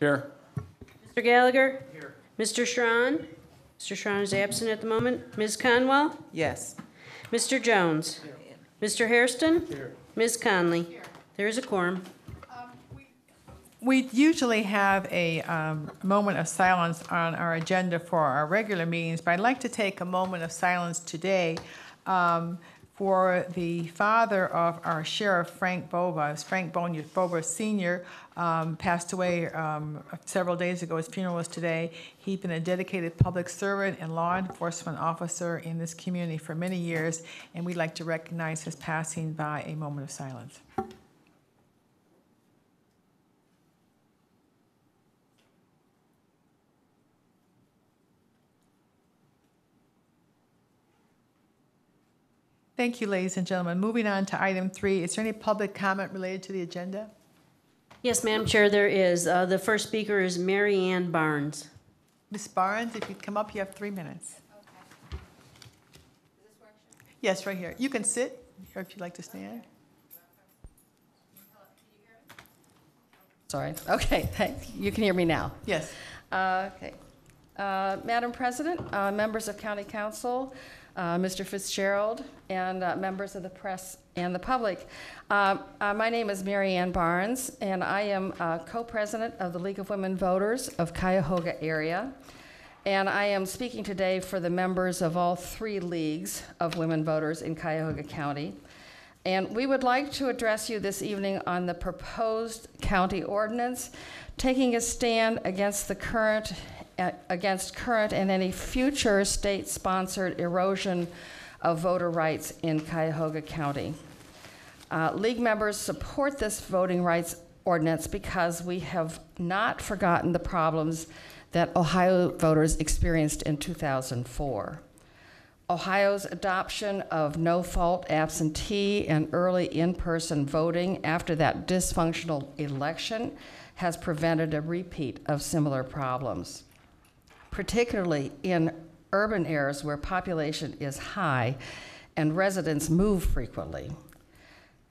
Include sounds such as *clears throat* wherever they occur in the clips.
Here. Mr. Gallagher? Here. Mr. Schron? Mr. Schron is absent at the moment. Ms. Conwell? Yes. Mr. Jones? Mr. Hairston? Here. Ms. Conley? There is a quorum. We usually have a um, moment of silence on our agenda for our regular meetings, but I'd like to take a moment of silence today um, for the father of our sheriff, Frank Bova. Frank Bova Sr. um, passed away um, several days ago. His funeral was today. He'd been a dedicated public servant and law enforcement officer in this community for many years, and we'd like to recognize his passing by a moment of silence. Thank you, ladies and gentlemen. Moving on to item three, is there any public comment related to the agenda? Yes, Madam Chair, there is. Uh, The first speaker is Mary Ann Barnes. Ms. Barnes, if you'd come up, you have three minutes. Yes, right here. You can sit, or if you'd like to stand. Sorry. Okay, thanks. You can hear me now. Yes. Uh, Okay. Uh, Madam President, uh, members of County Council, uh, Mr. Fitzgerald, and uh, members of the press and the public. Uh, uh, My name is Mary Ann Barnes, and I am uh, co-president of the League of Women Voters of Cuyahoga area. And I am speaking today for the members of all three leagues of women voters in Cuyahoga County. And we would like to address you this evening on the proposed county ordinance, taking a stand against the current, against current and any future state-sponsored erosion of voter rights in Cuyahoga County. Uh, League members support this voting rights ordinance because we have not forgotten the problems that Ohio voters experienced in 2004. Ohio's adoption of no-fault absentee and early in-person voting after that dysfunctional election has prevented a repeat of similar problems, particularly in urban areas where population is high and residents move frequently.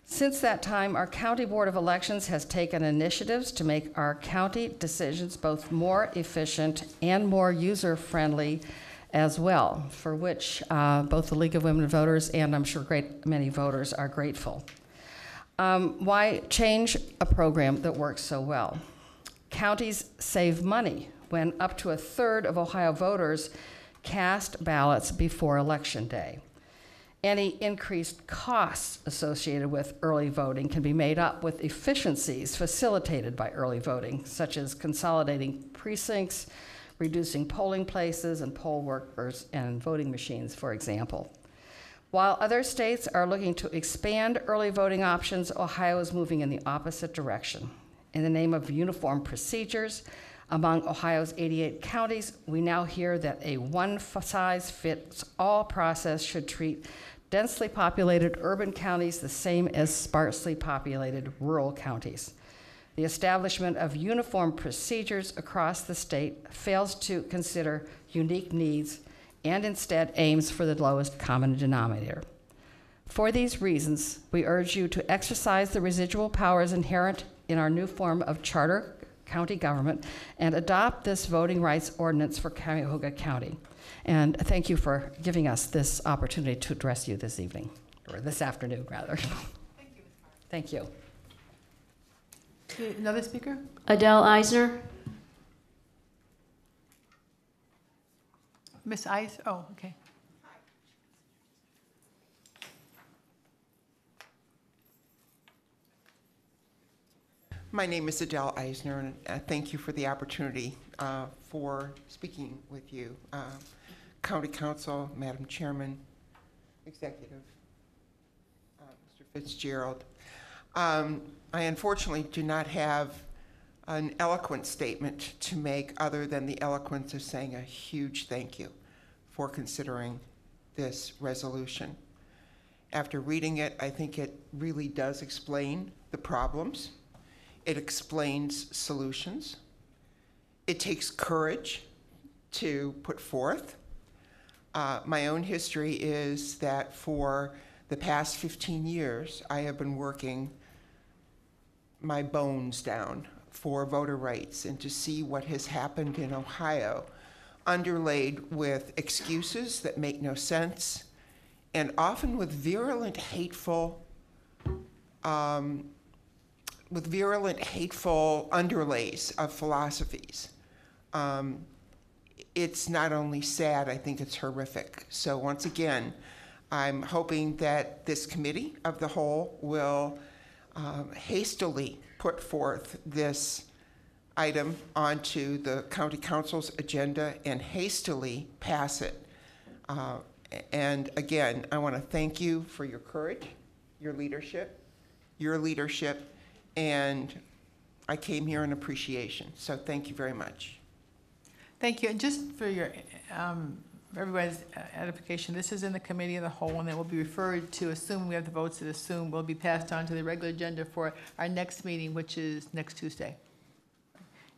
Since that time, our County Board of Elections has taken initiatives to make our county decisions both more efficient and more user-friendly as well, for which uh, both the League of Women Voters and I'm sure great many voters are grateful. Um, why change a program that works so well? Counties save money when up to a third of Ohio voters cast ballots before Election Day. Any increased costs associated with early voting can be made up with efficiencies facilitated by early voting, such as consolidating precincts, reducing polling places and poll workers and voting machines, for example. While other states are looking to expand early voting options, Ohio is moving in the opposite direction. In the name of uniform procedures, among Ohio's 88 counties, we now hear that a one size fits all process should treat densely populated urban counties the same as sparsely populated rural counties. The establishment of uniform procedures across the state fails to consider unique needs and instead aims for the lowest common denominator. For these reasons, we urge you to exercise the residual powers inherent in our new form of charter county government and adopt this voting rights ordinance for Cuyahoga County. And thank you for giving us this opportunity to address you this evening, or this afternoon, rather. *laughs* Thank you. Okay, Another speaker? Adele Eisner? Miss Ice, oh, okay. My name is Adele Eisner, and uh, thank you for the opportunity uh, for speaking with you. Uh, County Council, Madam Chairman, Executive, uh, Mr. Fitzgerald. Um, I unfortunately do not have an eloquent statement to make other than the eloquence of saying a huge thank you for considering this resolution. After reading it, I think it really does explain the problems. It explains solutions. It takes courage to put forth. Uh, my own history is that for the past 15 years, I have been working my bones down for voter rights and to see what has happened in Ohio, underlaid with excuses that make no sense and often with virulent, hateful, um, with virulent, hateful underlays of philosophies. Um, it's not only sad, I think it's horrific. So, once again, I'm hoping that this committee of the whole will um, hastily put forth this item onto the county council's agenda and hastily pass it. Uh, and again, I want to thank you for your courage, your leadership, your leadership, and I came here in appreciation. So thank you very much. Thank you. And just for your, um, everybody's edification, this is in the committee of the whole, and it will be referred to, assuming we have the votes that assume, will be passed on to the regular agenda for our next meeting, which is next Tuesday.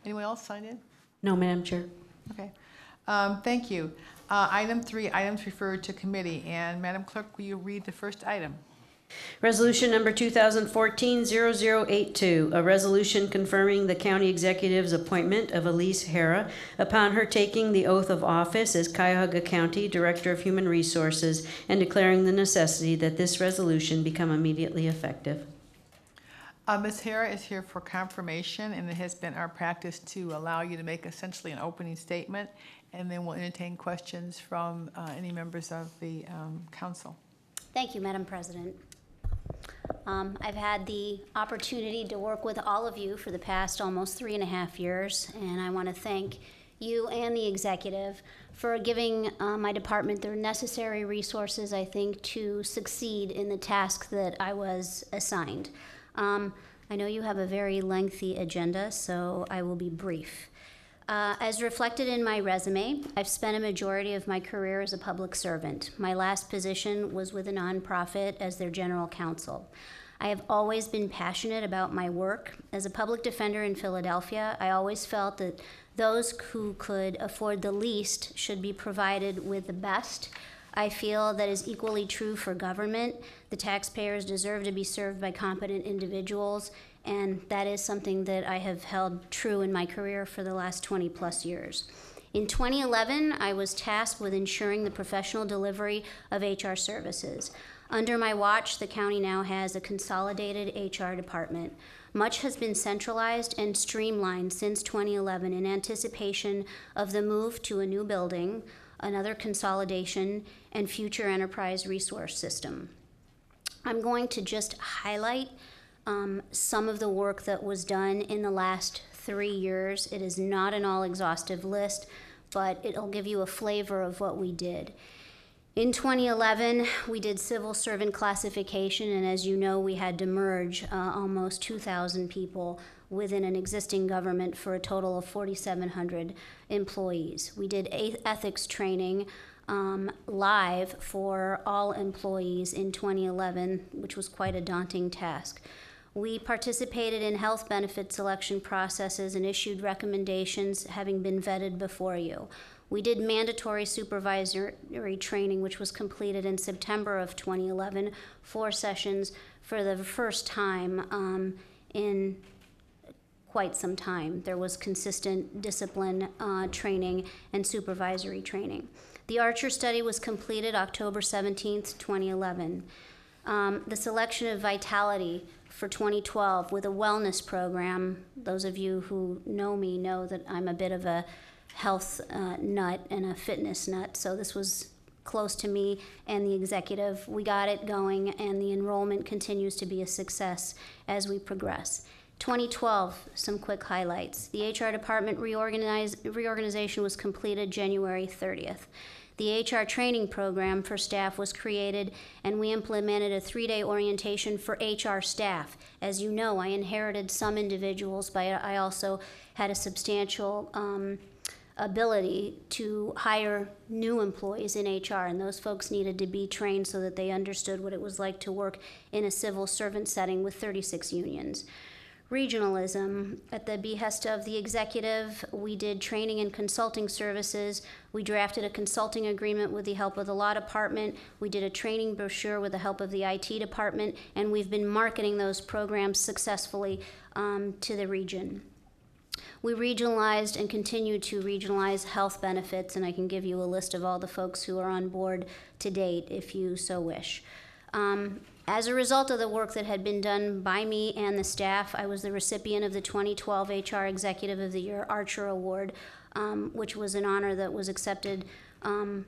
Anyone else sign in? No, Madam Chair. Okay. Um, Thank you. Uh, Item three, items referred to committee. And Madam Clerk, will you read the first item? Resolution number 2014-0082, a resolution confirming the county executive's appointment of Elise Hara upon her taking the oath of office as Cuyahoga County Director of Human Resources and declaring the necessity that this resolution become immediately effective. Uh, Ms. Hara is here for confirmation, and it has been our practice to allow you to make essentially an opening statement, and then we'll entertain questions from uh, any members of the um, council. Thank you, Madam President. Um, I've had the opportunity to work with all of you for the past almost three and a half years, and I want to thank you and the executive for giving uh, my department the necessary resources, I think, to succeed in the task that I was assigned. Um, I know you have a very lengthy agenda, so I will be brief. Uh, as reflected in my resume, I've spent a majority of my career as a public servant. My last position was with a nonprofit as their general counsel. I have always been passionate about my work. As a public defender in Philadelphia, I always felt that those who could afford the least should be provided with the best. I feel that is equally true for government. The taxpayers deserve to be served by competent individuals, and that is something that I have held true in my career for the last 20 plus years. In 2011, I was tasked with ensuring the professional delivery of HR services. Under my watch, the county now has a consolidated HR department. Much has been centralized and streamlined since 2011 in anticipation of the move to a new building, another consolidation, and future enterprise resource system. I'm going to just highlight um, some of the work that was done in the last three years. It is not an all exhaustive list, but it'll give you a flavor of what we did. In 2011, we did civil servant classification, and as you know, we had to merge uh, almost 2,000 people within an existing government for a total of 4,700 employees. We did ethics training um, live for all employees in 2011, which was quite a daunting task. We participated in health benefit selection processes and issued recommendations having been vetted before you. We did mandatory supervisory training, which was completed in September of 2011, four sessions for the first time um, in quite some time. There was consistent discipline uh, training and supervisory training. The Archer study was completed October 17th, 2011. Um, the selection of Vitality for 2012 with a wellness program. Those of you who know me know that I'm a bit of a health uh, nut and a fitness nut, so this was close to me and the executive. We got it going, and the enrollment continues to be a success as we progress. 2012, some quick highlights. The HR department reorganize, reorganization was completed January 30th. The HR training program for staff was created, and we implemented a three day orientation for HR staff. As you know, I inherited some individuals, but I also had a substantial um, ability to hire new employees in HR, and those folks needed to be trained so that they understood what it was like to work in a civil servant setting with 36 unions regionalism. At the behest of the executive, we did training and consulting services. We drafted a consulting agreement with the help of the law department. We did a training brochure with the help of the IT department, and we've been marketing those programs successfully um, to the region. We regionalized and continue to regionalize health benefits, and I can give you a list of all the folks who are on board to date if you so wish. Um, as a result of the work that had been done by me and the staff, I was the recipient of the 2012 HR Executive of the Year Archer Award, um, which was an honor that was accepted um,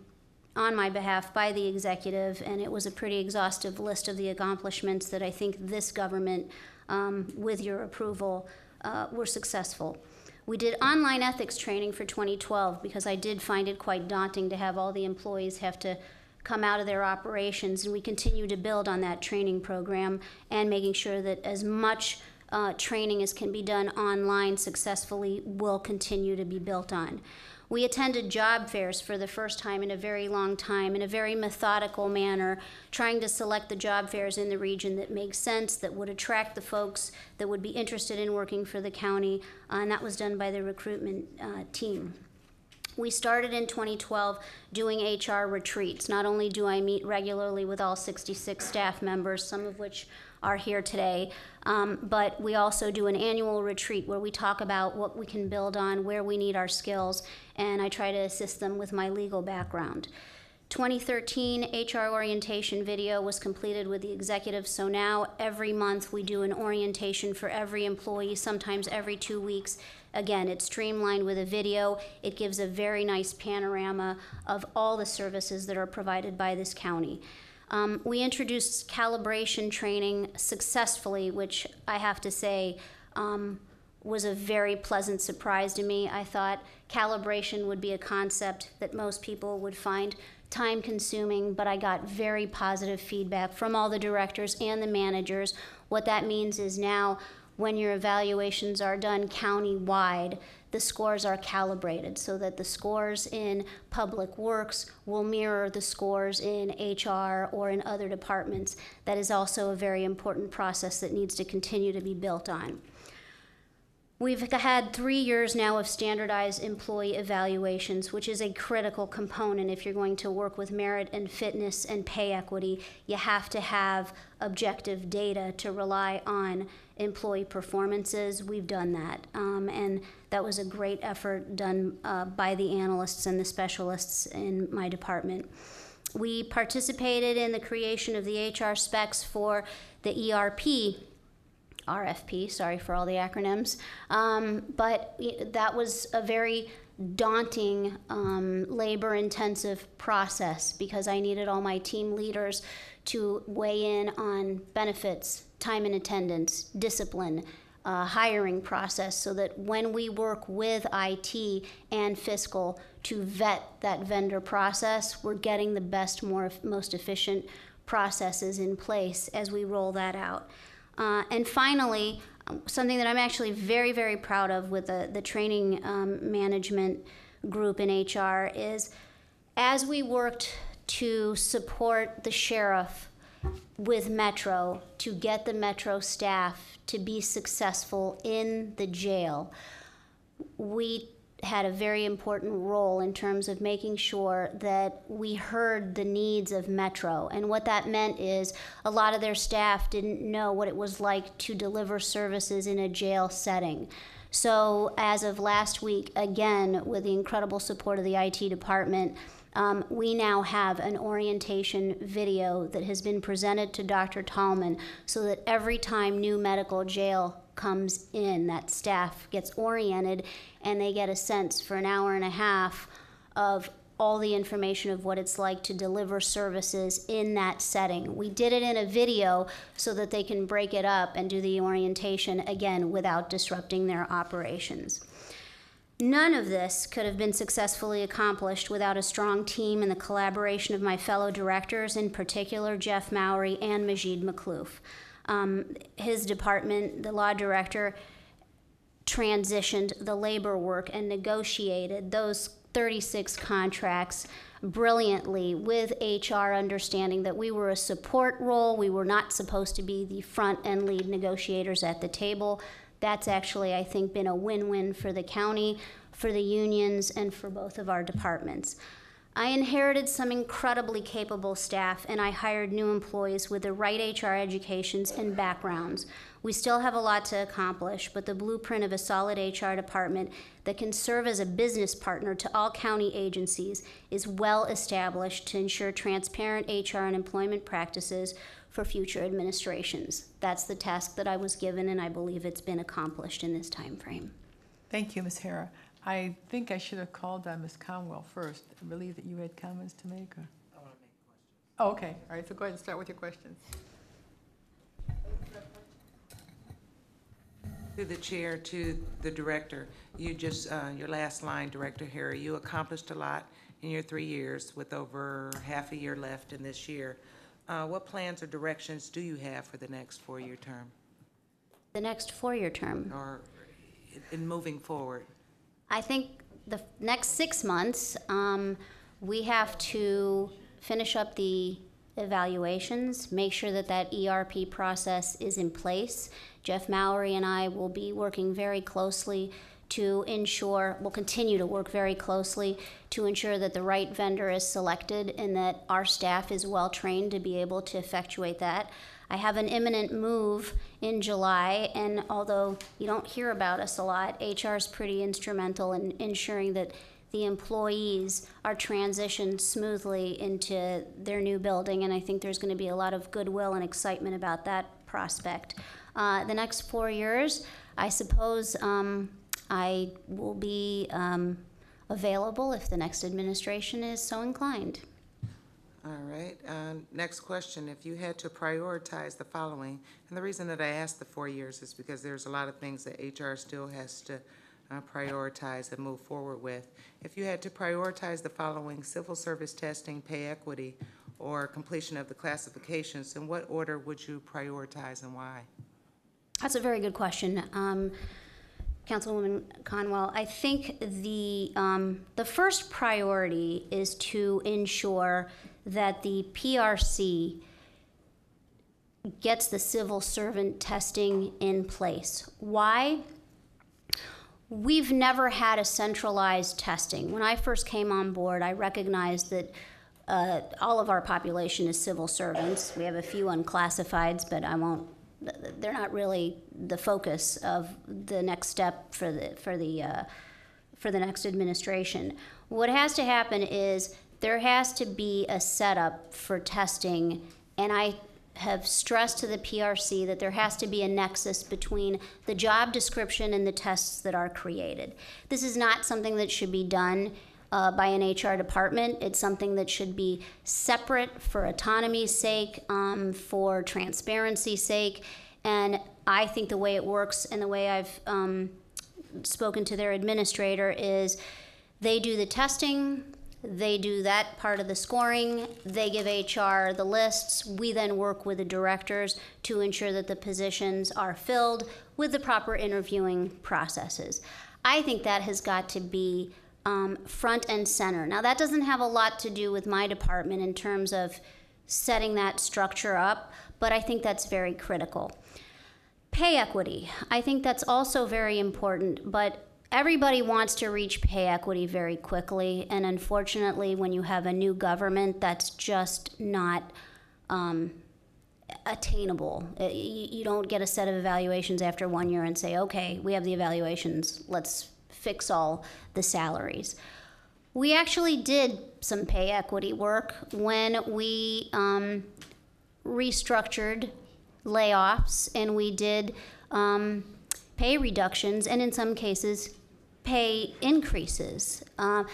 on my behalf by the executive, and it was a pretty exhaustive list of the accomplishments that I think this government, um, with your approval, uh, were successful. We did online ethics training for 2012 because I did find it quite daunting to have all the employees have to come out of their operations, and we continue to build on that training program and making sure that as much uh, training as can be done online successfully will continue to be built on. We attended job fairs for the first time in a very long time in a very methodical manner, trying to select the job fairs in the region that make sense, that would attract the folks that would be interested in working for the county, uh, and that was done by the recruitment uh, team. We started in 2012 doing HR retreats. Not only do I meet regularly with all 66 staff members, some of which are here today, um, but we also do an annual retreat where we talk about what we can build on, where we need our skills, and I try to assist them with my legal background. 2013 HR orientation video was completed with the executive, so now every month we do an orientation for every employee, sometimes every two weeks. Again, it's streamlined with a video. It gives a very nice panorama of all the services that are provided by this county. Um, we introduced calibration training successfully, which I have to say um, was a very pleasant surprise to me. I thought calibration would be a concept that most people would find time consuming, but I got very positive feedback from all the directors and the managers. What that means is now, when your evaluations are done county-wide, the scores are calibrated so that the scores in public works will mirror the scores in HR or in other departments. That is also a very important process that needs to continue to be built on. We've had three years now of standardized employee evaluations, which is a critical component if you're going to work with merit and fitness and pay equity. You have to have objective data to rely on employee performances. We've done that. Um, and that was a great effort done uh, by the analysts and the specialists in my department. We participated in the creation of the HR specs for the ERP RFP, sorry for all the acronyms. Um, but that was a very daunting, um, labor intensive process because I needed all my team leaders to weigh in on benefits, time and attendance, discipline, uh, hiring process so that when we work with IT and fiscal to vet that vendor process, we're getting the best, more, most efficient processes in place as we roll that out. Uh, and finally, um, something that I'm actually very, very proud of with the, the training um, management group in HR is as we worked to support the sheriff with Metro to get the Metro staff to be successful in the jail, we had a very important role in terms of making sure that we heard the needs of Metro. And what that meant is a lot of their staff didn't know what it was like to deliver services in a jail setting. So, as of last week, again, with the incredible support of the IT department, um, we now have an orientation video that has been presented to Dr. Tallman so that every time new medical jail comes in, that staff gets oriented and they get a sense for an hour and a half of all the information of what it's like to deliver services in that setting. We did it in a video so that they can break it up and do the orientation again without disrupting their operations. None of this could have been successfully accomplished without a strong team and the collaboration of my fellow directors, in particular Jeff Mowry and Majeed Makhlouf. Um, his department, the law director, transitioned the labor work and negotiated those 36 contracts brilliantly with HR understanding that we were a support role. We were not supposed to be the front and lead negotiators at the table. That's actually, I think, been a win win for the county, for the unions, and for both of our departments. I inherited some incredibly capable staff, and I hired new employees with the right HR educations and backgrounds. We still have a lot to accomplish, but the blueprint of a solid HR department that can serve as a business partner to all county agencies is well established to ensure transparent HR and employment practices for future administrations. That's the task that I was given, and I believe it's been accomplished in this time frame. Thank you, Ms. Hara. I think I should have called on Ms. Conwell first. I believe that you had comments to make, or? I want to make questions. Oh, okay, all right, so go ahead and start with your questions. Through the chair to the director, you just, uh, your last line, Director Harry, you accomplished a lot in your three years with over half a year left in this year. Uh, What plans or directions do you have for the next four-year term The next four-year term. or in- in moving forward? I think the f- next six months, um, we have to finish up the evaluations, make sure that that ERP process is in place. Jeff Mallory and I will be working very closely to ensure, we'll continue to work very closely to ensure that the right vendor is selected and that our staff is well-trained to be able to effectuate that. I have an imminent move in July, and although you don't hear about us a lot, HR is pretty instrumental in ensuring that the employees are transitioned smoothly into their new building, and I think there's going to be a lot of goodwill and excitement about that prospect. Uh, the next four years, I suppose um, I will be um, available if the next administration is so inclined. All right, uh, next question. If you had to prioritize the following, and the reason that I asked the four years is because there's a lot of things that HR still has to uh, prioritize and move forward with. If you had to prioritize the following, civil service testing, pay equity, or completion of the classifications, in what order would you prioritize and why? That's a very good question. Um, Councilwoman Conwell, I think the, um, the first priority is to ensure that the PRC gets the civil servant testing in place. Why? We've never had a centralized testing. When I first came on board, I recognized that uh, all of our population is civil servants. We have a few unclassifieds, but I won't. They're not really the focus of the next step for the for the uh, for the next administration. What has to happen is there has to be a setup for testing, and I have stressed to the PRC that there has to be a nexus between the job description and the tests that are created. This is not something that should be done uh, by an HR department. It's something that should be separate for autonomy's sake, um, for transparency's sake. And I think the way it works and the way I've um, spoken to their administrator is they do the testing, they do that part of the scoring, they give HR the lists. We then work with the directors to ensure that the positions are filled with the proper interviewing processes. I think that has got to be um, front and center. Now, that doesn't have a lot to do with my department in terms of setting that structure up, but I think that's very critical. Pay equity. I think that's also very important, but everybody wants to reach pay equity very quickly, and unfortunately, when you have a new government, that's just not um, attainable. Uh, You, you don't get a set of evaluations after one year and say, okay, we have the evaluations, let's fix all the salaries. We actually did some pay equity work when we um, restructured layoffs and we did um, pay reductions and in some cases pay increases. Uh,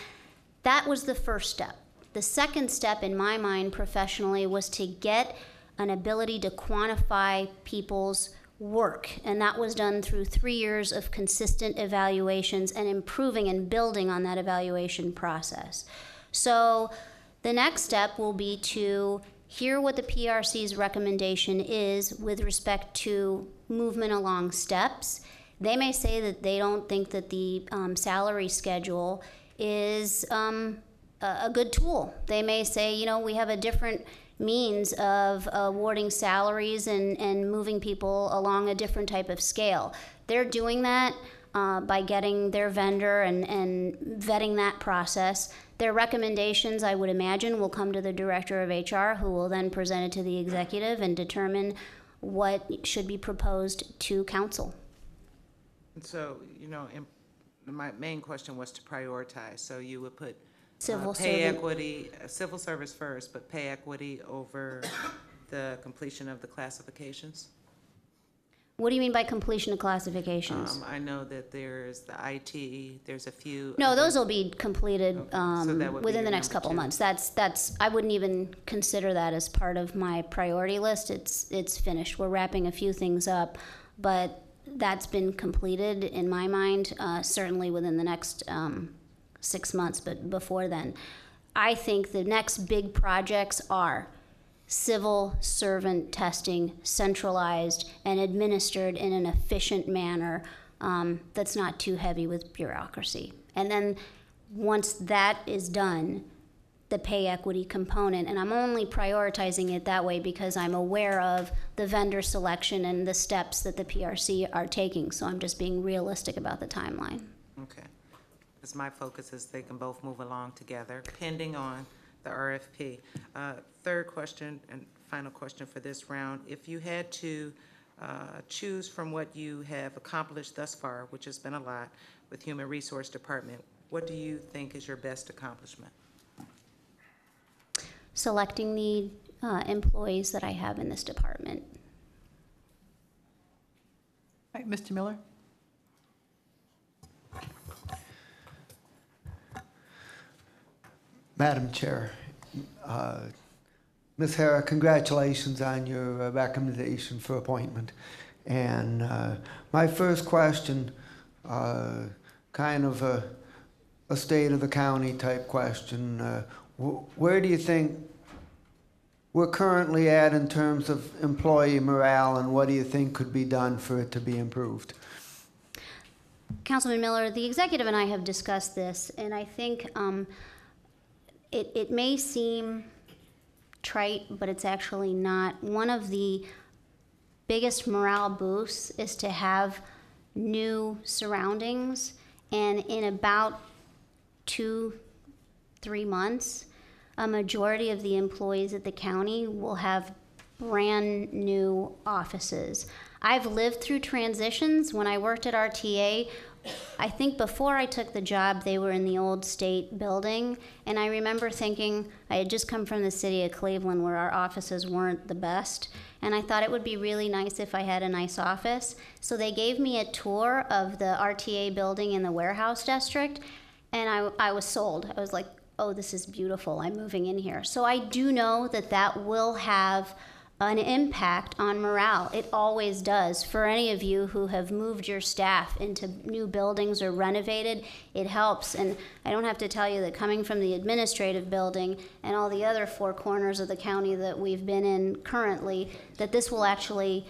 that was the first step. The second step, in my mind, professionally, was to get an ability to quantify people's work. And that was done through three years of consistent evaluations and improving and building on that evaluation process. So the next step will be to hear what the PRC's recommendation is with respect to movement along steps. They may say that they don't think that the um, salary schedule is um, a, a good tool. They may say, you know, we have a different means of awarding salaries and, and moving people along a different type of scale. They're doing that. uh, by getting their vendor and, and vetting that process. Their recommendations, I would imagine, will come to the director of HR, who will then present it to the executive and determine what should be proposed to council. And so, you know, my main question was to prioritize, so you would put Civil pay servant. equity, uh, civil service first, but pay equity over *coughs* the completion of the classifications? What do you mean by completion of classifications? Um, I know that there's the IT, there's a few. No, other- those will be completed Okay, so um, that would be within your the next number couple two. months. That's, that's, I wouldn't even consider that as part of my priority list. It's, it's finished. We're wrapping a few things up, but that's been completed in my mind, uh, certainly within the next um, six months, but before then. I think the next big projects are civil servant testing centralized and administered in an efficient manner um, that's not too heavy with bureaucracy. And then once that is done, the pay equity component, and I'm only prioritizing it that way because I'm aware of the vendor selection and the steps that the PRC are taking. So I'm just being realistic about the timeline. Okay. Because my focus is they can both move along together, pending on the RFP. Uh, Third question and final question for this round. If you had to uh, choose from what you have accomplished thus far, which has been a lot, with Human Resource Department, what do you think is your best accomplishment? Selecting the uh, employees that I have in this department. All right, Mr. Miller? Madam Chair, uh, Ms. Hara, congratulations on your uh, recommendation for appointment. And uh, my first question, uh, kind of a, a state of the county type question, uh, wh- where do you think we're currently at in terms of employee morale, and what do you think could be done for it to be improved? Councilman Miller, the executive and I have discussed this, and I think um, it, it may seem trite, but it's actually not. One of the biggest morale boosts is to have new surroundings, and in about two, three months, a majority of the employees at the county will have brand new offices. I've lived through transitions. When I worked at RTA, I think before I took the job, they were in the old state building. And I remember thinking, I had just come from the city of Cleveland where our offices weren't the best. And I thought it would be really nice if I had a nice office. So they gave me a tour of the RTA building in the warehouse district. And I, I was sold. I was like, oh, this is beautiful. I'm moving in here. So I do know that that will have an impact on morale. It always does. For any of you who have moved your staff into new buildings or renovated, it helps. And I don't have to tell you that coming from the administrative building and all the other four corners of the county that we've been in currently, that this will actually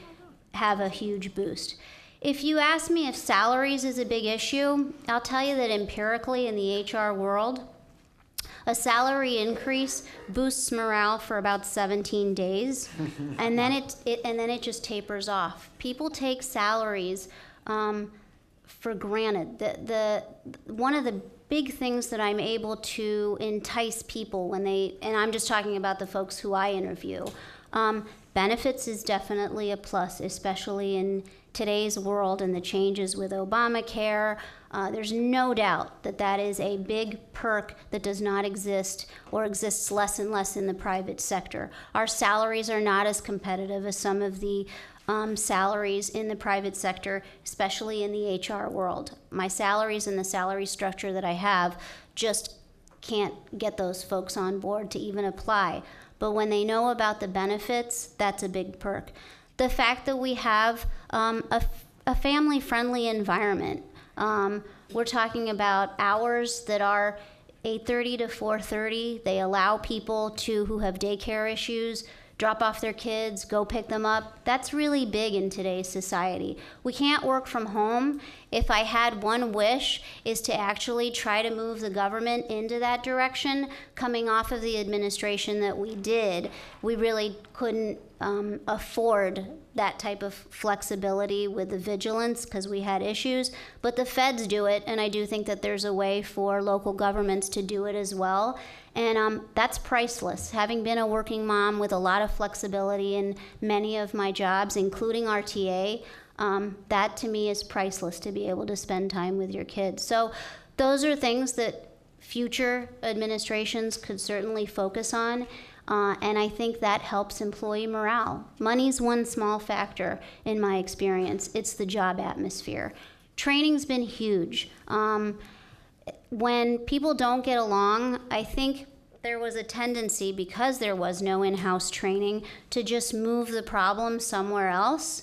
have a huge boost. If you ask me if salaries is a big issue, I'll tell you that empirically in the HR world, a salary increase boosts morale for about 17 days, *laughs* and then it, it and then it just tapers off. People take salaries um, for granted. The, the one of the big things that I'm able to entice people when they and I'm just talking about the folks who I interview. Um, benefits is definitely a plus, especially in today's world and the changes with Obamacare. Uh, there's no doubt that that is a big perk that does not exist or exists less and less in the private sector. Our salaries are not as competitive as some of the um, salaries in the private sector, especially in the HR world. My salaries and the salary structure that I have just can't get those folks on board to even apply. But when they know about the benefits, that's a big perk. The fact that we have um, a, a family friendly environment. Um, we're talking about hours that are 8:30 to 4:30. They allow people to who have daycare issues drop off their kids, go pick them up. That's really big in today's society. We can't work from home. If I had one wish is to actually try to move the government into that direction coming off of the administration that we did. We really couldn't um, afford that type of flexibility with the vigilance because we had issues, but the feds do it, and I do think that there's a way for local governments to do it as well. And um, that's priceless. Having been a working mom with a lot of flexibility in many of my jobs, including RTA, um, that to me is priceless to be able to spend time with your kids. So, those are things that future administrations could certainly focus on. Uh, and I think that helps employee morale. Money's one small factor in my experience, it's the job atmosphere. Training's been huge. Um, when people don't get along, I think there was a tendency, because there was no in house training, to just move the problem somewhere else.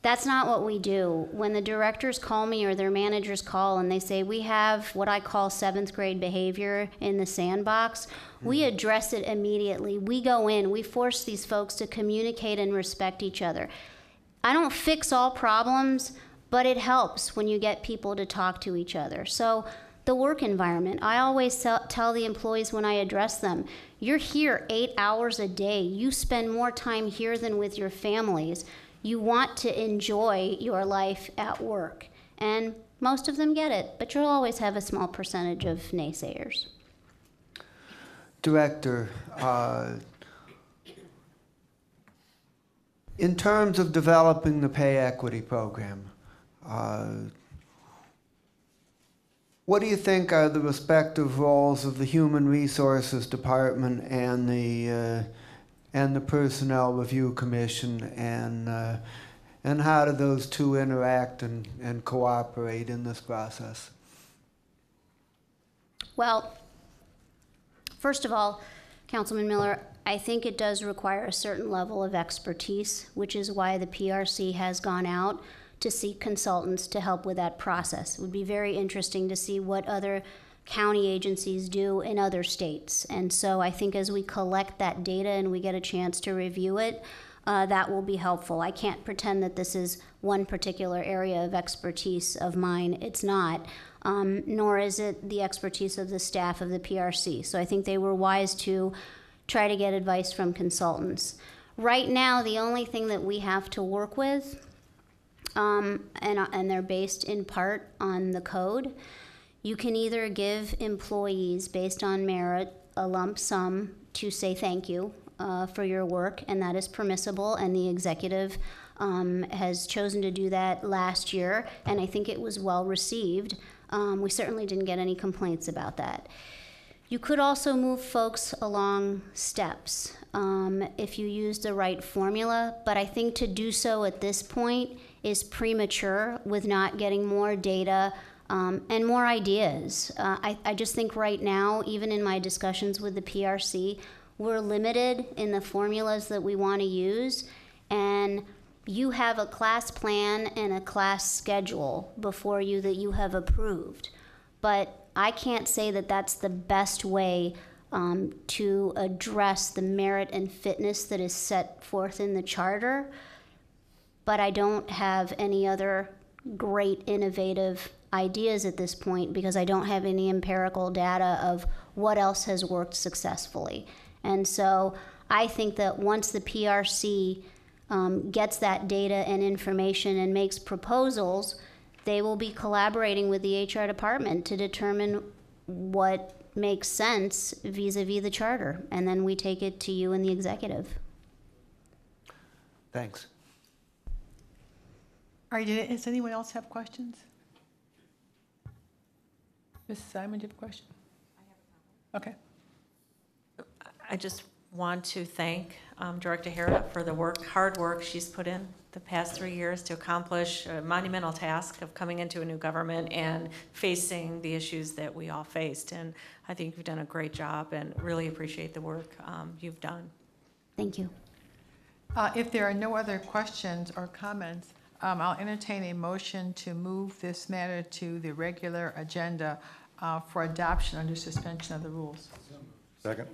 That's not what we do. When the directors call me or their managers call and they say, We have what I call seventh grade behavior in the sandbox, we mm-hmm. address it immediately. We go in, we force these folks to communicate and respect each other. I don't fix all problems, but it helps when you get people to talk to each other. So, the work environment, I always tell, tell the employees when I address them, you're here eight hours a day. You spend more time here than with your families. You want to enjoy your life at work. And most of them get it, but you'll always have a small percentage of naysayers. Director, uh, in terms of developing the pay equity program, uh, what do you think are the respective roles of the Human Resources Department and the uh, and the Personnel Review Commission, and uh, and how do those two interact and, and cooperate in this process? Well, first of all, Councilman Miller, I think it does require a certain level of expertise, which is why the PRC has gone out to seek consultants to help with that process. It would be very interesting to see what other county agencies do in other states. And so I think as we collect that data and we get a chance to review it, uh, that will be helpful. I can't pretend that this is one particular area of expertise of mine. It's not, um, nor is it the expertise of the staff of the PRC. So I think they were wise to try to get advice from consultants. Right now, the only thing that we have to work with, um, and, and they're based in part on the code, you can either give employees, based on merit, a lump sum to say thank you uh, for your work, and that is permissible, and the executive um, has chosen to do that last year, and I think it was well received. Um, we certainly didn't get any complaints about that. You could also move folks along steps um, if you use the right formula, but I think to do so at this point is premature with not getting more data um, and more ideas. Uh, I, I just think right now, even in my discussions with the PRC, we're limited in the formulas that we want to use, and you have a class plan and a class schedule before you that you have approved. But I can't say that that's the best way um, to address the merit and fitness that is set forth in the charter. But I don't have any other great innovative ideas at this point because I don't have any empirical data of what else has worked successfully. And so I think that once the PRC um, gets that data and information and makes proposals, they will be collaborating with the HR department to determine what makes sense vis-a-vis the charter. And then we take it to you and the executive. Thanks. All right, did- does anyone else have questions? Ms. Simon, do you have a question? I have a comment. Okay. I just want to thank um, Director Hara for the work, hard work she's put in the past three years to accomplish a monumental task of coming into a new government and facing the issues that we all faced. And I think you've done a great job and really appreciate the work um, you've done. Thank you. Uh, If there are no other questions or comments, um, I'll entertain a motion to move this matter to the regular agenda uh, for adoption under suspension of the rules. Second?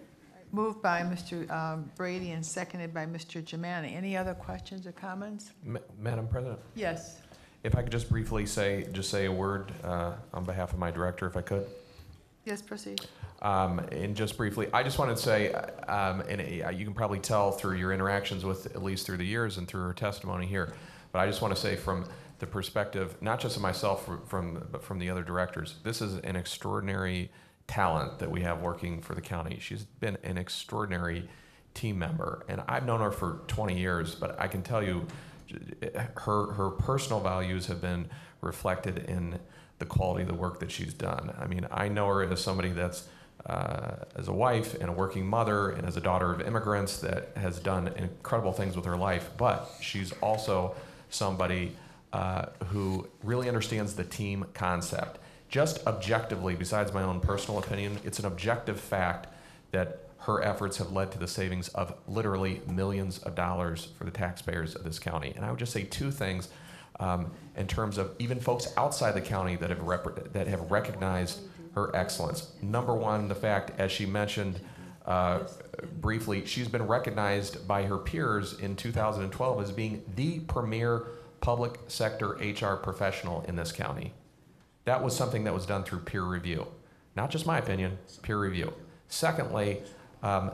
Moved by Mr. um, Brady and seconded by Mr. Germana. Any other questions or comments? Ma- Madam President, Yes. if I could just briefly say, just say a word uh, on behalf of my director, if I could. Yes, proceed. Um, and just briefly, I just wanted to say, um, and uh, you can probably tell through your interactions with, at least through the years and through her testimony here, but I just want to say from the perspective, not just of myself, fr- from, but from the other directors, this is an extraordinary talent that we have working for the county. She's been an extraordinary team member, and I've known her for 20 years, but I can tell you, her, her personal values have been reflected in the quality of the work that she's done. I mean, I know her as somebody that's, uh, as a wife and a working mother and as a daughter of immigrants that has done incredible things with her life, but she's also somebody uh, who really understands the team concept. Just objectively, besides my own personal opinion, it's an objective fact that her efforts have led to the savings of literally millions of dollars for the taxpayers of this county. And I would just say two things um, in terms of even folks outside the county that have that have recognized her excellence. Number one, the fact, as she mentioned uh, briefly, she's been recognized by her peers in 2012 as being the premier public sector HR professional in this county. That was something that was done through peer review. Not just my opinion, peer review. Secondly, um,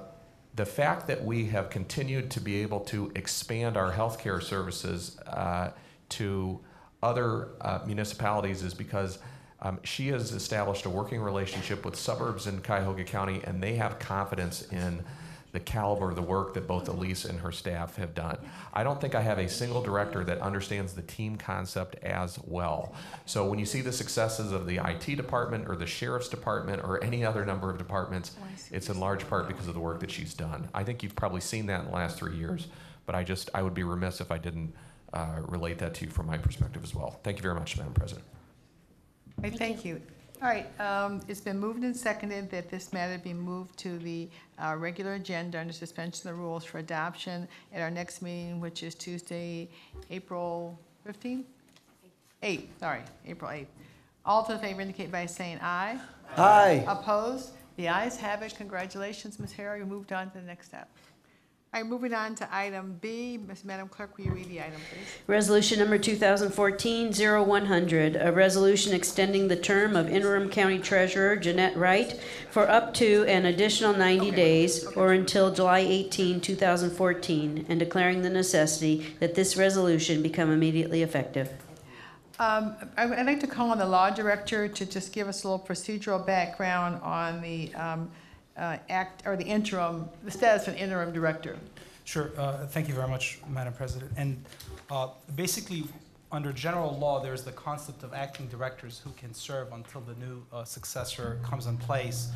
the fact that we have continued to be able to expand our healthcare services uh, to other uh, municipalities is because um, she has established a working relationship with suburbs in Cuyahoga County, and they have confidence in the caliber of the work that both Elise and her staff have done. I don't think I have a single director that understands the team concept as well. So when you see the successes of the IT department or the sheriff's department or any other number of departments, it's in large part because of the work that she's done. I think you've probably seen that in the last three years, but I just I would be remiss if I didn't uh, relate that to you from my perspective as well. Thank you very much, Madam President. Hey, thank you. All right, um, it's been moved and seconded that this matter be moved to the, uh, regular agenda under suspension of the rules for adoption at our next meeting, which is Tuesday, April fifteenth? Eighth, sorry, April eighth. All to the favor indicate by saying aye. Aye. Opposed? The ayes have it. Congratulations, Ms. Hara. You moved on to the next step. All right, moving on to item B. Ms. Madam Clerk, will you read the item, please? Resolution number 2014-0100, a resolution extending the term of interim county treasurer Jeanette Wright for up to an additional 90 days or until July 18, 2014, and declaring the necessity that this resolution become immediately effective. Um, I- I'd like to call on the law director to just give us a little procedural background on the um, uh, act, or the interim, the status of an interim director. Sure. Uh, Thank you very much, Madam President. And uh, basically, under general law, there's the concept of acting directors who can serve until the new uh, successor comes in place.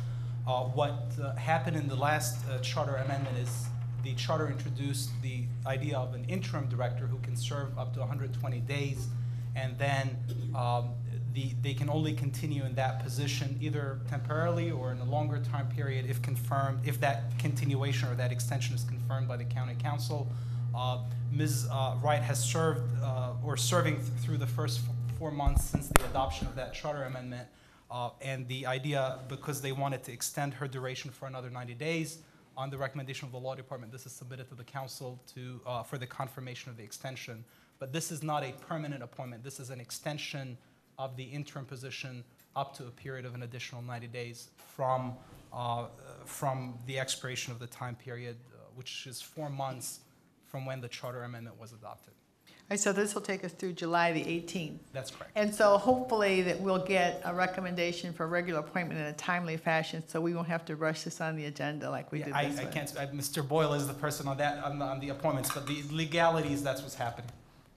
Uh, What uh, happened in the last uh, charter amendment is the charter introduced the idea of an interim director who can serve up to 120 days, and then um, the, they can only continue in that position either temporarily or in a longer time period if confirmed, if that continuation or that extension is confirmed by the county council. Uh, Ms. uh, Wright has served, uh, or serving th- through the first four months since the adoption of that charter amendment. Uh, And the idea, because they wanted to extend her duration for another 90 days, on the recommendation of the law department, this is submitted to the council to, uh, for the confirmation of the extension. But this is not a permanent appointment. This is an extension of the interim position up to a period of an additional 90 days from, uh, from the expiration of the time period, uh, which is four months from when the charter amendment was adopted. All right, so this will take us through July the 18th. That's correct. And so hopefully that we'll get a recommendation for a regular appointment in a timely fashion, so we won't have to rush this on the agenda like we Yeah, did I, this I one. can't, I- Mr. Boyle is the person on that, on the, on the appointments, but the legalities, that's what's happening.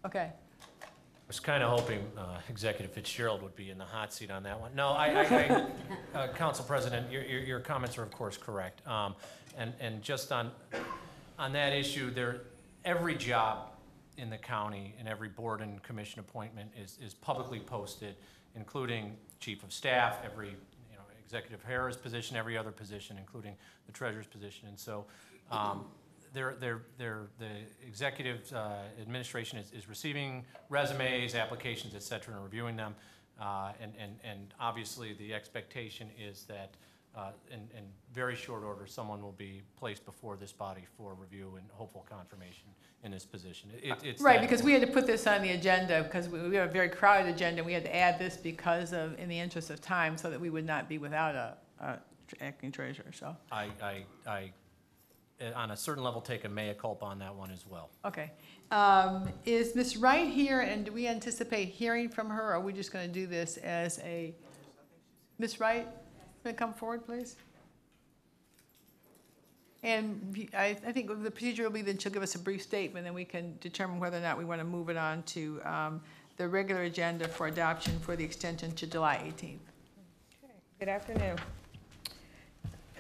Okay. I was kind of hoping uh, Executive Fitzgerald would be in the hot seat on that one. No, I, I, I- *laughs* uh, Council President, your, your your comments are of course correct. Um, And, and just on, on that issue, there, every job in the county and every board and commission appointment is, is publicly posted, including chief of staff, every, you know, Executive Harris position, every other position, including the treasurer's position. And so um, they're, they're, they're, the executive uh, administration is, is receiving resumes, applications, et cetera, and reviewing them. Uh, And, and, and obviously, the expectation is that uh, in, in very short order, someone will be placed before this body for review and hopeful confirmation in this position. It, it's Right, because we had to put this on the agenda, because we we have a very crowded agenda, and we had to add this because of, in the interest of time, so that we would not be without a, a acting treasurer, so, I, I, I, uh, on a certain level, take a mea culpa on that one as well. okay. Um, is Ms. Wright here, and do we anticipate hearing from her, or are we just gonna do this as a, Ms. Wright, gonna come forward, please? And I think the procedure will be that she'll give us a brief statement, and we can determine whether or not we want to move it on to um, the regular agenda for adoption for the extension to July 18th. Good afternoon.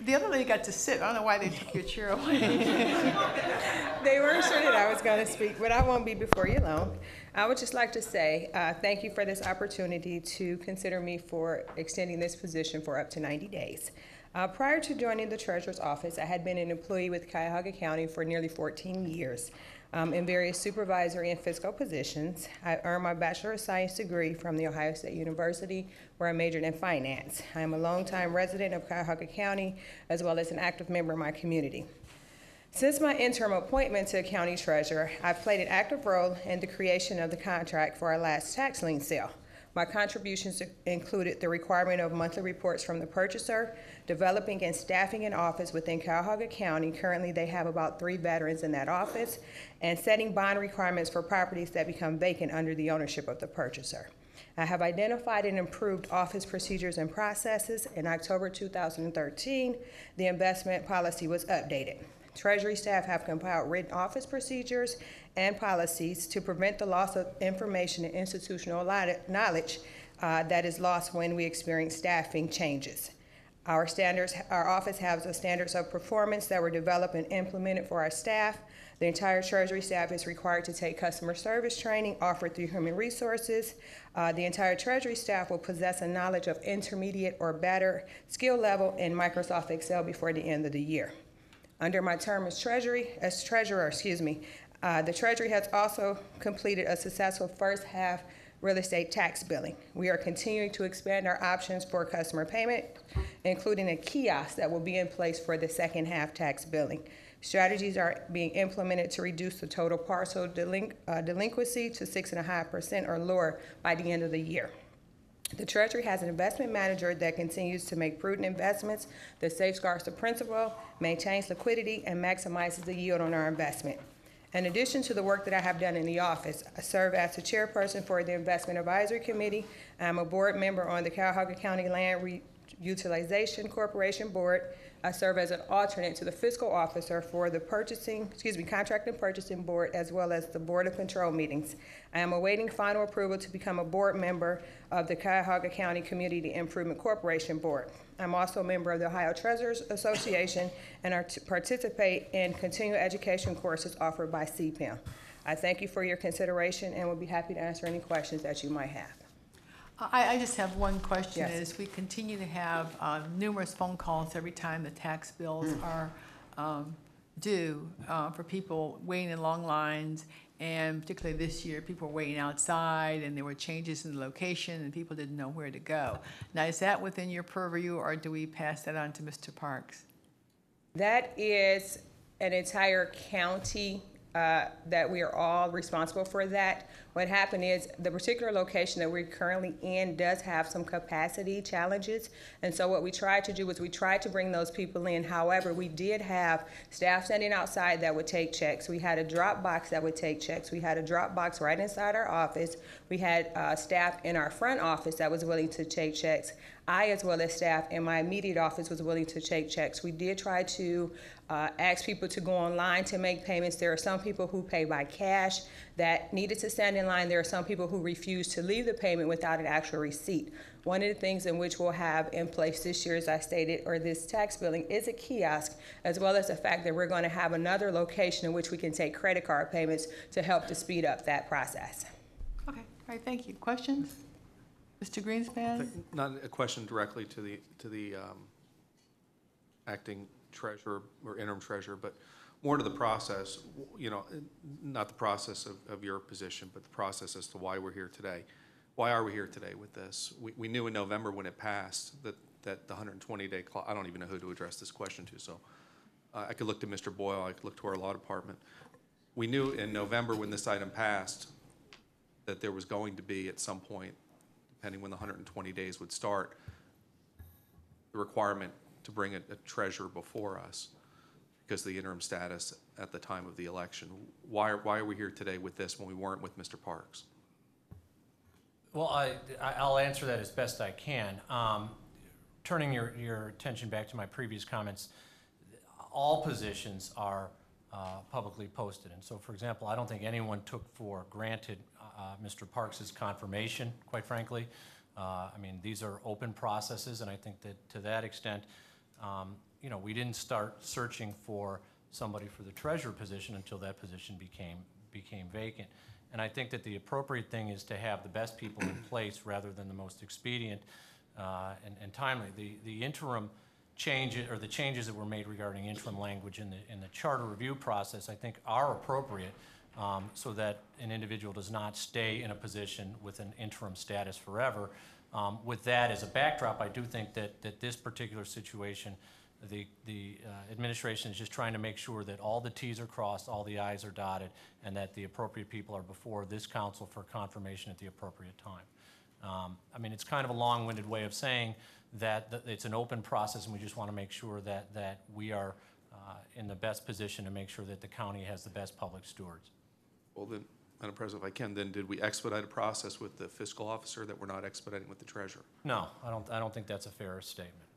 The other lady got to sit. I don't know why they took your chair away. *laughs* They weren't sure that I was going to speak, but I won't be before you long. I would just like to say, uh, thank you for this opportunity to consider me for extending this position for up to 90 days. Uh, Prior to joining the treasurer's office, I had been an employee with Cuyahoga County for nearly 14 years um, in various supervisory and fiscal positions. I earned my Bachelor of Science degree from The Ohio State University, where I majored in finance. I am a longtime resident of Cuyahoga County, as well as an active member of my community. Since my interim appointment to county treasurer, I've played an active role in the creation of the contract for our last tax lien sale. My contributions included the requirement of monthly reports from the purchaser, developing and staffing an office within Cuyahoga County. Currently, they have about three veterans in that office, and setting bond requirements for properties that become vacant under the ownership of the purchaser. I have identified and improved office procedures and processes. In October 2013, the investment policy was updated. Treasury staff have compiled written office procedures and policies to prevent the loss of information and institutional knowledge uh, that is lost when we experience staffing changes. Our standards, our office has the standards of performance that were developed and implemented for our staff. The entire Treasury staff is required to take customer service training offered through Human Resources. Uh, the entire Treasury staff will possess a knowledge of intermediate or better skill level in Microsoft Excel before the end of the year. Under my term as Treasury, as Treasurer, excuse me, uh, the Treasury has also completed a successful first half real estate tax billing. We are continuing to expand our options for customer payment, including a kiosk that will be in place for the second half tax billing. Strategies are being implemented to reduce the total parcel uh, delinquency to six and a half percent or lower by the end of the year. The Treasury has an investment manager that continues to make prudent investments that safeguards the principal, maintains liquidity, and maximizes the yield on our investment. In addition to the work that I have done in the office, I serve as the chairperson for the Investment Advisory Committee. I'm a board member on the Cuyahoga County Land Re- Utilization Corporation Board. I serve as an alternate to the fiscal officer for the purchasing, excuse me, contract and purchasing board, as well as the Board of Control meetings. I am awaiting final approval to become a board member of the Cuyahoga County Community Improvement Corporation Board. I'm also a member of the Ohio Treasurers Association and are to participate in continuing education courses offered by CPIM. I thank you for your consideration and will be happy to answer any questions that you might have. I, I just have one question, Yes. is we continue to have uh, numerous phone calls every time the tax bills are um, due uh, for people waiting in long lines, and particularly this year, people were waiting outside, and there were changes in the location, and people didn't know where to go. Now, is that within your purview, or do we pass that on to Mr. Parks? That is an entire county uh, that we are all responsible for that. What happened is the particular location that we're currently in does have some capacity challenges. And so what we tried to do was we tried to bring those people in. However, we did have staff standing outside that would take checks. We had a drop box that would take checks. We had a drop box right inside our office. We had uh, staff in our front office that was willing to take checks. I, as well as staff in my immediate office, was willing to take checks. We did try to uh, ask people to go online to make payments. There are some people who pay by cash that needed to stand in line. There are some people who refused to leave the payment without an actual receipt. One of the things in which we'll have in place this year, as I stated, or this tax billing, is a kiosk, as well as the fact that we're going to have another location in which we can take credit card payments to help to speed up that process. Okay, all right, thank you. Questions? Mr. Greenspan? Not a question directly to the, to the um, acting treasurer or interim treasurer, but more to the process, you know, not the process of, of your position, but the process as to why we're here today. Why are we here today with this? We, we knew in November when it passed that that the 120-day clause, I don't even know who to address this question to, so uh, I could look to Mr. Boyle, I could look to our law department. We knew in November when this item passed that there was going to be at some point, depending when the 120 days would start, the requirement to bring a a treasurer before us because of the interim status at the time of the election. Why, are- why are we here today with this when we weren't with Mr. Parks? Well, I, I- I'll answer that as best I can. Um, Turning your, your attention back to my previous comments, all positions are uh, publicly posted. And so, for example, I don't think anyone took for granted Mr. Parks's confirmation, quite frankly. Uh, I mean, these are open processes, and I think that to that extent, um, you know, we didn't start searching for somebody for the treasurer position until that position became, became vacant. And I think that the appropriate thing is to have the best people in place rather than the most expedient uh, and and timely. The the interim changes or the changes that were made regarding interim language in the, in the charter review process, I think are appropriate um, so that an individual does not stay in a position with an interim status forever. Um, With that as a backdrop, I do think that, that this particular situation, the, the uh, administration is just trying to make sure that all the Ts are crossed, all the Is are dotted, and that the appropriate people are before this council for confirmation at the appropriate time. Um, I mean, it's kind of a long-winded way of saying that, that it's an open process, and we just want to make sure that, that we are uh, in the best position to make sure that the county has the best public stewards. Well, then, Madam President, if I can, then did we expedite a process with the fiscal officer that we're not expediting with the treasurer? No, I don't, I don't think that's a fair statement.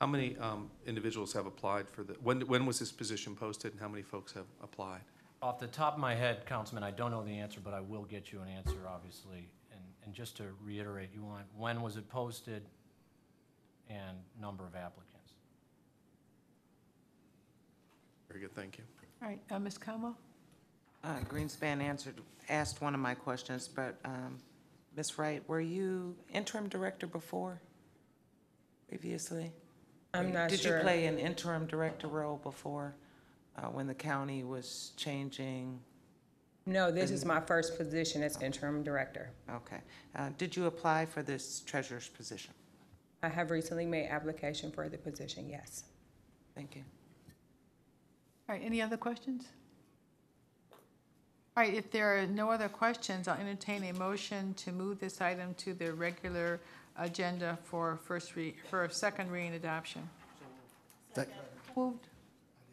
How many um, individuals have applied for the, when, when was this position posted, and how many folks have applied? Off the top of my head, Councilman, I don't know the answer, but I will get you an answer, obviously. And, and just to reiterate, you want, when was it posted and number of applicants? Very good, thank you. All right, uh, Ms. Como? Uh, Greenspan answered, asked one of my questions, but, um, Ms. Wright, were you interim director before, previously? I'm not sure Did you play an interim director role before, uh, when the county was changing? No, this is my first position as interim director. Okay. Uh, Did you apply for this treasurer's position? I have recently made application for the position, yes. Thank you. All right, any other questions? All right, if there are no other questions, I'll entertain a motion to move this item to the regular agenda for first re, for second reading adoption. Sec- Moved.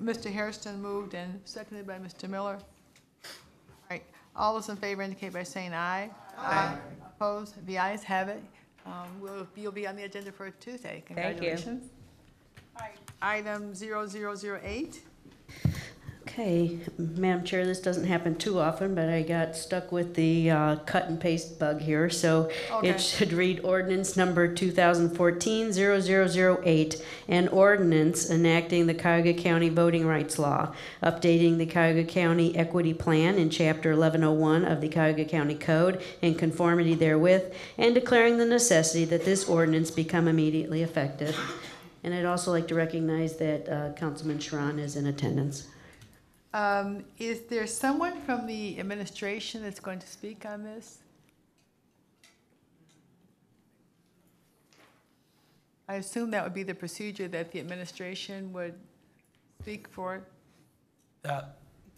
Mr. Hairston moved and seconded by Mr. Miller. All right, all those in favor indicate by saying aye. Aye. Opposed? The ayes have it. Um, We'll, you'll be on the agenda for Tuesday. Thank you. Congratulations. All right, Item 0008. Okay, Madam Chair, this doesn't happen too often, but I got stuck with the uh, cut and paste bug here, so Okay. it should read ordinance number 2014-0008, an ordinance enacting the Cuyahoga County Voting Rights Law, updating the Cuyahoga County Equity Plan in Chapter 1101 of the Cuyahoga County Code in conformity therewith, and declaring the necessity that this ordinance become immediately effective. And I'd also like to recognize that uh, Councilman Schron is in attendance. Um, Is there someone from the administration that's going to speak on this? I assume that would be the procedure that the administration would speak for? Uh,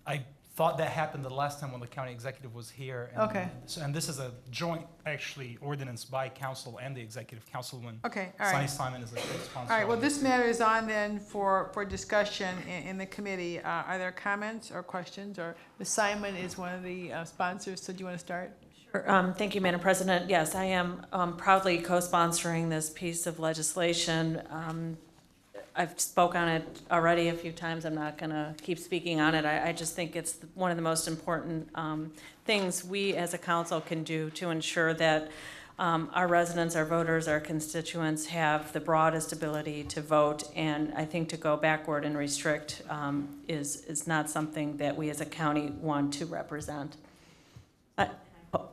I thought that happened the last time when the county executive was here. and- Okay. so- And this is a joint, actually, ordinance by council and the executive. Councilwoman Okay, all Sunny right. Simon is the co-sponsor. All right, well, on this matter is on then for, for discussion in, in the committee. Uh, Are there comments or questions? Or Ms. Simon is one of the uh, sponsors, so do you want to start? Sure. Um, Thank you, Madam President. Yes, I am um, proudly co-sponsoring this piece of legislation. Um, I've spoke on it already a few times. I'm not going to keep speaking on it. I, I just think it's one of the most important um, things we as a council can do to ensure that um, our residents, our voters, our constituents have the broadest ability to vote. And I think to go backward and restrict um, is, is not something that we as a county want to represent. I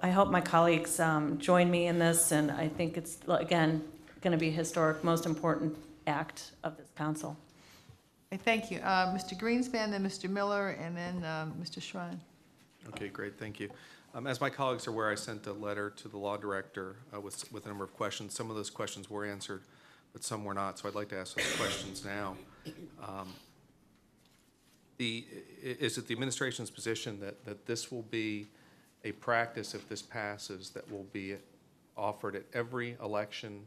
I hope my colleagues um, join me in this, and I think it's, again, going to be historic, most important act of this council. Okay, Thank you. Uh, Mr. Greenspan, then Mr. Miller, and then um, Mr. Schron. Okay, great, thank you. Um, As my colleagues are aware, I sent a letter to the law director uh, with, with a number of questions. Some of those questions were answered, but but some were not, so I'd like to ask those questions now. Um, The, i- is it the administration's position that, that this will be a practice, if this passes, that will be offered at every election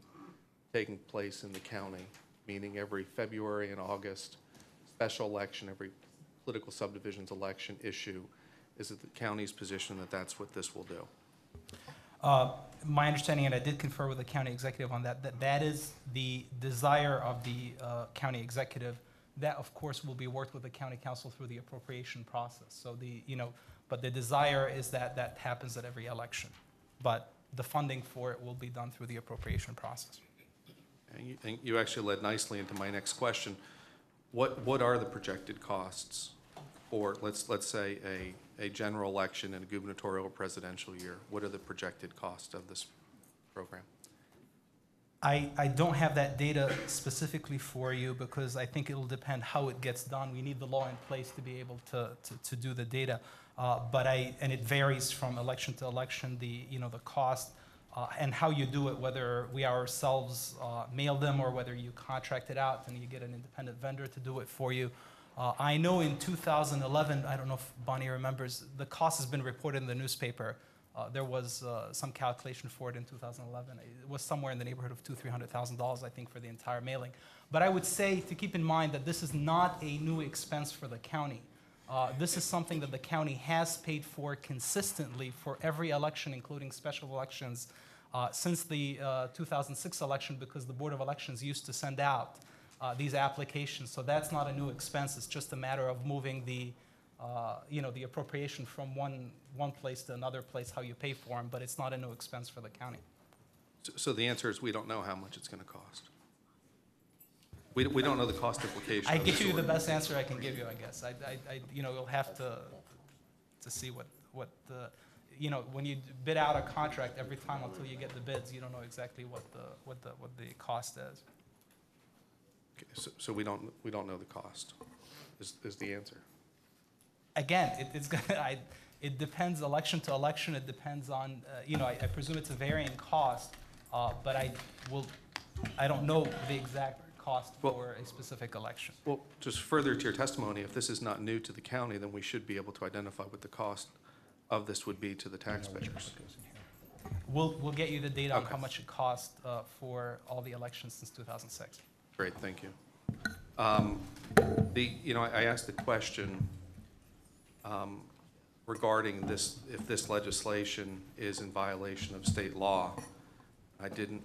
taking place in the county, meaning every February and August special election, every political subdivisions election issue? Is it the county's position that that's what this will do? Uh, My understanding, and I did confer with the county executive on that, that that is the desire of the uh, county executive. That, of course, will be worked with the county council through the appropriation process. So the, you know, but the desire is that that happens at every election. But the funding for it will be done through the appropriation process. And you, and you actually led nicely into my next question. What, what are the projected costs for, let's, let's say, a, a general election and a gubernatorial or presidential year? What are the projected costs of this program? I, I don't have that data specifically for you because I think it'll depend how it gets done. We need the law in place to be able to, to, to do the data. Uh, but I, and it varies from election to election, the, you know, the cost uh, and how you do it, whether we ourselves uh, mail them or whether you contract it out and you get an independent vendor to do it for you. Uh, I know in 2011, I don't know if Bonnie remembers, the cost has been reported in the newspaper. Uh, there was uh, some calculation for it in 2011. It was somewhere in the neighborhood of two, three hundred thousand dollars, I think, for the entire mailing. But I would say to keep in mind that this is not a new expense for the county. Uh, this is something that the county has paid for consistently for every election, including special elections, uh, since the uh, 2006 election, because the Board of Elections used to send out uh, these applications. So that's not a new expense. It's just a matter of moving the, uh, you know, the appropriation from one, one place to another place, how you pay for them, but it's not a new expense for the county. So, the answer is we don't know how much it's gonna cost. We, we don't know the cost implication. I of give you the ordinance. best answer I can give you, I guess. I, I, I, you know, you'll have to, to see what, what the, you know, when you bid out a contract, every time until you get the bids, you don't know exactly what the, what the, what the cost is. Okay, So, so we don't, we don't know the cost, is, is the answer. Again, it, it's gonna, *laughs* I, it depends election to election, it depends on, uh, you know, I, I presume it's a varying cost, uh, but I will, I don't know the exact cost Well- for a specific election. Well, just further to your testimony, if this is not new to the county, then we should be able to identify what the cost of this would be to the taxpayers. We'll, we'll get you the data on Okay. how much it cost, uh, for all the elections since two thousand six. Great, thank you. Um, The, you know, I I asked the question um, regarding this, if this legislation is in violation of state law. I didn't,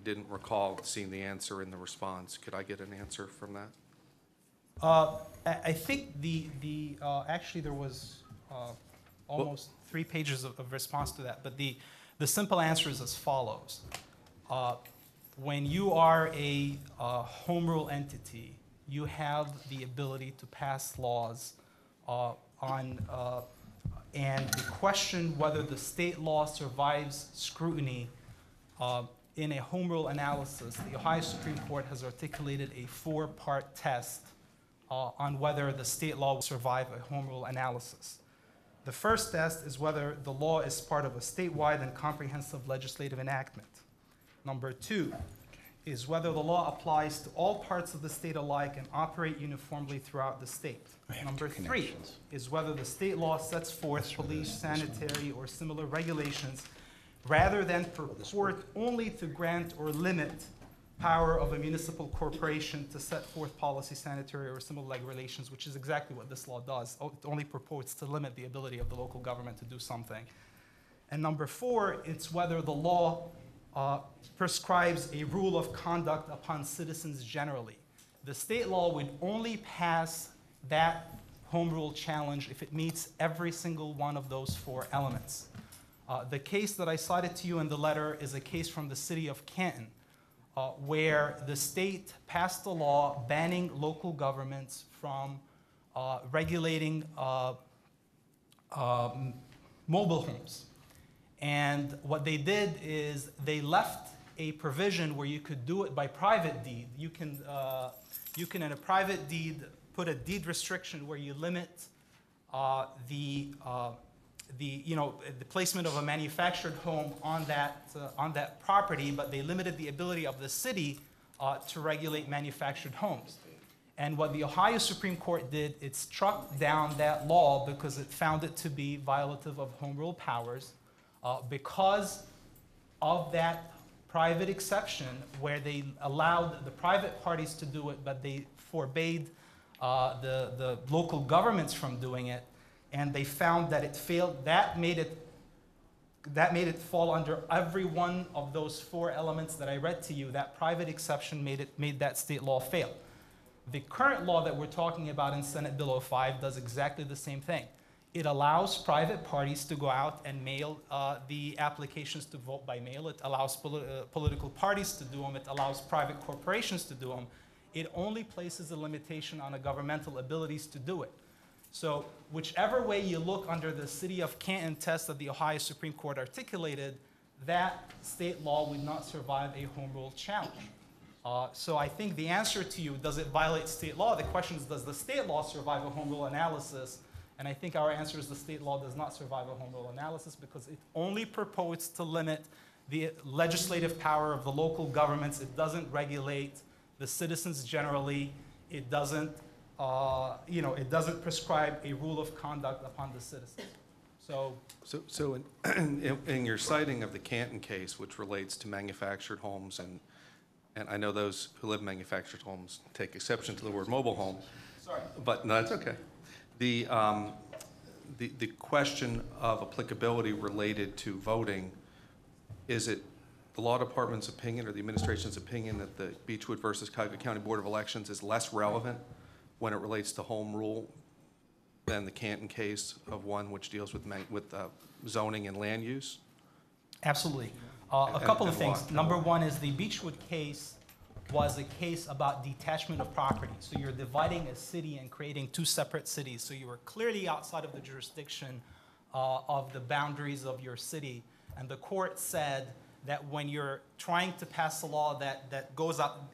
I didn't recall seeing the answer in the response. Could I get an answer from that? Uh, I, I think the, the, uh, actually, there was, uh, almost three pages of, of response to that, but the, the simple answer is as follows. Uh, When you are a, uh, home rule entity, you have the ability to pass laws, uh, on, uh, and the question whether the state law survives scrutiny, uh, in a home rule analysis, the Ohio Supreme Court has articulated a four-part test uh, on whether the state law will survive a home rule analysis. The first test is whether the law is part of a statewide and comprehensive legislative enactment. Number two is whether the law applies to all parts of the state alike and operate uniformly throughout the state. Number three is whether the state law sets forth police, sanitary, or similar regulations rather than purport only to grant or limit power of a municipal corporation to set forth policy, sanitary, or similar like regulations, which is exactly what this law does. It only purports to limit the ability of the local government to do something. And number four, it's whether the law uh, prescribes a rule of conduct upon citizens generally. The state law would only pass that home rule challenge if it meets every single one of those four elements. Uh, the case that I cited to you in the letter is a case from the city of Canton, uh, where the state passed a law banning local governments from uh, regulating um, mobile homes. And what they did is they left a provision where you could do it by private deed. You can, uh, you can in a private deed put a deed restriction where you limit the, the, you know, the placement of a manufactured home on that, uh, on that property, but they limited the ability of the city uh, to regulate manufactured homes. And what the Ohio Supreme Court did, it struck down that law because it found it to be violative of home rule powers uh, because of that private exception where they allowed the private parties to do it, but they forbade uh, the, the local governments from doing it. And they found that it failed, that made it that made it fall under every one of those four elements that I read to you. That private exception made, it, made that state law fail. The current law that we're talking about in Senate Bill 05 does exactly the same thing. It allows private parties to go out and mail uh, the applications to vote by mail. It allows poli- uh, political parties to do them. It allows private corporations to do them. It only places a limitation on the governmental abilities to do it. So whichever way you look under the city of Canton test that the Ohio Supreme Court articulated, that state law would not survive a home rule challenge. Uh, so I think the answer to you, does it violate state law? The question is, does the state law survive a home rule analysis? And I think our answer is the state law does not survive a home rule analysis because it only proposed to limit the legislative power of the local governments. It doesn't regulate the citizens generally. It doesn't uh, you know, it doesn't prescribe a rule of conduct upon the citizens. So, So, so in, *clears throat* in, in your citing of the Canton case, which relates to manufactured homes, and, and I know those who live in manufactured homes take exception to the word mobile home. Sorry. But, no, that's okay. The, um, the, the question of applicability related to voting, is it the law department's opinion or the administration's opinion that the Beachwood versus Cuyahoga County Board of Elections is less relevant when it relates to home rule than the Canton case of one which deals with, man- with uh, zoning and land use? absolutely. Uh, a And- couple of and things. Number one is the Beachwood case was a case about detachment of property. So you're dividing a city and creating two separate cities. So you were clearly outside of the jurisdiction uh, of the boundaries of your city. And the court said that when you're trying to pass a law that, that goes up,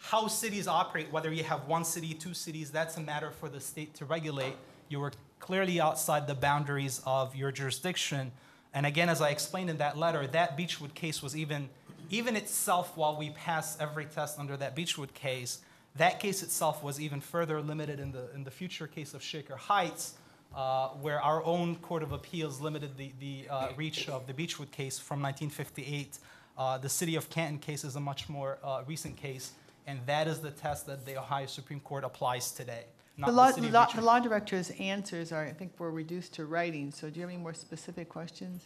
how cities operate, whether you have one city, two cities, that's a matter for the state to regulate. You were clearly outside the boundaries of your jurisdiction. And again, as I explained in that letter, that Beachwood case was even, even itself, while we pass every test under that Beachwood case, that case itself was even further limited in the, in the future case of Shaker Heights, uh, where our own Court of Appeals limited the, the uh, reach of the Beachwood case from 1958. Uh, the City of Canton case is a much more uh, recent case, and that is the test that the Ohio Supreme Court applies today. not The law, City of law- the law director's answers are, I think, were reduced to writing, so do you have any more specific questions?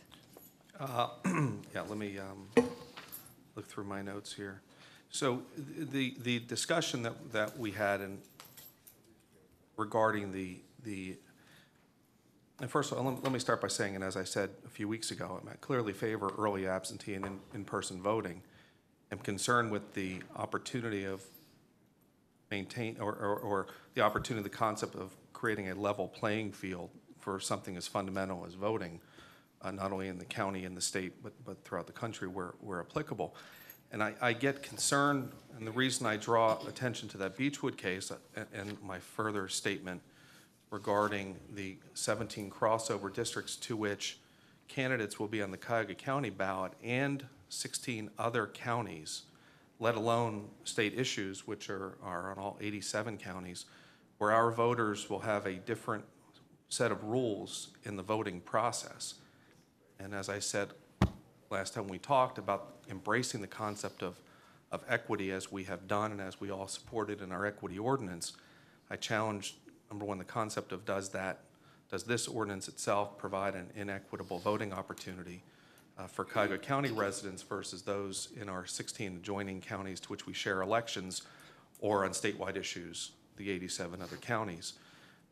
Uh, *clears throat* Yeah, let me um, look through my notes here. So the, the discussion that, that we had in regarding the, the, and first of all, let- let me start by saying, and as I said a few weeks ago, I clearly favor early absentee and in- in-person voting. I'm concerned with the opportunity of maintain, or, or, or the opportunity, the concept of creating a level playing field for something as fundamental as voting, uh, not only in the county and the state, but, but throughout the country where, where applicable. And I, I get concerned, and the reason I draw attention to that Beachwood case uh, and, and my further statement regarding the 17 crossover districts to which candidates will be on the Cuyahoga County ballot and 16 other counties, let alone state issues, which are, are on all 87 counties, where our voters will have a different set of rules in the voting process. And as I said last time we talked about embracing the concept of, of equity as we have done and as we all supported in our equity ordinance, I challenge, number one, the concept of does that, does this ordinance itself provide an inequitable voting opportunity uh, for Cuyahoga County residents versus those in our 16 adjoining counties to which we share elections or on statewide issues, the 87 other counties?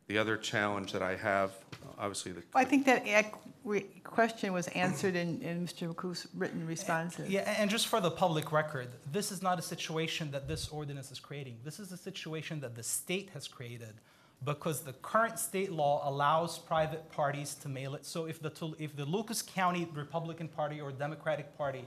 The other challenge that I have, obviously, the I think that ec- re- question was answered in, in Mr. Makhlouf's written responses. Yeah, and just for the public record, this is not a situation that this ordinance is creating. This is a situation that the state has created because the current state law allows private parties to mail it. So if the, if the Lucas County Republican Party or Democratic Party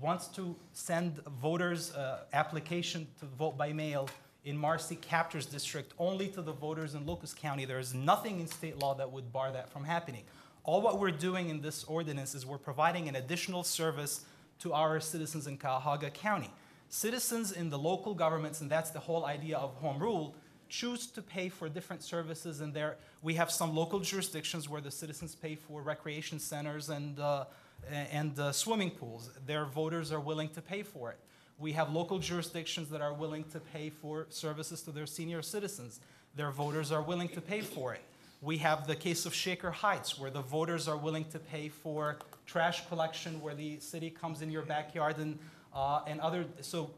wants to send voters uh, application to vote by mail in Marcy Kaptur's District only to the voters in Lucas County, there is nothing in state law that would bar that from happening. All what we're doing in this ordinance is we're providing an additional service to our citizens in Cuyahoga County. Citizens in the local governments, and that's the whole idea of home rule, choose to pay for different services and there we have some local jurisdictions where the citizens pay for recreation centers and uh, and uh, swimming pools. Their voters are willing to pay for it. We have local jurisdictions that are willing to pay for services to their senior citizens. Their voters are willing to pay for it. We have the case of Shaker Heights where the voters are willing to pay for trash collection where the city comes in your backyard and uh, and other so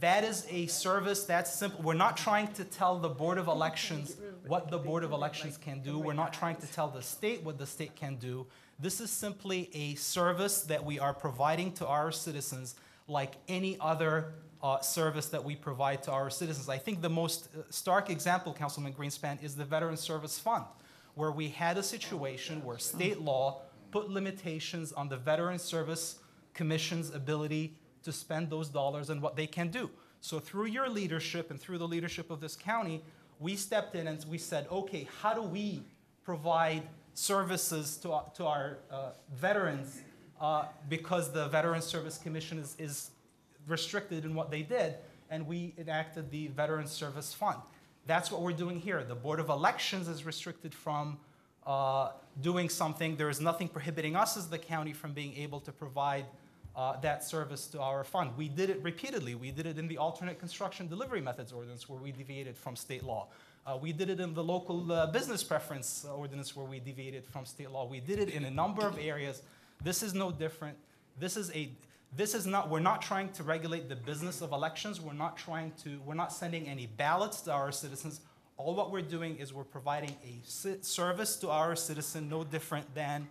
that is a service that's simple. We're not trying to tell the Board of Elections what the Board of Elections can do. We're not trying to tell the state what the state can do. This is simply a service that we are providing to our citizens like any other uh, service that we provide to our citizens. I think the most uh, stark example, Councilman Greenspan, is the Veteran Service Fund, where we had a situation where state law put limitations on the Veteran Service Commission's ability to spend those dollars and what they can do. So through your leadership and through the leadership of this county, we stepped in and we said, okay, how do we provide services to to our uh, veterans uh, because the Veteran Service Commission is, is restricted in what they did, and we enacted the Veteran Service Fund. That's what we're doing here. The Board of Elections is restricted from uh, doing something. There is nothing prohibiting us as the county from being able to provide uh, that service to our fund. We did it repeatedly. We did it in the alternate construction delivery methods ordinance where we deviated from state law. Uh, we did it in the local uh, business preference ordinance where we deviated from state law. We did it in a number of areas. This is no different. This is a this is not we're not trying to regulate the business of elections. We're not trying to we're not sending any ballots to our citizens. All what we're doing is we're providing a service to our citizen no different than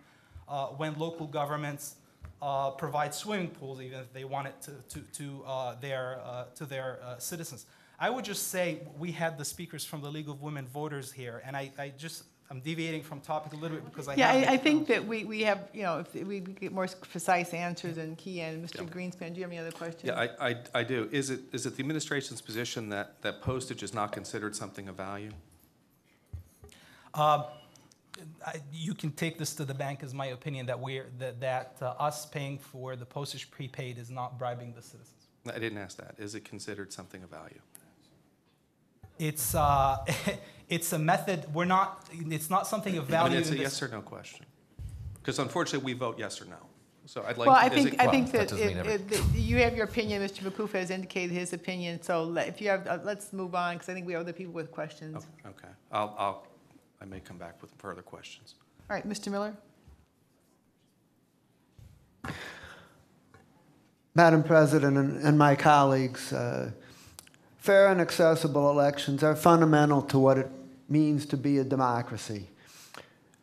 uh, when local governments uh, provide swimming pools, even if they want it to, to, to uh, their, uh, to their uh, citizens. I would just say we had the speakers from the League of Women Voters here, and I, I just, I'm deviating from topic a little bit because I Yeah, have I, I think that we, we have, you know, if we get more precise answers and key and Mr. Greenspan, do you have any other questions? Yeah, I, I, I do. Is it, is it the administration's position that, that postage is not considered something of value? Um, I, you can take this to the bank as my opinion that we're that, that uh, us paying for the postage prepaid is not bribing the citizens. I didn't ask that. Is it considered something of value? It's uh, *laughs* it's a method. We're not. It's not something of I value. mean, it's a yes or no question. Because unfortunately, we vote yes or no. So I'd like. To. Well, I think, it- I think that that it- it- that you have your opinion, Mr. Makhlouf has indicated his opinion, so if you have, uh, let's move on, because I think we have other people with questions. Oh, Okay, I'll, I'll, I may come back with further questions. All right, Mr. Miller? Madam President and, and my colleagues, uh, fair and accessible elections are fundamental to what it means to be a democracy.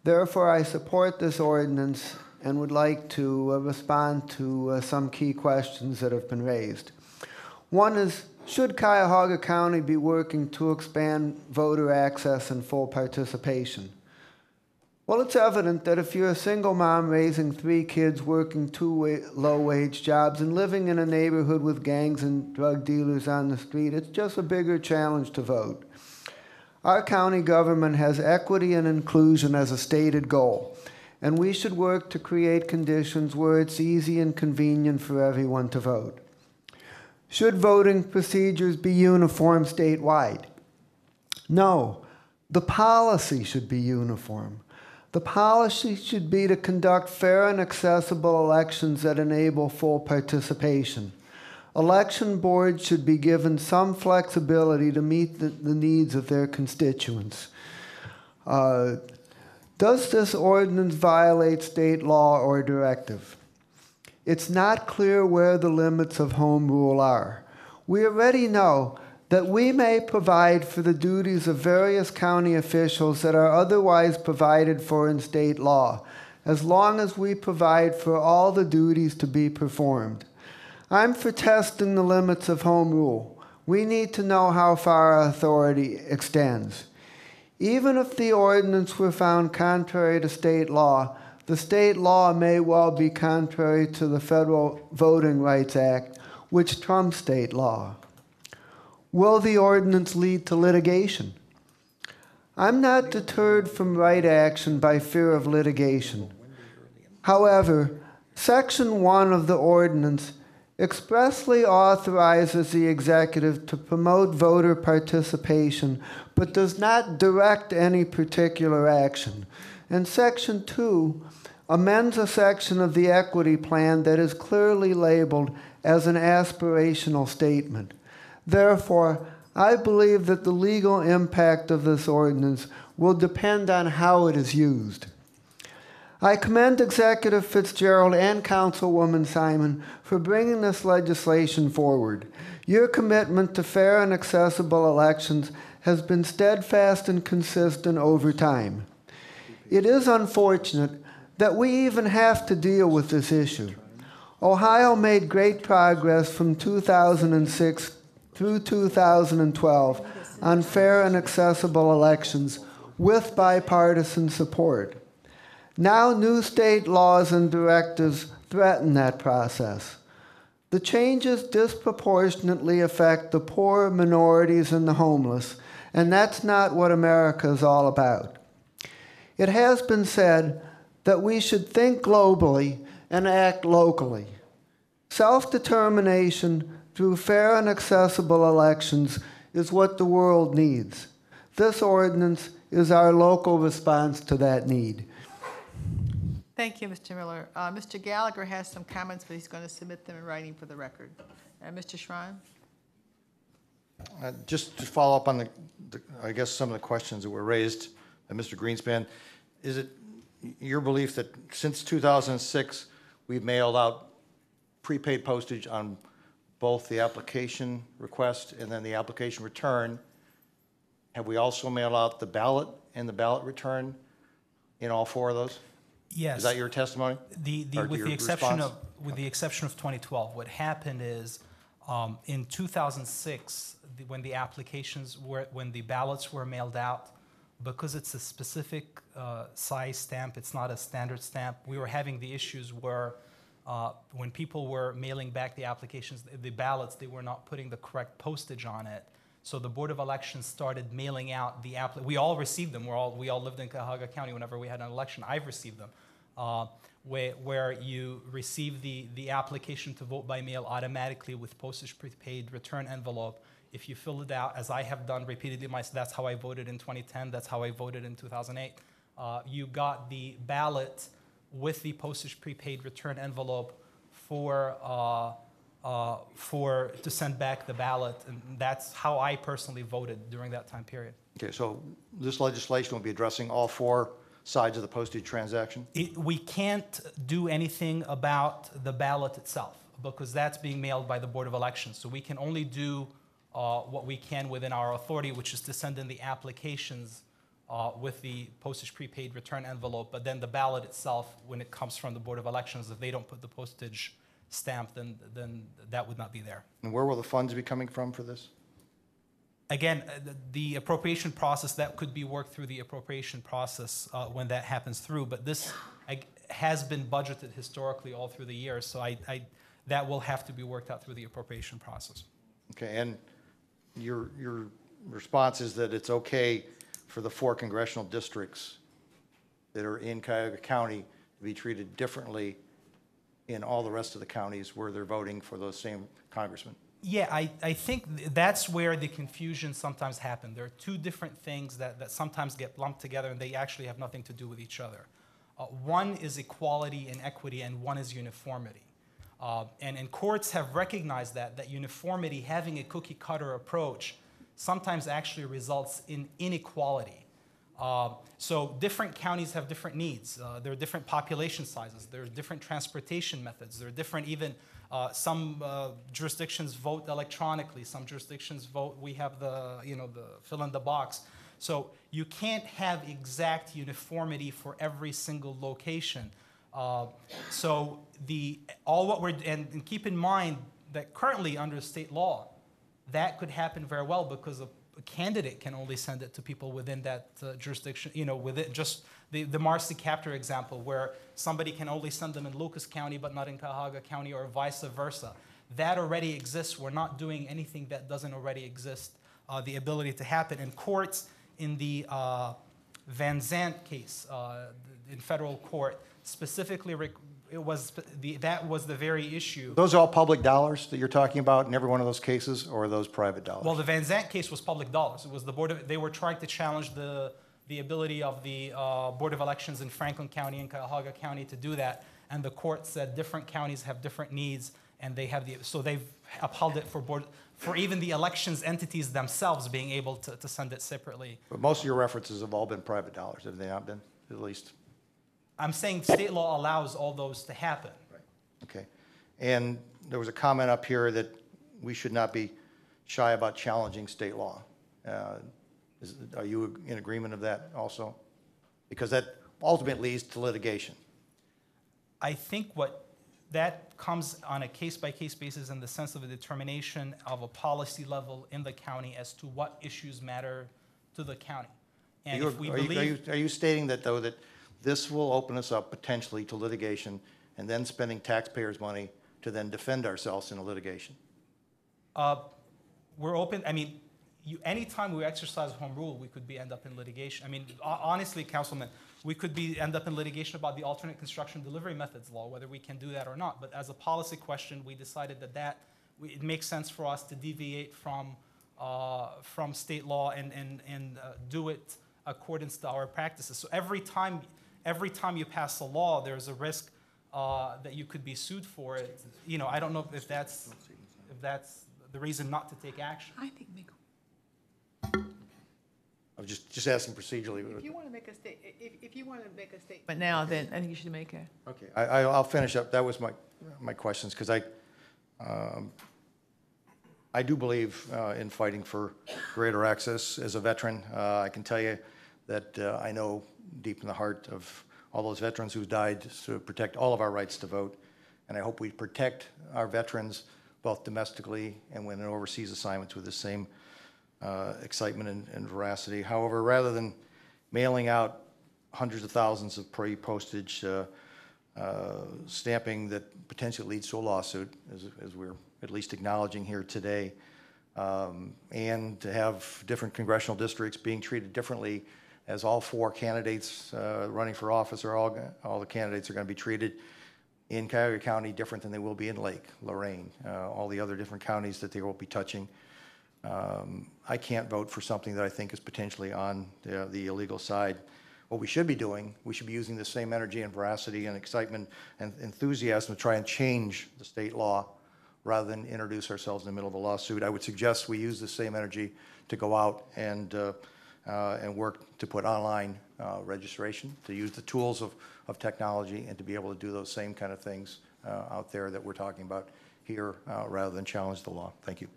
Therefore, I support this ordinance and would like to uh, respond to uh, some key questions that have been raised. One is, should Cuyahoga County be working to expand voter access and full participation? Well, it's evident that if you're a single mom raising three kids, working two low wage jobs, and living in a neighborhood with gangs and drug dealers on the street, it's just a bigger challenge to vote. Our county government has equity and inclusion as a stated goal, and we should work to create conditions where it's easy and convenient for everyone to vote. Should voting procedures be uniform statewide? No, the policy should be uniform. The policy should be to conduct fair and accessible elections that enable full participation. Election boards should be given some flexibility to meet the, the needs of their constituents. Uh, does this ordinance violate state law or directive? It's not clear where the limits of home rule are. We already know that we may provide for the duties of various county officials that are otherwise provided for in state law, as long as we provide for all the duties to be performed. I'm for testing the limits of home rule. We need to know how far our authority extends. Even if the ordinance were found contrary to state law, the state law may well be contrary to the Federal Voting Rights Act, which trumps state law. Will the ordinance lead to litigation? I'm not deterred from right action by fear of litigation. However, Section 1 of the ordinance expressly authorizes the executive to promote voter participation, but does not direct any particular action. And Section 2 amends a section of the equity plan that is clearly labeled as an aspirational statement. Therefore, I believe that the legal impact of this ordinance will depend on how it is used. I commend Executive Fitzgerald and Councilwoman Simon for bringing this legislation forward. Your commitment to fair and accessible elections has been steadfast and consistent over time. It is unfortunate that we even have to deal with this issue. Ohio made great progress from 2006 through 2012 on fair and accessible elections with bipartisan support. Now, new state laws and directives threaten that process. The changes disproportionately affect the poor, minorities, and the homeless, and that's not what America is all about. It has been said that we should think globally and act locally. Self determination through fair and accessible elections is what the world needs. This ordinance is our local response to that need. Thank you, Mr. Miller. Uh, Mr. Gallagher has some comments, but he's going to submit them in writing for the record. Uh, Mr. Schron? Uh, Just to follow up on the, the- I guess, some of the questions that were raised by Mr. Greenspan, is it your belief that since 2006, we've mailed out prepaid postage on both the application request and then the application return? Have we also mailed out the ballot and the ballot return in all four of those? Yes. Is that your testimony? The, the, Or with your the exception response? of, with the exception of 2012, what happened is, um, in 2006, the- when the applications were, when the ballots were mailed out, because it's a specific uh, size stamp, it's not a standard stamp, we were having the issues where uh, when people were mailing back the applications, the ballots, they were not putting the correct postage on it. So the Board of Elections started mailing out the app. We all received them. We're all, we all lived in Cuyahoga County whenever we had an election. I've received them. Uh, where, where you receive the, the application to vote by mail automatically with postage prepaid return envelope. If you fill it out, as I have done repeatedly, my, that's how I voted in 2010, that's how I voted in 2008. Uh, you got the ballot with the postage prepaid return envelope for, uh, uh, for, to send back the ballot. And that's how I personally voted during that time period. Okay, so this legislation will be addressing all four sides of the postage transaction? It, we can't do anything about the ballot itself because that's being mailed by the Board of Elections. So we can only do uh, what we can within our authority, which is to send in the applications uh, with the postage prepaid return envelope. But then the ballot itself, when it comes from the Board of Elections, if they don't put the postage stamp, then, then that would not be there. And where will the funds be coming from for this? Again, uh, the- the appropriation process, that could be worked through the appropriation process uh, when that happens through, but this ag- has been budgeted historically all through the years, so I, I, that will have to be worked out through the appropriation process. Okay, and your, your response is that it's okay for the four congressional districts that are in Cuyahoga County to be treated differently in all the rest of the counties where they're voting for those same congressmen? Yeah, I, I think th- that's where the confusion sometimes happens. There are two different things that, that sometimes get lumped together and they actually have nothing to do with each other. Uh, one is equality and equity, and one is uniformity. Uh, and, and courts have recognized that, that uniformity, having a cookie cutter approach, sometimes actually results in inequality. Uh, so different counties have different needs. Uh, there are different population sizes. There are different transportation methods. There are different even uh, some uh, jurisdictions vote electronically. Some jurisdictions vote. We have the you know the fill in the box. So you can't have exact uniformity for every single location. Uh, so the all what we're and, and keep in mind that currently under state law, that could happen very well because a, a candidate can only send it to people within that uh, jurisdiction, you know, within just the, the Marcy Kaptur example, where somebody can only send them in Lucas County but not in Cuyahoga County, or vice versa. That already exists. We're not doing anything that doesn't already exist. Uh, the ability to happen. in courts in the uh, Van Zant case uh, in federal court specifically rec- it was, the, that was the very issue. Those are all public dollars that you're talking about in every one of those cases, or are those private dollars? Well, the Van Zant case was public dollars. It was the Board of, they were trying to challenge the, the ability of the uh, Board of Elections in Franklin County and Cuyahoga County to do that. And the court said different counties have different needs, and they have the, so they've upheld it for board, for even the elections entities themselves being able to, to send it separately. But most of your references have all been private dollars, have they not been, at least? I'm saying state law allows all those to happen. Okay. And there was a comment up here that we should not be shy about challenging state law. Uh, is- Are you in agreement of that also? Because that ultimately leads to litigation. I think what, that comes on a case-by-case basis in the sense of a determination of a policy level in the county as to what issues matter to the county. Are And you- if we are you- Are believe, you, are you stating that, though, that this will open us up potentially to litigation and then spending taxpayers' money to then defend ourselves in a litigation? uh, we're open, I mean, you, anytime we exercise home rule, we could be, end up in litigation. I mean, honestly, Councilman, we could be, end up in litigation about the alternate construction delivery methods law, whether we can do that or not. But as a policy question, we decided that that, we- it makes sense for us to deviate from, uh, from state law and, and, and uh, do it accordance to our practices. So every time, every time you pass a law, there's a risk uh, that you could be sued for it. You know, I don't know if that's, if that's the reason not to take action. I think make, I was just, just asking procedurally. if you want to make a state, if, if you want to make a statement But now, then I think you should make a. Okay, I, I- I'll finish up. That was my, my questions, because I, um, I do believe uh, in fighting for greater access as a veteran. Uh, I can tell you that uh, I know deep in the heart of all those veterans who died to protect all of our rights to vote. And I hope we protect our veterans both domestically and when in overseas assignments with the same uh, excitement and- and veracity. However, rather than mailing out hundreds of thousands of pre-postage uh, uh, stamping that potentially leads to a lawsuit, as, as we're at least acknowledging here today, um, and to have different congressional districts being treated differently as all four candidates uh, running for office are all, all the candidates are going to be treated in Cuyahoga County different than they will be in Lake, Lorain, uh, all the other different counties that they will be touching. Um, I can't vote for something that I think is potentially on the, the illegal side. What we should be doing, we should be using the same energy and veracity and excitement and enthusiasm to try and change the state law rather than introduce ourselves in the middle of a lawsuit. I would suggest we use the same energy to go out and, uh, uh, and work to put online uh, registration, to use the tools of, of technology and to be able to do those same kind of things uh, out there that we're talking about here uh, rather than challenge the law. Thank you.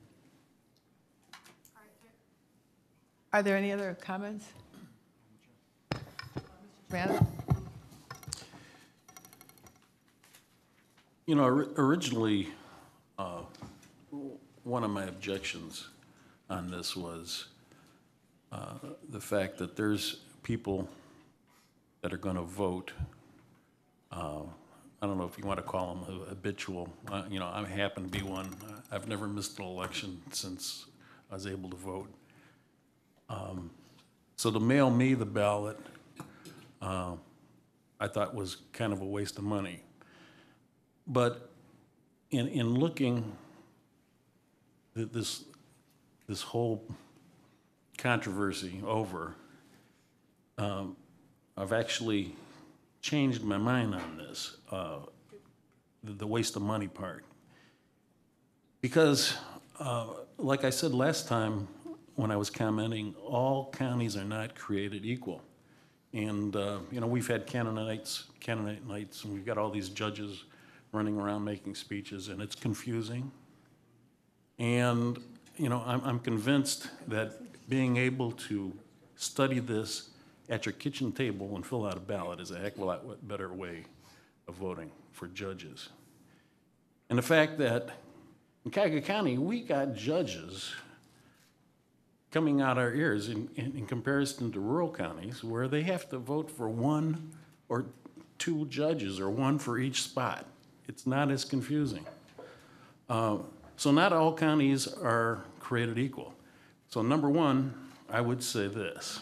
Are there any other comments? Ma'am? You know, originally, uh, one of my objections on this was the fact that there's people that are going to vote. uh, I don't know if you want to call them habitual. uh, You know, I happen to be one. I've never missed an election since I was able to vote. Um, So to mail me the ballot, uh, I thought was kind of a waste of money. But in, in looking at this, this whole controversy over, um, I've actually changed my mind on this, uh, the, the waste of money part. Because, uh, like I said last time when I was commenting, all counties are not created equal. And, uh, you know, we've had Canaanites, Canaanite nights, and we've got all these judges running around making speeches, and it's confusing. And, you know, I'm, I'm convinced that being able to study this at your kitchen table and fill out a ballot is a heck of a lot better way of voting for judges. And the fact that in Cuyahoga County, we got judges coming out our ears in, in, in comparison to rural counties where they have to vote for one or two judges or one for each spot. It's not as confusing. Uh, so not all counties are created equal. So number one, I would say this.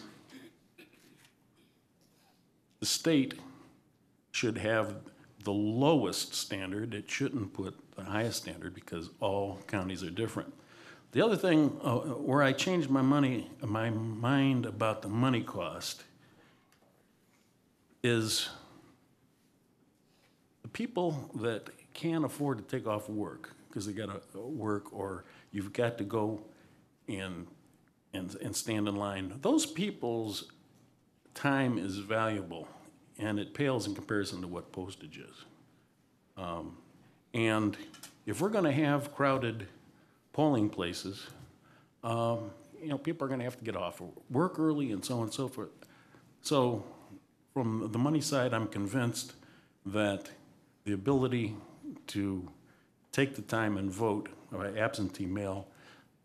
The state should have the lowest standard. It shouldn't put the highest standard because all counties are different. The other thing uh, where I changed my money, my mind about the money cost is the people that can't afford to take off work because they got to work or you've got to go and, and, and stand in line. Those people's time is valuable and it pales in comparison to what postage is. Um, and if we're going to have crowded polling places, um, you know, people are going to have to get off work early and so on and so forth. So, from the money side, I'm convinced that the ability to take the time and vote by absentee mail,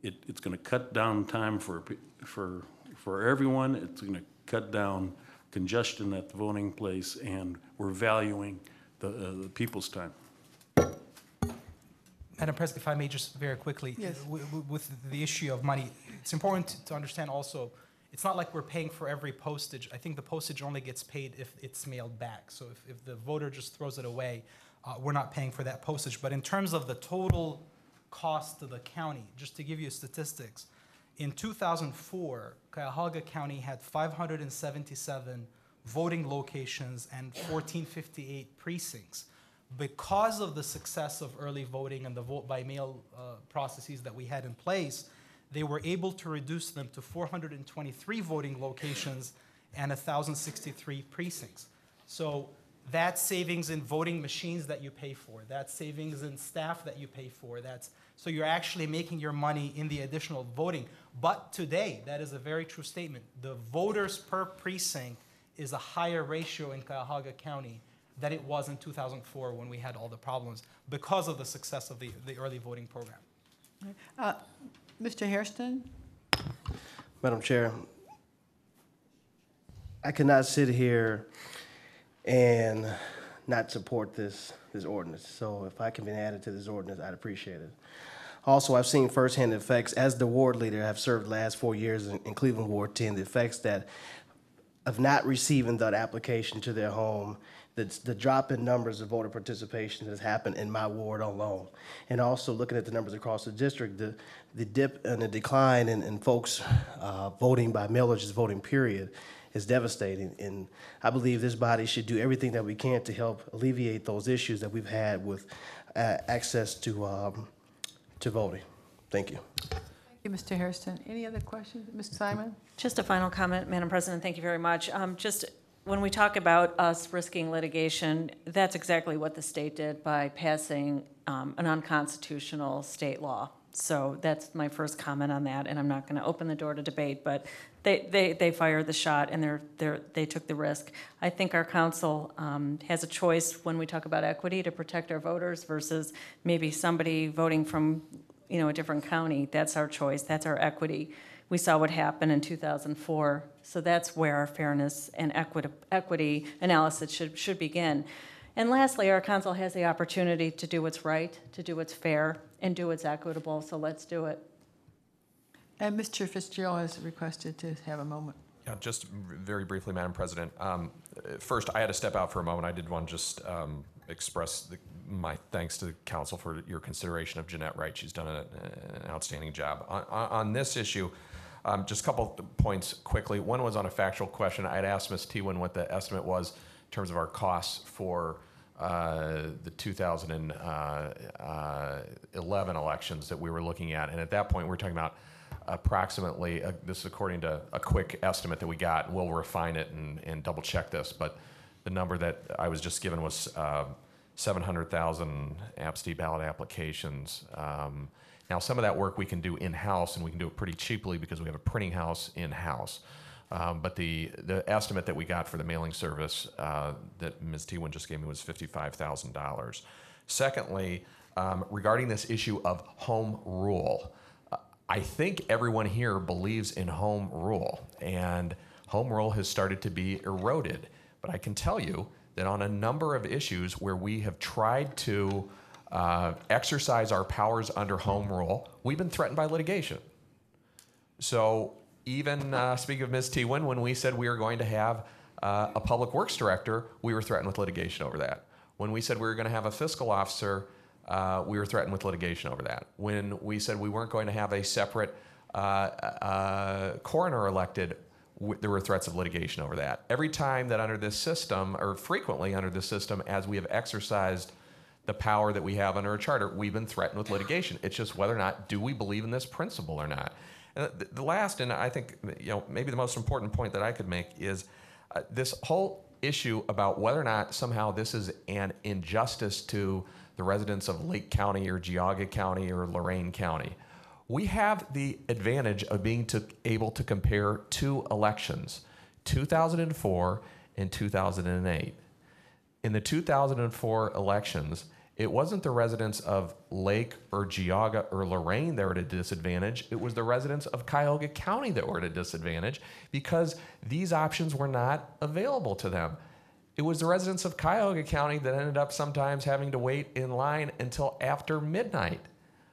it, it's going to cut down time for, pe- for, for everyone. It's going to cut down congestion at the voting place, and we're valuing the, uh, the people's time. Madam President, if I may just very quickly. Yes. w- w- With the issue of money, it's important to- to understand also, it's not like we're paying for every postage. I think the postage only gets paid if it's mailed back. So if, if the voter just throws it away, uh, we're not paying for that postage. But in terms of the total cost to the county, just to give you statistics, in 2004, Cuyahoga County had 577 voting locations and 1458 precincts because of the success of early voting and the vote by mail uh, processes that we had in place, they were able to reduce them to 423 voting locations and 1,063 precincts. So that's savings in voting machines that you pay for. That's savings in staff that you pay for. That's so you're actually making your money in the additional voting. But today, that is a very true statement. The voters per precinct is a higher ratio in Cuyahoga County than it was in 2004 when we had all the problems because of the success of the, the early voting program. Uh, Mr. Hairston? Madam Chair, I cannot sit here and not support this, this ordinance. So if I can be added to this ordinance, I'd appreciate it. Also, I've seen firsthand the effects, as the ward leader, I've served the last four years in in Cleveland Ward 10, the effects that of not receiving that application to their home, the, the drop in numbers of voter participation that has happened in my ward alone. And also looking at the numbers across the district, the, the dip and the decline in, in folks uh, voting by mail or just voting period is devastating. And I believe this body should do everything that we can to help alleviate those issues that we've had with uh, access to, um, to voting. Thank you. Thank you, Mr. Hairston. Any other questions? Mr. Simon? Just a final comment, Madam President, thank you very much. Um, Just, when we talk about us risking litigation, that's exactly what the state did by passing um, an unconstitutional state law. So that's my first comment on that, and I'm not going to open the door to debate, but they, they, they fired the shot and they're, they're, they took the risk. I think our council um, has a choice when we talk about equity to protect our voters versus maybe somebody voting from, you know, a different county. That's our choice, that's our equity. We saw what happened in 2004, so that's where our fairness and equity, equity analysis should, should begin. And lastly, our council has the opportunity to do what's right, to do what's fair, and do what's equitable, so let's do it. And Mr. Fitzgerald has requested to have a moment. Yeah, just very briefly, Madam President. Um, uh, First, I had to step out for a moment. I did want to just um, express the- my thanks to the council for your consideration of Jeanette Wright. She's done a- an outstanding job. On- On this issue, um, just a couple of points quickly. One was on a factual question. I had asked Ms. Teeuwen what the estimate was in terms of our costs for uh, the 2011 elections that we were looking at. And at that point, we were talking about approximately, uh, this is according to a quick estimate that we got, we'll refine it and, and double check this, but the number that I was just given was uh, 700,000 absentee ballot applications. Um, Now, some of that work we can do in-house, and we can do it pretty cheaply because we have a printing house in-house. Um, But the, the estimate that we got for the mailing service uh, that Ms. Teeuwen just gave me was $55,000. Secondly, um, regarding this issue of home rule, I think everyone here believes in home rule, and home rule has started to be eroded. But I can tell you that on a number of issues where we have tried to uh, exercise our powers under home rule, we've been threatened by litigation. So even uh, speaking of Ms. Teeuwen, when we said we were going to have uh, a public works director, we were threatened with litigation over that. When we said we were going to have a fiscal officer, uh, we were threatened with litigation over that. When we said we weren't going to have a separate uh, uh, coroner elected, w- there were threats of litigation over that. Every time that under this system, or frequently under this system, as we have exercised the power that we have under a charter, we've been threatened with litigation. It's just whether or not do we believe in this principle or not. And the, the last, and I think you know maybe the most important point that I could make is uh, this whole issue about whether or not somehow this is an injustice to the residents of Lake County or Geauga County or Lorain County. We have the advantage of being to, able to compare two elections, 2004 and 2008 in the 2004 elections, it wasn't the residents of Lake or Geauga or Lorain that were at a disadvantage. It was the residents of Cuyahoga County that were at a disadvantage because these options were not available to them. It was the residents of Cuyahoga County that ended up sometimes having to wait in line until after midnight.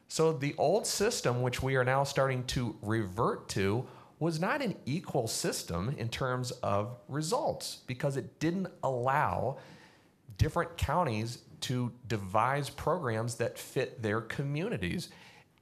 So the old system, which we are now starting to revert to, was not an equal system in terms of results because it didn't allow different counties to devise programs that fit their communities.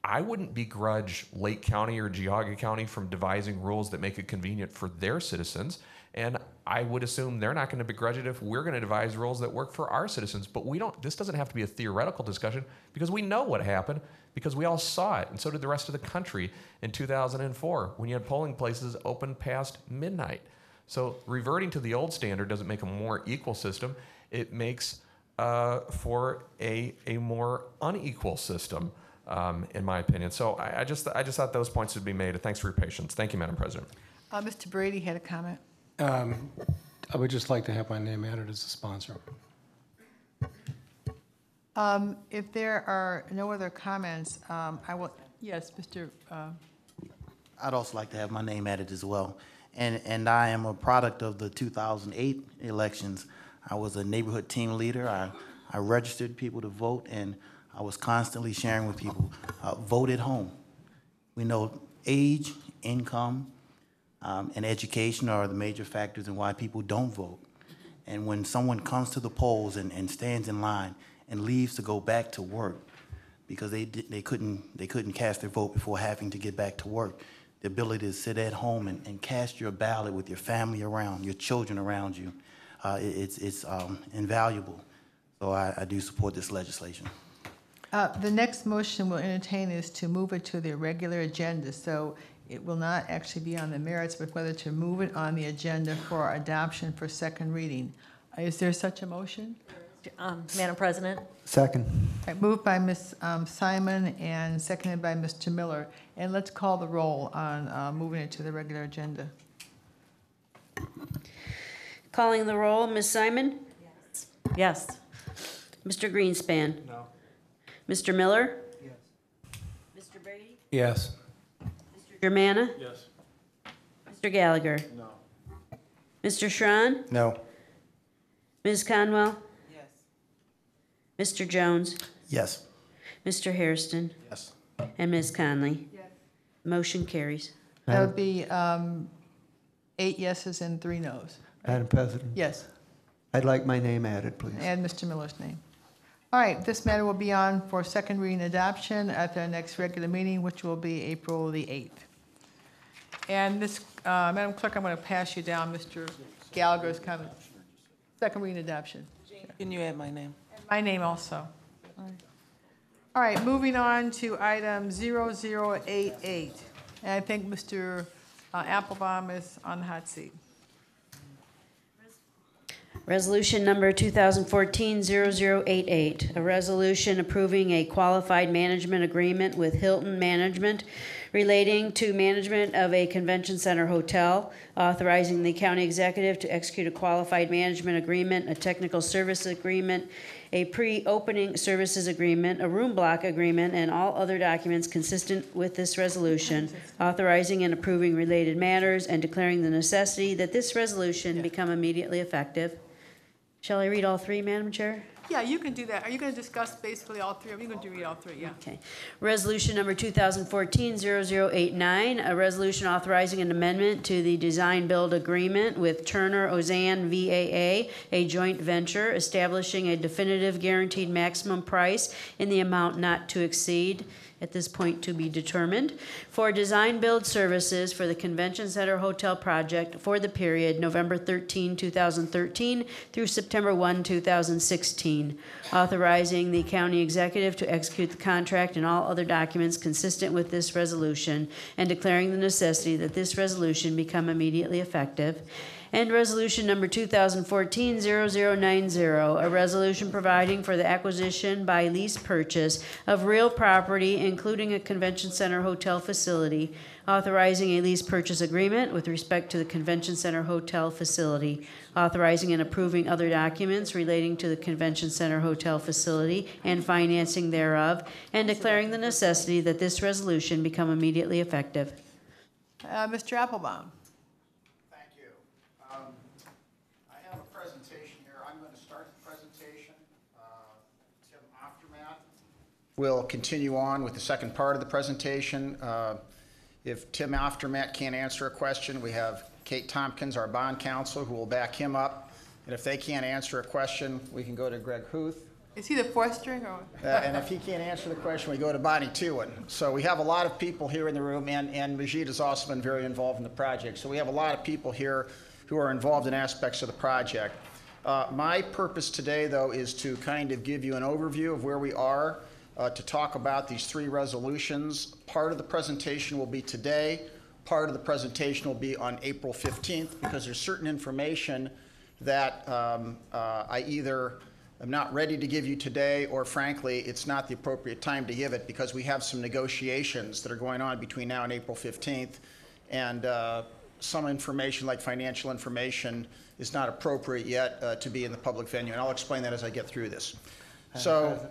I wouldn't begrudge Lake County or Geauga County from devising rules that make it convenient for their citizens. And I would assume they're not going to begrudge it if we're going to devise rules that work for our citizens. But we don't, this doesn't have to be a theoretical discussion because we know what happened because we all saw it. And so did the rest of the country in 2004 when you had polling places open past midnight. So reverting to the old standard doesn't make a more equal system. It makes uh, for a, a more unequal system, um, in my opinion. So I, I just I just thought those points would be made. Thanks for your patience. Thank you, Madam President. Uh, Mr. Brady had a comment. Um, I would just like to have my name added as a sponsor. Um, If there are no other comments, um, I will, yes, Mr. uh, I'd also like to have my name added as well. And, and I am a product of the 2008 elections. I was a neighborhood team leader. I, I registered people to vote, and I was constantly sharing with people, uh, vote at home. We know age, income, um, and education are the major factors in why people don't vote. And when someone comes to the polls and, and stands in line and leaves to go back to work because they, they, couldn't, they couldn't cast their vote before having to get back to work, the ability to sit at home and, and cast your ballot with your family around, your children around you, uh, it- it's, it's um, invaluable. So I, I do support this legislation. Uh, The next motion we'll entertain is to move it to the regular agenda. So it will not actually be on the merits, but whether to move it on the agenda for adoption for second reading. Uh, Is there such a motion? Um, Madam President, Second. All right, Moved by Ms. um, Simon and seconded by Mr. Miller. And let's call the roll on uh, moving it to the regular agenda. Calling the roll, Ms. Simon? yes. Mr. Greenspan? No. Mr. Miller? Yes. Mr. Brady? Yes. Mr. Germana? Yes. Mr. Gallagher? No. Mr. Schron? No. Ms. Conwell? Yes. Mr. Jones? Yes. Mr. Hairston? Yes. And Ms. Connally? Yes. Motion carries. That would be um, eight yeses and three noes. Madam President, Yes, I'd like my name added, please. and Mr. Miller's name. All right, this matter will be on for second reading adoption at the next regular meeting, which will be April the 8th. And this, uh, Madam Clerk, I'm going to pass you down Mr. Gallagher's comment. Second reading adoption. Can you add my name? My name also. All right. All right, moving on to item 0088. And I think Mr. uh, Applebaum is on the hot seat. Resolution number 2014-0088, a resolution approving a qualified management agreement with Hilton Management relating to management of a convention center hotel, authorizing the county executive to execute a qualified management agreement, a technical service agreement, a pre-opening services agreement, a room block agreement, and all other documents consistent with this resolution, authorizing and approving related matters, and declaring the necessity that this resolution become immediately effective. Shall I read all three, Madam Chair? Yeah, you can do that. Are you going to discuss basically all three? Are you going to read all three? Yeah. Okay. Resolution number 2014-0089, a resolution authorizing an amendment to the design-build agreement with Turner Ozanne VAA, a joint venture establishing a definitive guaranteed maximum price in the amount not to exceed, at this point to be determined, for design-build services for the Convention Center Hotel project for the period November 13, 2013 through September 1, 2016, authorizing the county executive to execute the contract and all other documents consistent with this resolution, and declaring the necessity that this resolution become immediately effective. And resolution number 2014-0090, a resolution providing for the acquisition by lease purchase of real property, including a convention center hotel facility, authorizing a lease purchase agreement with respect to the convention center hotel facility, authorizing and approving other documents relating to the convention center hotel facility and financing thereof, and declaring the necessity that this resolution become immediately effective. Uh, Mr. Applebaum. Thank you. Um, I have a presentation here. I'm going to start the presentation. Uh, Tim Offtermatt will continue on with the second part of the presentation. Uh, If Tim Offtermatt can't answer a question, we have Kate Tompkins, our bond counsel, who will back him up. And if they can't answer a question, we can go to Greg Huth. Is he the fourth string or? Uh, And if he can't answer the question, we go to Bonnie Teeuwen. So we have a lot of people here in the room, and, and Majeed has also been very involved in the project. So we have a lot of people here who are involved in aspects of the project. Uh, My purpose today, though, is to kind of give you an overview of where we are, uh, to talk about these three resolutions. Part of the presentation will be today, part of the presentation will be on April 15th, because there's certain information that um, uh, I either am not ready to give you today, or frankly, it's not the appropriate time to give it because we have some negotiations that are going on between now and April 15th. And uh, some information, like financial information, is not appropriate yet uh, to be in the public venue. And I'll explain that as I get through this. So,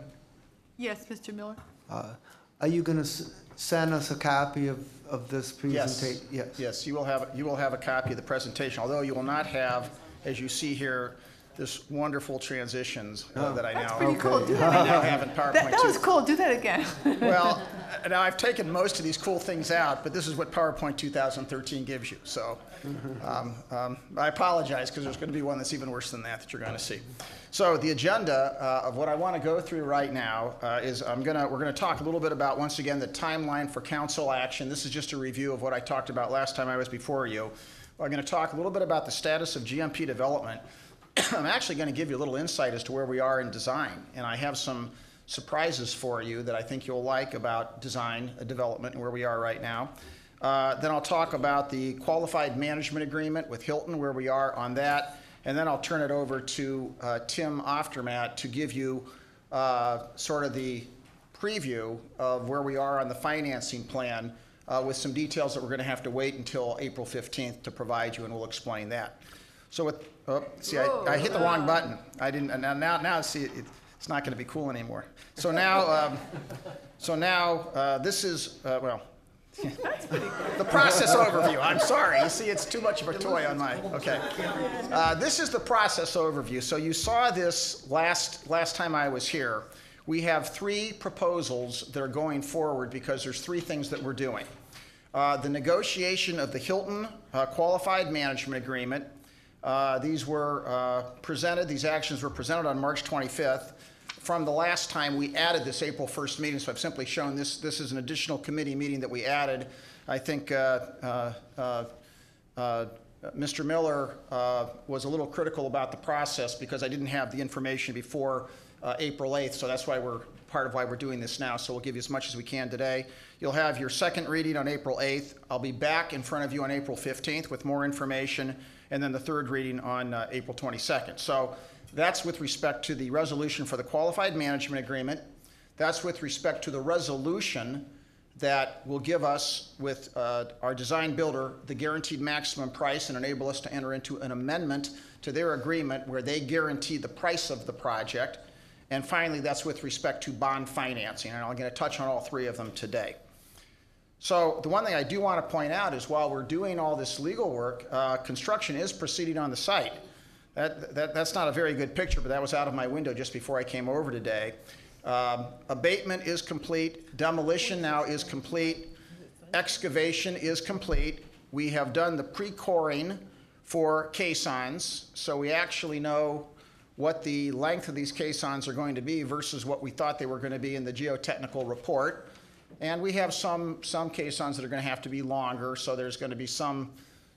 Yes, Mr. Miller? Uh, Are you going to send us a copy of, of this presentation? Yes. yes, you will have, you will have a copy of the presentation, although you will not have, as you see here, this wonderful transitions uh, that I now. That's pretty cool. Do I now again. *laughs* have in PowerPoint. That, that too. was cool. Do that again. *laughs* Well, uh, now I've taken most of these cool things out, but this is what PowerPoint 2013 gives you. So um, um, I apologize because there's going to be one that's even worse than that that you're going to see. So the agenda uh, of what I want to go through right now uh, is I'm gonna we're going to talk a little bit about once again the timeline for council action. This is just a review of what I talked about last time I was before you. I'm going to talk a little bit about the status of GMP development. *clears throat* I'm actually going to give you a little insight as to where we are in design, and I have some surprises for you that I think you'll like about design uh, development and where we are right now. Uh, then I'll talk about the qualified management agreement with Hilton, where we are on that, and then I'll turn it over to uh, Tim Offtermatt to give you uh, sort of the preview of where we are on the financing plan uh, with some details that we're going to have to wait until April 15th to provide you, and we'll explain that. So with, oh, see, I, I hit the wrong button. I didn't, and now, now, now see, it, it's not going to be cool anymore. So now, um, so now, uh, this is, uh, well, the process overview. I'm sorry. You see, it's too much of a toy on my. Okay. Uh, this is the process overview. So you saw this last last time I was here. We have three proposals that are going forward because there's three things that we're doing. Uh, the negotiation of the Hilton uh, Qualified Management Agreement. Uh, these were uh, presented. These actions were presented on March 25th from the last time we added this April 1st meeting, so I've simply shown this, this is an additional committee meeting that we added. I think uh, uh, uh, uh, Mr. Miller uh, was a little critical about the process because I didn't have the information before uh, April 8th, so that's why we're, part of why we're doing this now, so we'll give you as much as we can today. You'll have your second reading on April 8th. I'll be back in front of you on April 15th with more information, and then the third reading on April 22nd. So that's with respect to the resolution for the qualified management agreement. That's with respect to the resolution that will give us, with uh, our design builder, the guaranteed maximum price and enable us to enter into an amendment to their agreement where they guarantee the price of the project. And finally, that's with respect to bond financing, and I'm going to touch on all three of them today. So the one thing I do want to point out is while we're doing all this legal work, uh, construction is proceeding on the site. That, that, that's not a very good picture, but that was out of my window just before I came over today. Um, abatement is complete, demolition now is complete, excavation is complete. We have done the pre-coring for caissons, so we actually know what the length of these caissons are going to be versus what we thought they were going to be in the geotechnical report. And we have some, some caissons that are going to have to be longer, so there's going to be some,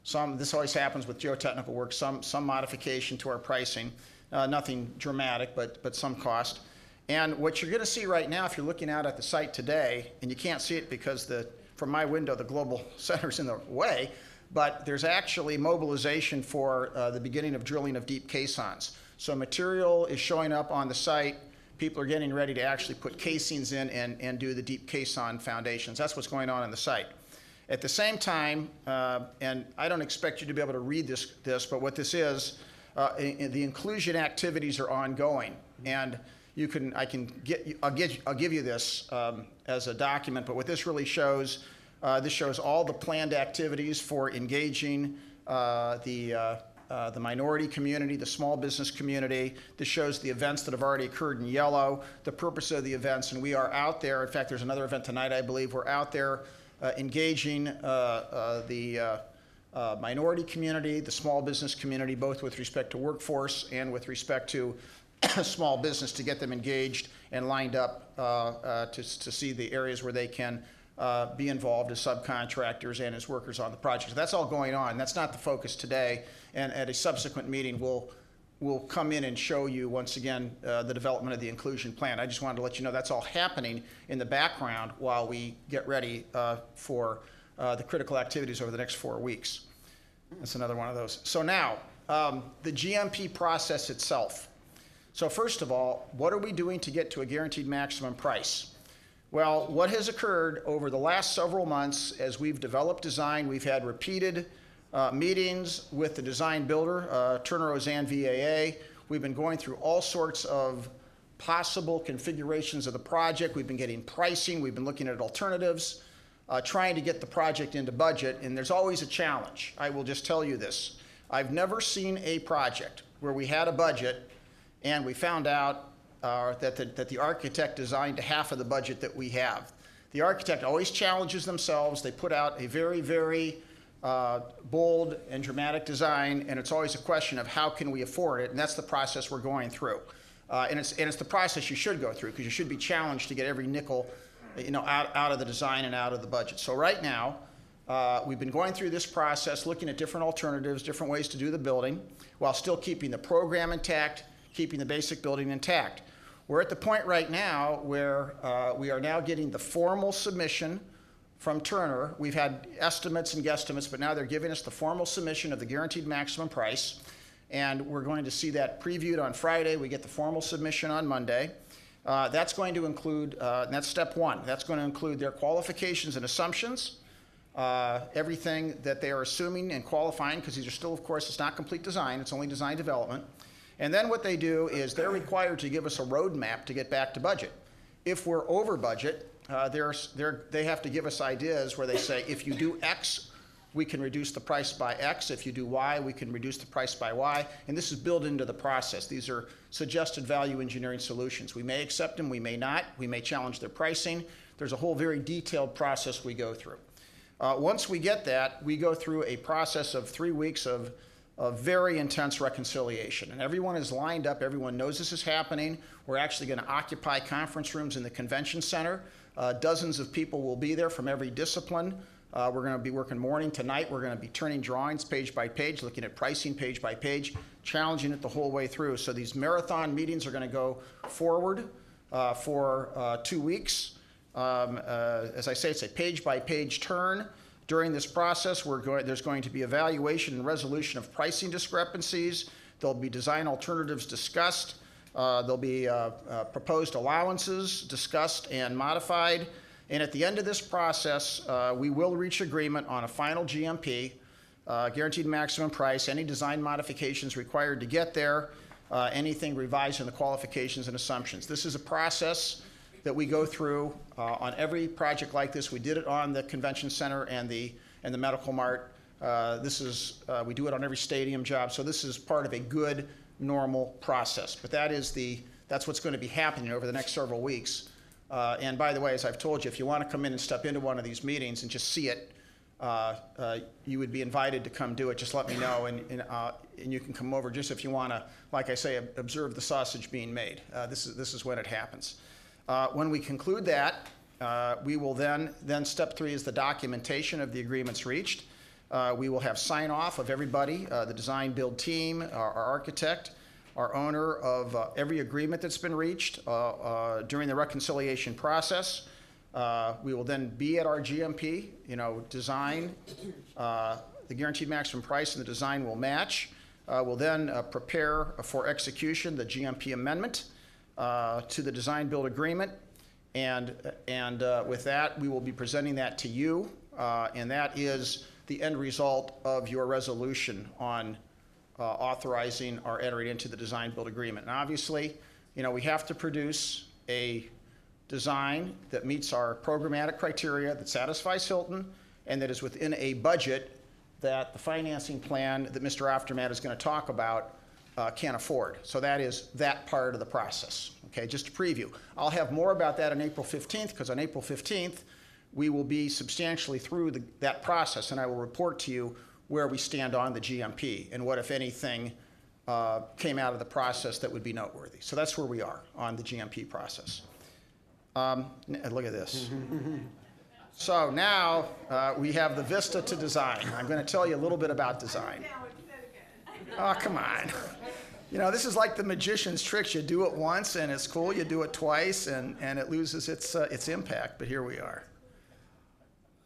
some, this always happens with geotechnical work, some, some modification to our pricing. Uh, nothing dramatic, but, but some cost. And what you're going to see right now, if you're looking out at the site today, and you can't see it because the, from my window, the global *laughs* center's in the way, but there's actually mobilization for uh, the beginning of drilling of deep caissons. So material is showing up on the site. People are getting ready to actually put casings in and, and do the deep caisson foundations. That's what's going on on the site. At the same time, uh, and I don't expect you to be able to read this, this but what this is, uh, i- i- the inclusion activities are ongoing. And you can, I can get, I'll get, I'll give you this um, as a document, but what this really shows, uh, this shows all the planned activities for engaging uh, the, uh, uh, the minority community, the small business community. This shows the events that have already occurred in yellow, the purpose of the events, and we are out there. In fact, there's another event tonight, I believe. We're out there engaging uh, uh, the uh, uh, minority community, the small business community, both with respect to workforce and with respect to *coughs* small business to get them engaged and lined up uh, uh, to, to see the areas where they can uh, be involved as subcontractors and as workers on the project. So that's all going on. That's not the focus today. And at a subsequent meeting, we'll, we'll come in and show you once again uh, the development of the inclusion plan. I just wanted to let you know that's all happening in the background while we get ready uh, for uh, the critical activities over the next four weeks. That's another one of those. So now, um, the GMP process itself. So first of all, what are we doing to get to a guaranteed maximum price? Well, what has occurred over the last several months as we've developed design, we've had repeated uh, meetings with the design builder, uh, Turner Ozanne VAA. We've been going through all sorts of possible configurations of the project. We've been getting pricing. We've been looking at alternatives, uh, trying to get the project into budget. And there's always a challenge. I will just tell you this. I've never seen a project where we had a budget and we found out uh, that, the, that the architect designed half of the budget that we have. The architect always challenges themselves. They put out a very, very uh, bold and dramatic design, and it's always a question of how can we afford it, and that's the process we're going through. Uh, and, it's, and it's the process you should go through because you should be challenged to get every nickel you know, out, out of the design and out of the budget. So right now, uh, we've been going through this process, looking at different alternatives, different ways to do the building, while still keeping the program intact, keeping the basic building intact. We're at the point right now where uh, we are now getting the formal submission from Turner. We've had estimates and guesstimates, but now they're giving us the formal submission of the guaranteed maximum price. And we're going to see that previewed on Friday. We get the formal submission on Monday. Uh, that's going to include, uh, that's step one. That's going to include their qualifications and assumptions, uh, everything that they are assuming and qualifying, because these are still, of course, it's not complete design, it's only design development. And then what they do is they're required to give us a roadmap to get back to budget. If we're over budget, uh, there's, they're, they have to give us ideas where they say, if you do X, we can reduce the price by X. If you do Y, we can reduce the price by Y. And this is built into the process. These are suggested value engineering solutions. We may accept them, we may not. We may challenge their pricing. There's a whole very detailed process we go through. Uh, once we get that, we go through a process of three weeks of, of very intense reconciliation. And everyone is lined up, everyone knows this is happening. We're actually going to occupy conference rooms in the convention center. Uh, dozens of people will be there from every discipline. Uh, we're going to be working morning to night. We're going to be turning drawings page by page, looking at pricing page by page, challenging it the whole way through. So these marathon meetings are going to go forward uh, for uh, two weeks. Um, uh, as I say, it's a page by page turn. During this process, we're going, there's going to be evaluation and resolution of pricing discrepancies. There'll be design alternatives discussed. Uh, there'll be uh, uh, proposed allowances discussed and modified. And at the end of this process, uh, we will reach agreement on a final GMP, uh, guaranteed maximum price, any design modifications required to get there, uh, anything revised in the qualifications and assumptions. This is a process that we go through uh, on every project like this. We did it on the convention center and the and the medical mart. Uh, This is, uh, we do it on every stadium job, so this is part of a good, normal process. But that is the, that's what's going to be happening over the next several weeks. Uh, And by the way, as I've told you, if you want to come in and step into one of these meetings and just see it, uh, uh, you would be invited to come do it. Just let me know, and, and, uh, and you can come over just if you want to, like I say, observe the sausage being made. Uh, This is, this is when it happens. Uh, When we conclude that, we will then, then step three is the documentation of the agreements reached. Uh, We will have sign off of everybody, uh, the design build team, our our architect, our owner of uh, every agreement that's been reached uh, uh, during the reconciliation process. Uh, We will then be at our GMP, you know, design, the guaranteed maximum price and the design will match. We'll then prepare for execution the GMP amendment to the design build agreement. And, and with that, we will be presenting that to you, and that is the end result of your resolution on uh, authorizing our entering into the design build agreement. And obviously, you know, we have to produce a design that meets our programmatic criteria, that satisfies Hilton, and that is within a budget that the financing plan that Mr. Offtermatt is going to talk about uh, can afford. So that is that part of the process. Okay, just a preview. I'll have more about that on April 15th, because on April 15th, we will be substantially through the, that process, and I will report to you where we stand on the GMP and what, if anything, uh, came out of the process that would be noteworthy. So that's where we are on the GMP process. Um, look at this. *laughs* So now uh, we have the Vista to design. I'm going to tell you a little bit about design. Oh, come on. You know, this is like the magician's tricks. You do it once and it's cool. You do it twice and, and it loses its, uh, its impact. But here we are.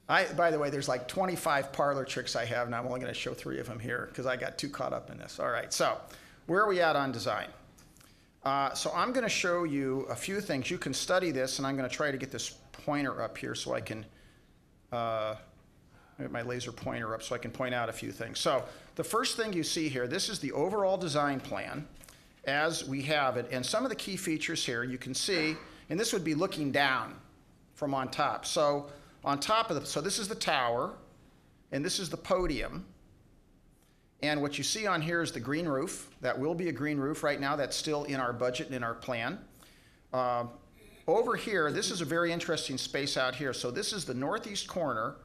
I, by the way, there's like 25 parlor tricks I have, and I'm only going to show three of them here because I got too caught up in this. All right, so where are we at on design? Uh, so I'm going to show you a few things. You can study this, and I'm going to try to get this pointer up here so I can uh, get my laser pointer up so I can point out a few things. So the first thing you see here, this is the overall design plan as we have it, and some of the key features here you can see, and this would be looking down from on top. So on top of the, so this is the tower, and this is the podium. And what you see on here is the green roof. That will be a green roof right now. That's still in our budget and in our plan. Uh, over here, this is a very interesting space out here. So this is the northeast corner,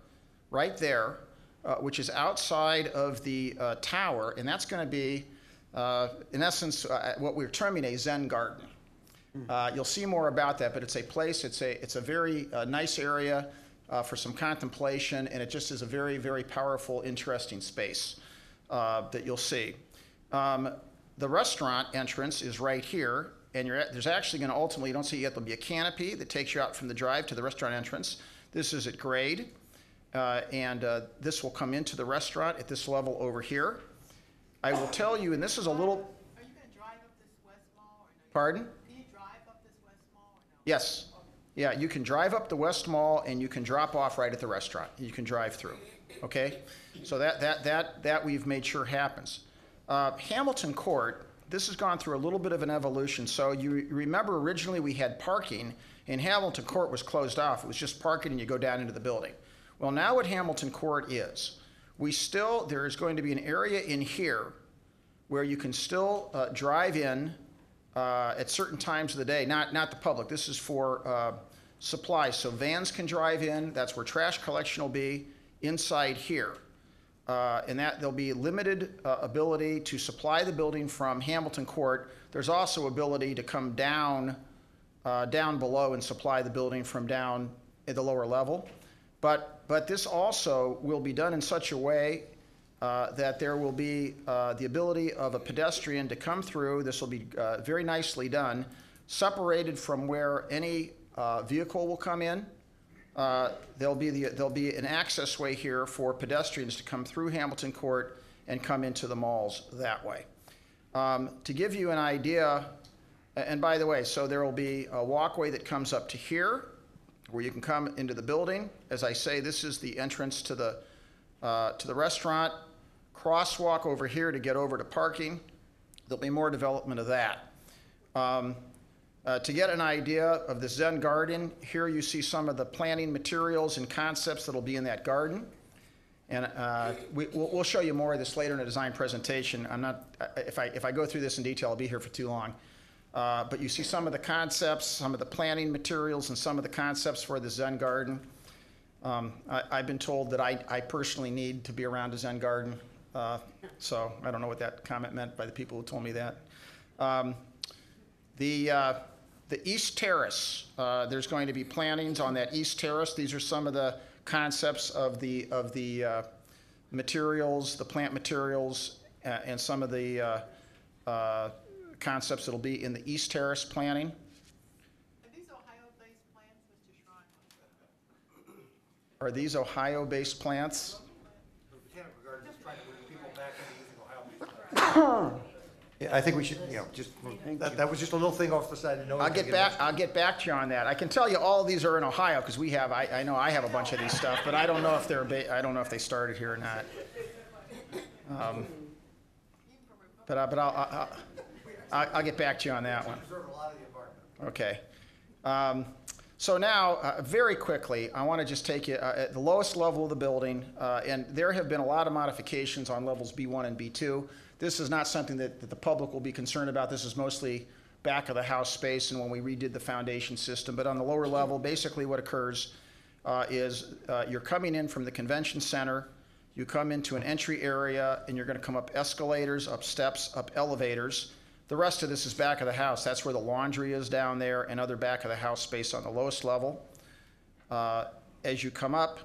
right there, uh, which is outside of the uh, tower, and that's going to be, uh, in essence, uh, what we're terming a Zen garden. Uh, you'll see more about that, but it's a place. It's a it's a very uh, nice area uh, for some contemplation, and it just is a very very powerful, interesting space uh, that you'll see. Um, the restaurant entrance is right here, and you're at, there's actually going to ultimately, you don't see it yet, there'll be a canopy that takes you out from the drive to the restaurant entrance. This is at grade, uh, and uh, this will come into the restaurant at this level over here. I will tell you, and this is a little. Are you going to drive up this west mall? Or no? Pardon? Can you drive up this Westmall or no? Yes. Yeah, you can drive up the West Mall and you can drop off right at the restaurant. You can drive through. Okay? So that, that, that, that we've made sure happens. Uh, Hamilton Court, this has gone through a little bit of an evolution. So you remember originally we had parking and Hamilton Court was closed off. It was just parking and you go down into the building. Well, now what Hamilton Court is, we still, there is going to be an area in here where you can still uh, drive in uh, at certain times of the day, not, not the public. This is for uh, supplies. So vans can drive in. That's where trash collection will be inside here. Uh, and that there'll be limited uh, ability to supply the building from Hamilton Court. There's also ability to come down, uh, down below and supply the building from down at the lower level. But, but this also will be done in such a way uh, that there will be uh, the ability of a pedestrian to come through. This will be uh, very nicely done, separated from where any uh, vehicle will come in. Uh, there'll be the, there'll be an access way here for pedestrians to come through Hamilton Court and come into the malls that way. Um, to give you an idea, and by the way, so there will be a walkway that comes up to here, where you can come into the building. As I say, this is the entrance to the to the restaurant. Crosswalk over here to get over to parking. There'll be more development of that. Um, uh, to get an idea of the Zen garden, here you see some of the planting materials and concepts that'll be in that garden. And uh, we, we'll, we'll show you more of this later in a design presentation. I'm not, if I, if I go through this in detail, I'll be here for too long. Uh, But you see some of the concepts, some of the planning materials, and some of the concepts for the Zen Garden. Um, I, I've been told that I, I personally need to be around a Zen Garden, uh, so I don't know what that comment meant by the people who told me that. Um, The, uh, the East Terrace, uh, there's going to be plantings on that East Terrace. These are some of the concepts of the, of the uh, materials, the plant materials, uh, and some of the uh, uh, concepts that'll be in the East Terrace planting. Are these Ohio-based plants? Are these Ohio-based plants? Yeah, I think we should, you know, just, that, that was just a little thing off the side. I know I'll we're get back, I'll get back to you on that. I can tell you all these are in Ohio, because we have, I, I know I have a bunch of these stuff, but I don't know if they're, ba- I don't know if they started here or not. Um, But I, but I'll, I'll, I'll, I'll get back to you on that one. Okay. Um, So now, uh, very quickly, I want to just take you uh, at the lowest level of the building, uh, and there have been a lot of modifications on levels B1 and B2. This is not something that, that the public will be concerned about. This is mostly back of the house space and when we redid the foundation system. But on the lower level, basically what occurs uh, is uh, you're coming in from the convention center, you come into an entry area, and you're going to come up escalators, up steps, up elevators. The rest of this is back of the house. That's where the laundry is down there and other back of the house space on the lowest level. Uh, As you come up,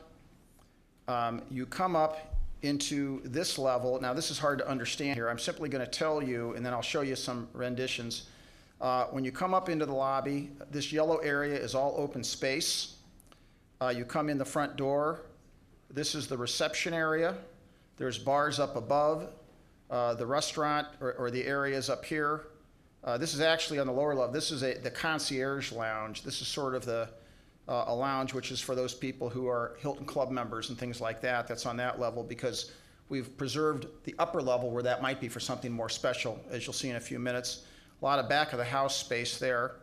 um, you come up into this level. Now, this is hard to understand here. I'm simply going to tell you, and then I'll show you some renditions. Uh, When you come up into the lobby, this yellow area is all open space. Uh, You come in the front door. This is the reception area. There's bars up above. Uh, The restaurant or or the areas up here. Uh, This is actually on the lower level. This is a- the concierge lounge. This is sort of the, uh, a lounge which is for those people who are Hilton Club members and things like that. That's on that level because we've preserved the upper level where that might be for something more special, as you'll see in a few minutes. A lot of back of the house space there.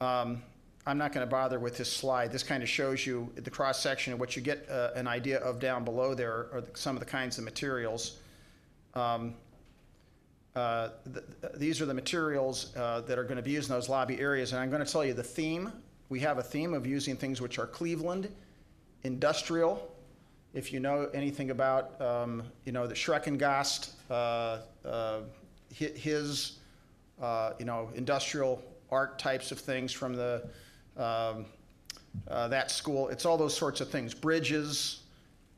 Um, I'm not going to bother with this slide. This kind of shows you the cross section and what you get uh, an idea of down below there are the- some of the kinds of materials. Um, uh, th- th- These are the materials uh, that are going to be used in those lobby areas, and I'm going to tell you the theme. We have a theme of using things which are Cleveland, industrial. If you know anything about, um, you know, the Schreckengost, uh, uh, his, uh, you know, industrial art types of things from the, um, uh, that school. It's all those sorts of things. Bridges,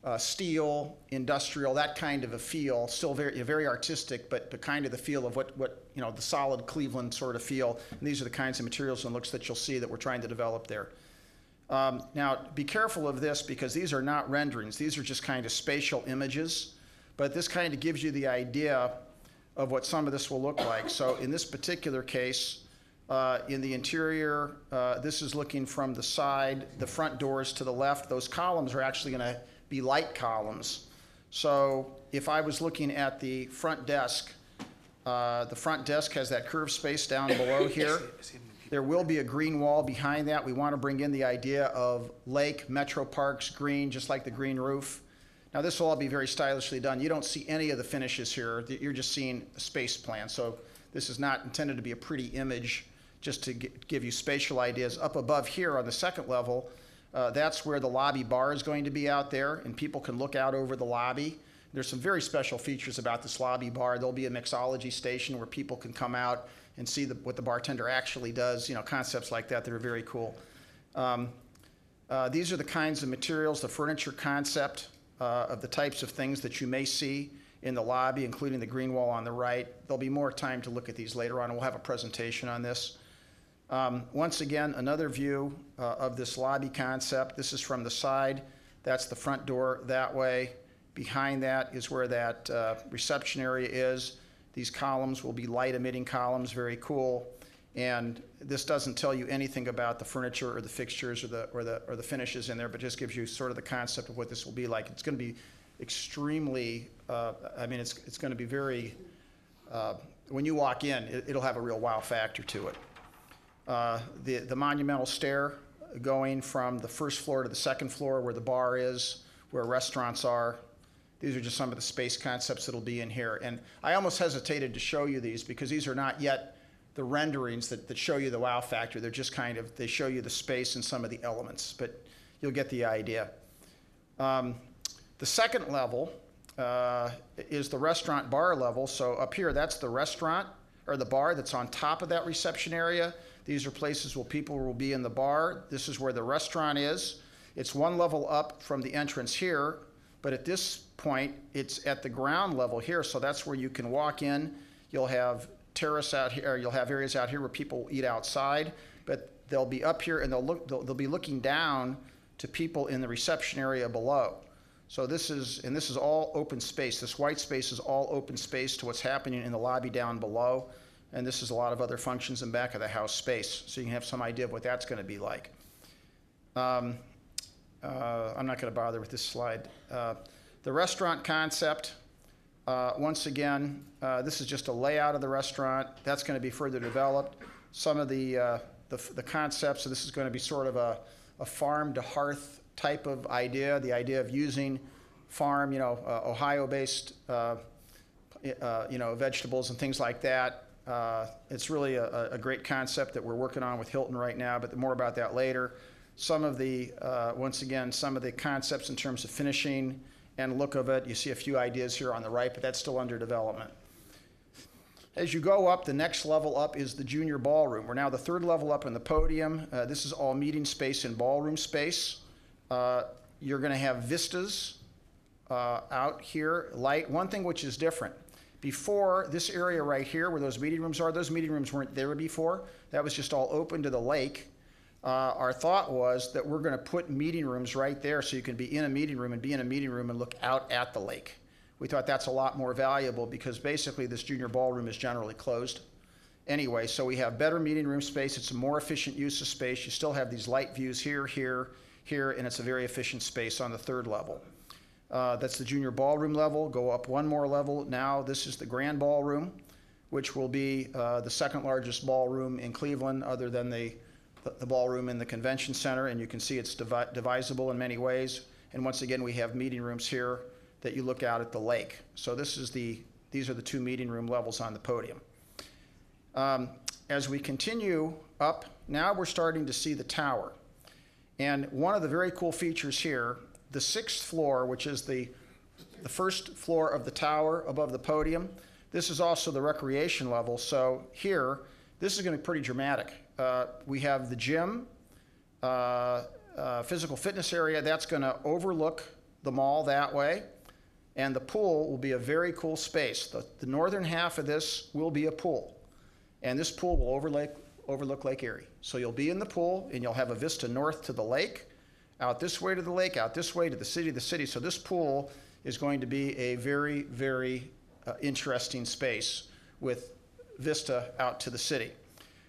uh, steel, industrial, that kind of a feel. Still very, very artistic, but the kind of the feel of what, what you know, the solid Cleveland sort of feel. And these are the kinds of materials and looks that you'll see that we're trying to develop there. Um, now, be careful of this because these are not renderings. These are just kind of spatial images. But this kind of gives you the idea of what some of this will look like. So in this particular case, uh, in the interior, uh, this is looking from the side, the front doors to the left. Those columns are actually going to be light columns. So if I was looking at the front desk, uh, the front desk has that curved space down *coughs* below here. There will be a green wall behind that. We want to bring in the idea of lake, metro parks, green, just like the green roof. Now, this will all be very stylishly done. You don't see any of the finishes here. You're just seeing a space plan. So this is not intended to be a pretty image, just to give you spatial ideas. Up above here on the second level, uh, that's where the lobby bar is going to be out there, and people can look out over the lobby. There's some very special features about this lobby bar. There'll be a mixology station where people can come out and see the, what the bartender actually does, you know, concepts like that that are very cool. Um, uh, These are the kinds of materials, the furniture concept uh, of the types of things that you may see in the lobby, including the green wall on the right. There'll be more time to look at these later on, and we'll have a presentation on this. Um, Once again, another view uh, of this lobby concept. This is from the side. That's the front door that way. Behind that is where that uh, reception area is. These columns will be light emitting columns, very cool. And this doesn't tell you anything about the furniture or the fixtures or the, or the, or the finishes in there, but just gives you sort of the concept of what this will be like. It's going to be extremely, uh, I mean, it's, it's going to be very, uh, when you walk in, it, it'll have a real wow factor to it. Uh, the, the monumental stair going from the first floor to the second floor where the bar is where restaurants are. These are just some of the space concepts that'll be in here. And I almost hesitated to show you these because these are not yet the renderings that, that show you the wow factor. They're just kind of, they show you the space and some of the elements, but you'll get the idea. Um, the second level uh, is the restaurant bar level. So up here, that's the restaurant or the bar that's on top of that reception area. These are places where people will be in the bar. This is where the restaurant is. It's one level up from the entrance here, but at this point, it's at the ground level here. So that's where you can walk in. You'll have terrace out here, you'll have areas out here where people eat outside, but they'll be up here and they'll look, they'll, they'll be looking down to people in the reception area below. So this is, and this is all open space. This white space is all open space to what's happening in the lobby down below. And this is a lot of other functions in back of the house space. So you can have some idea of what that's going to be like. Um, uh, I'm not going to bother with this slide. Uh, the restaurant concept, uh, once again, uh, this is just a layout of the restaurant. That's going to be further developed. Some of the, uh, the, the concepts, so this is going to be sort of a, a farm to hearth type of idea, the idea of using farm, you know, uh, Ohio-based, you know, vegetables and things like that. Uh, it's really a, a great concept that we're working on with Hilton right now, but more about that later. Some of the, uh, once again, some of the concepts in terms of finishing and look of it. You see a few ideas here on the right, but that's still under development. As you go up, the next level up is the junior ballroom. We're now the third level up in the podium. Uh, this is all meeting space and ballroom space. Uh, you're going to have vistas uh, out here, light. One thing which is different. Before, this area right here where those meeting rooms are, those meeting rooms weren't there before. That was just all open to the lake. Uh, our thought was that we're going to put meeting rooms right there so you can be in a meeting room and be in a meeting room and look out at the lake. We thought that's a lot more valuable because basically this junior ballroom is generally closed anyway. So we have better meeting room space. It's a more efficient use of space. You still have these light views here, here, here, and it's a very efficient space on the third level. Uh, that's the junior ballroom level. Go up one more level. Now this is the grand ballroom, which will be uh, the second largest ballroom in Cleveland, other than the, the, ballroom in the convention center. And you can see it's divi divisible in many ways. And once again, we have meeting rooms here that you look out at the lake. So this is the, these are the two meeting room levels on the podium. Um, as we continue up, now we're starting to see the tower. And one of the very cool features here, the sixth floor, which is the, the first floor of the tower above the podium, this is also the recreation level. So here, this is going to be pretty dramatic. Uh, we have the gym, uh, uh, physical fitness area, that's going to overlook the mall that way. And the pool will be a very cool space. The, the northern half of this will be a pool. And this pool will overlook, overlook Lake Erie. So you'll be in the pool and you'll have a vista north to the lake, out this way to the lake, out this way to the city, of the city. So this pool is going to be a very, very uh, interesting space with vista out to the city.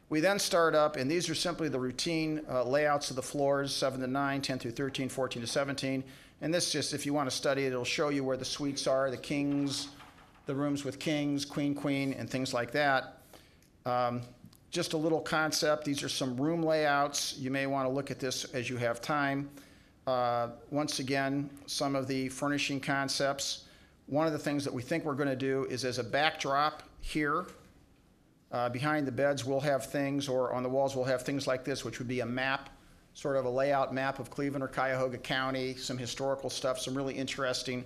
We then start up, and these are simply the routine uh, layouts of the floors 7 to 9, 10 through 13, 14 to 17. And this just, if you want to study it, it'll show you where the suites are, the kings, the rooms with kings, queen, queen, and things like that. Um, just a little concept. These are some room layouts. You may want to look at this as you have time. Uh, once again, some of the furnishing concepts. One of the things that we think we're going to do is as a backdrop here, uh, behind the beds, we'll have things, or on the walls, we'll have things like this, which would be a map, sort of a layout map of Cleveland or Cuyahoga County, some historical stuff, some really interesting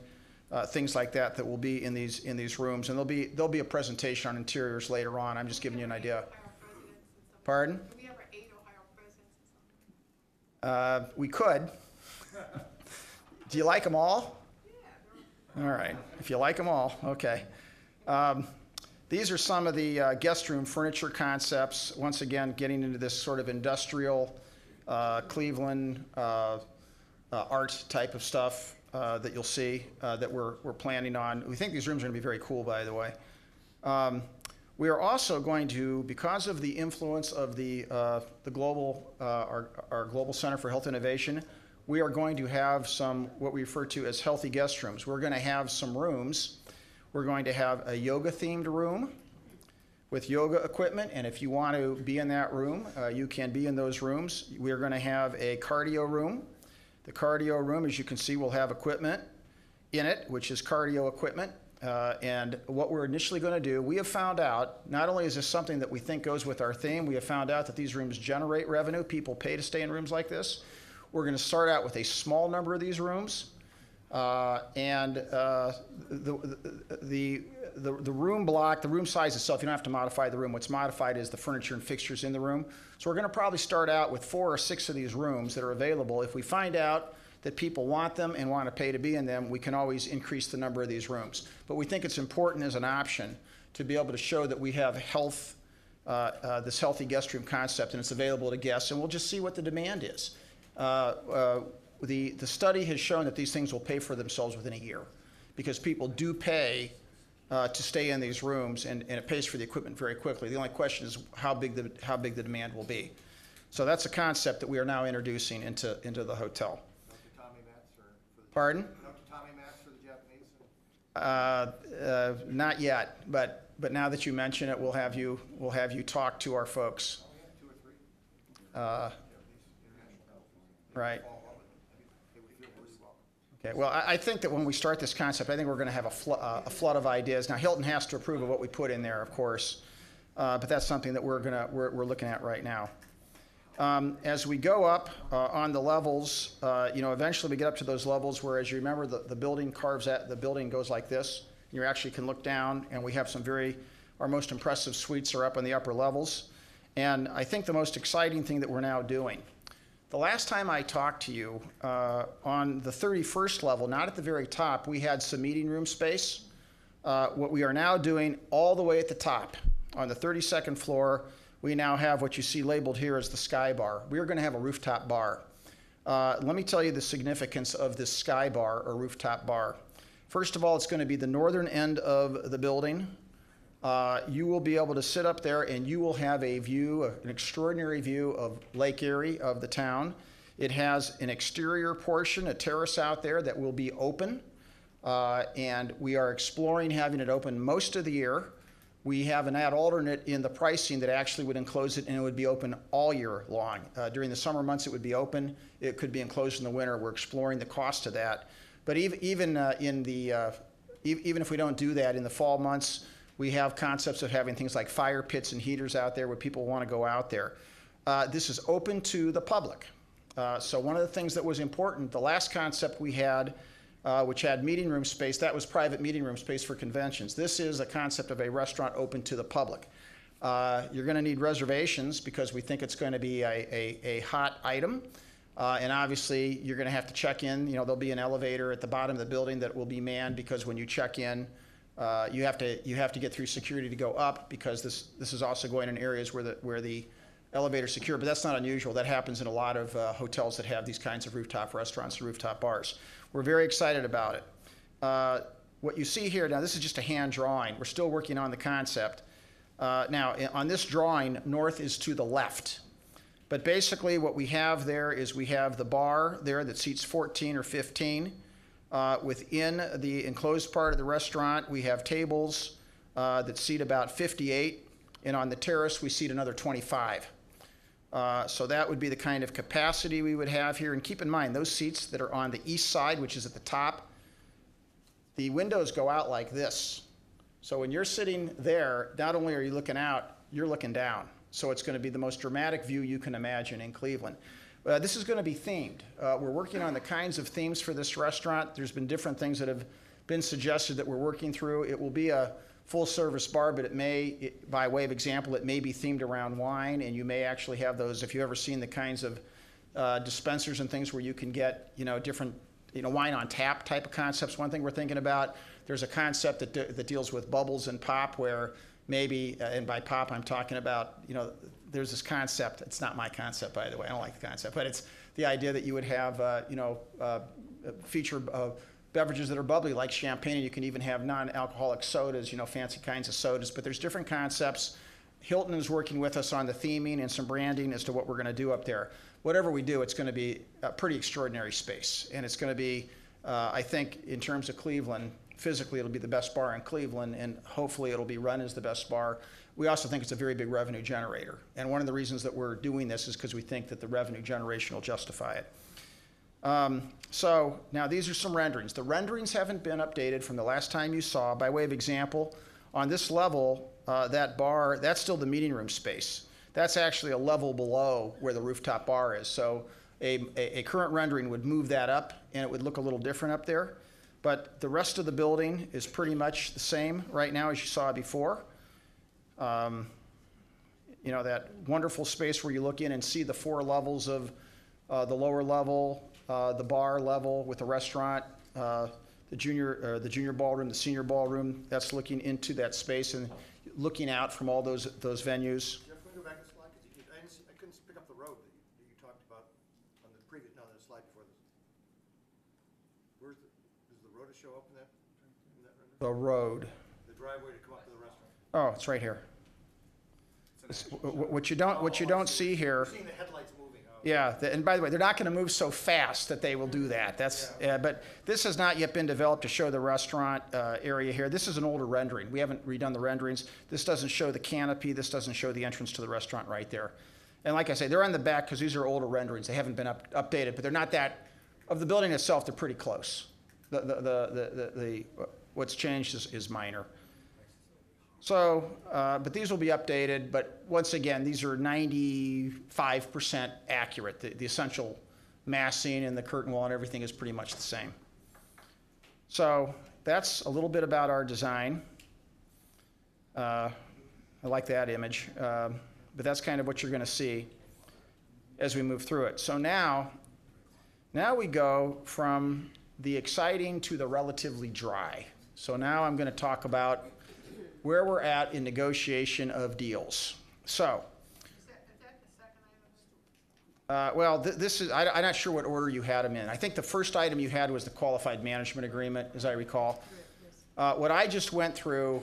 uh, things like that that will be in these in these rooms. And there'll be there'll be a presentation on interiors later on. I'm just giving you an idea. Pardon? Uh, we could. *laughs* Do you like them all? Yeah. All right. If you like them all, okay. Um, these are some of the uh, guest room furniture concepts. Once again, getting into this sort of industrial uh, Cleveland uh, uh art type of stuff uh, that you'll see uh, that we're, we're planning on. We think these rooms are going to be very cool, by the way. Um, we are also going to, because of the influence of the, the global, our, our Global Center for Health Innovation, we are going to have some what we refer to as healthy guest rooms. We're going to have some rooms. We're going to have a yoga themed room with yoga equipment, and if you want to be in that room, uh, you can be in those rooms. We're going to have a cardio room The cardio room, as you can see, will have equipment in it, which is cardio equipment. Uh, and what we're initially going to do, we have found out, not only is this something that we think goes with our theme, we have found out that these rooms generate revenue. People pay to stay in rooms like this. We're going to start out with a small number of these rooms. Uh, and uh, the, the, the, the room block, the room size itself, you don't have to modify the room. What's modified is the furniture and fixtures in the room. So we're going to probably start out with four or six of these rooms that are available. If we find out that people want them and want to pay to be in them, we can always increase the number of these rooms. But we think it's important as an option to be able to show that we have health, uh, uh, this healthy guest room concept, and it's available to guests, and we'll just see what the demand is. Uh, uh, the, the study has shown that these things will pay for themselves within a year because people do pay uh, to stay in these rooms, and, and it pays for the equipment very quickly. The only question is how big the, how big the demand will be. So that's a concept that we are now introducing into, into the hotel. Pardon? Uh, uh, Not yet, but, but now that you mention it, we'll have you, we'll have you talk to our folks. Uh, Right. Okay, well, I, I think that when we start this concept, I think we're going to have a, flo- uh, a flood of ideas. Now, Hilton has to approve of what we put in there, of course, uh, but that's something that we're going to, we're, we're looking at right now. Um, as we go up uh, on the levels, uh, you know, eventually we get up to those levels where, as you remember, the, the building carves at, the building goes like this. You actually can look down, and we have some very, our most impressive suites are up on the upper levels. And I think the most exciting thing that we're now doing, the last time I talked to you, uh, on the 31st level, not at the very top, we had some meeting room space. Uh, what we are now doing all the way at the top, on the 32nd floor, we now have what you see labeled here as the Sky Bar. We are going to have a rooftop bar. Uh, let me tell you the significance of this Sky Bar or rooftop bar. First of all, it's going to be the northern end of the building. Uh, you will be able to sit up there and you will have a view, an extraordinary view of Lake Erie, of the town. It has an exterior portion, a terrace out there that will be open. Uh, and we are exploring having it open most of the year. We have an ad alternate in the pricing that actually would enclose it and it would be open all year long. Uh, during the summer months, it would be open. It could be enclosed in the winter. We're exploring the cost of that. But even, even uh, in the, uh, e- even if we don't do that in the fall months, we have concepts of having things like fire pits and heaters out there where people want to go out there. Uh, this is open to the public. Uh, so one of the things that was important, the last concept we had, uh, which had meeting room space, that was private meeting room space for conventions. This is a concept of a restaurant open to the public. Uh, you're going to need reservations because we think it's going to be a, a, a hot item. Uh, and obviously, you're going to have to check in. You know, there'll be an elevator at the bottom of the building that will be manned because when you check in, uh, you have to you have to get through security to go up because this this is also going in areas where the where the elevator secure. But that's not unusual. That happens in a lot of uh, hotels that have these kinds of rooftop restaurants and rooftop bars. We're very excited about it. Uh, what you see here now, this is just a hand drawing. We're still working on the concept. Uh, now, on this drawing, north is to the left. But basically, what we have there is we have the bar there that seats 14 or 15. Uh, within the enclosed part of the restaurant, we have tables uh, that seat about 58, and on the terrace, we seat another 25. Uh, so that would be the kind of capacity we would have here. And keep in mind, those seats that are on the east side, which is at the top, the windows go out like this. So when you're sitting there, not only are you looking out, you're looking down. So it's going to be the most dramatic view you can imagine in Cleveland. Uh, this is going to be themed. Uh, we're working on the kinds of themes for this restaurant. There's been different things that have been suggested that we're working through. It will be a full service bar, but it may, it, by way of example, it may be themed around wine, and you may actually have those. If you've ever seen the kinds of uh, dispensers and things where you can get, you know, different, you know, wine on tap type of concepts. One thing we're thinking about. There's a concept that, de- that deals with bubbles and pop, where maybe, uh, and by pop I'm talking about, you know, there's this concept. It's not my concept, by the way. I don't like the concept, but it's the idea that you would have, uh, you know, uh, feature uh, beverages that are bubbly like champagne, you can even have non-alcoholic sodas, you know, fancy kinds of sodas. But there's different concepts. Hilton is working with us on the theming and some branding as to what we're going to do up there. Whatever we do, it's going to be a pretty extraordinary space, and it's going to be, uh, I think, in terms of Cleveland, physically it'll be the best bar in Cleveland, and hopefully it'll be run as the best bar. We also think it's a very big revenue generator, and one of the reasons that we're doing this is because we think that the revenue generation will justify it. Um, so now these are some renderings. The renderings haven't been updated from the last time you saw. By way of example, on this level, uh, that bar, that's still the meeting room space. That's actually a level below where the rooftop bar is. So a, a, a current rendering would move that up and it would look a little different up there. But the rest of the building is pretty much the same right now as you saw before. Um, you know, that wonderful space where you look in and see the four levels of uh, the lower level, uh, the bar level with the restaurant, uh, the junior, uh, the junior ballroom, the senior ballroom. That's looking into that space and looking out from all those, those venues. Jeff, can we go back a slide? 'Cause you- I I couldn't pick up the road that you, that you talked about on the previous, no, the slide before this. Where's the, does the road show up in that, in that? The road. The driveway to come up to the restaurant? Oh, it's right here. It's- wh- wh- What you don't, what you don't see here. Yeah, and by the way, they're not going to move so fast that they will do that. That's, uh, but this has not yet been developed to show the restaurant uh, area here. This is an older rendering. We haven't redone the renderings. This doesn't show the canopy. This doesn't show the entrance to the restaurant right there. And like I say, they're on the back because these are older renderings. They haven't been up, updated, but they're not that, of the building itself, they're pretty close. The, the, the, the, the, the what's changed is, is minor. So, uh, but these will be updated, but once again, these are 95% accurate. The, the essential massing and the curtain wall and everything is pretty much the same. So that's a little bit about our design. Uh, I like that image, um, but that's kind of what you're going to see as we move through it. So now, now we go from the exciting to the relatively dry. So now I'm going to talk about where we're at in negotiation of deals. So, uh, well, th- this is, I, I'm not sure what order you had them in. I think the first item you had was the qualified management agreement, as I recall. Uh, what I just went through,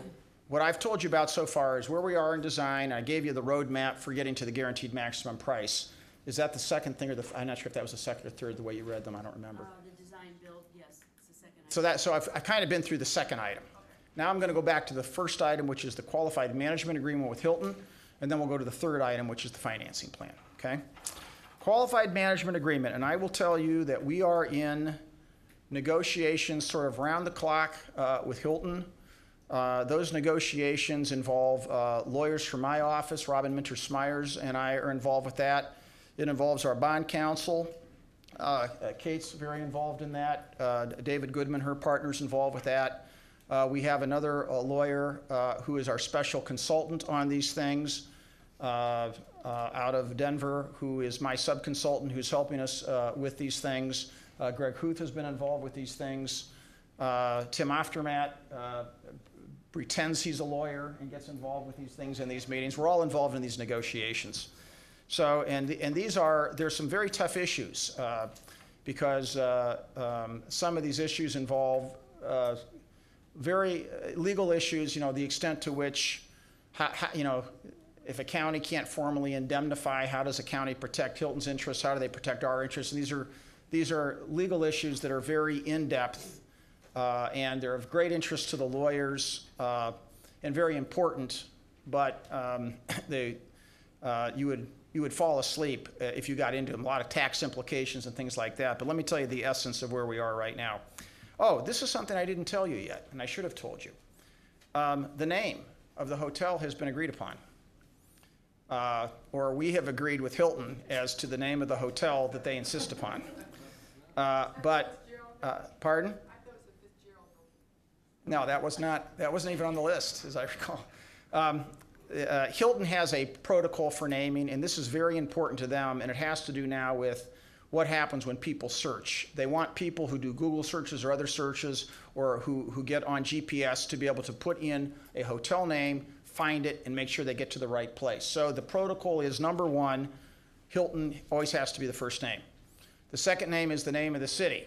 what I've told you about so far is where we are in design. I gave you the roadmap for getting to the guaranteed maximum price. Is that the second thing or the, I'm not sure if that was the second or third, the way you read them, I don't remember. the design build, yes, it's the second So that, so I've, I've kind of been through the second item. Now I'm going to go back to the first item, which is the qualified management agreement with Hilton, and then we'll go to the third item, which is the financing plan, okay? Qualified management agreement, and I will tell you that we are in negotiations sort of round the clock uh, with Hilton. Uh, Those negotiations involve uh, lawyers from my office, Robyn Minter Smyers and I are involved with that. It involves our bond counsel, uh, uh, Kate's very involved in that. Uh, David Goodman, her partner's involved with that. Uh, we have another uh, lawyer uh, who is our special consultant on these things uh, uh, out of Denver, who is my subconsultant who's helping us uh, with these things. Greg Huth has been involved with these things. Tim Offtermatt uh, pretends he's a lawyer and gets involved with these things in these meetings. We're all involved in these negotiations. So, and, and these are, there's some very tough issues because um, some of these issues involve uh, very uh, legal issues, you know, the extent to which, how, how, you know, if a county can't formally indemnify, how does a county protect Hilton's interests? How do they protect our interests? And these are, these are legal issues that are very in-depth uh, and they're of great interest to the lawyers uh, and very important, but um, *coughs* they, uh, you would you would fall asleep uh, if you got into them. A lot of tax implications and things like that. But let me tell you the essence of where we are right now. Oh, this is something I didn't tell you yet, and I should have told you. Um, the name of the hotel has been agreed upon. Uh, or we have agreed with Hilton as to the name of the hotel that they insist upon. Uh, but, uh, pardon? No, that was not, that wasn't even on the list, as I recall. Um, uh, Hilton has a protocol for naming, and this is very important to them, and it has to do now with what happens when people search. They want people who do Google searches or other searches or who, who get on GPS to be able to put in a hotel name, find it, and make sure they get to the right place. So the protocol is number one, Hilton always has to be the first name. The second name is the name of the city.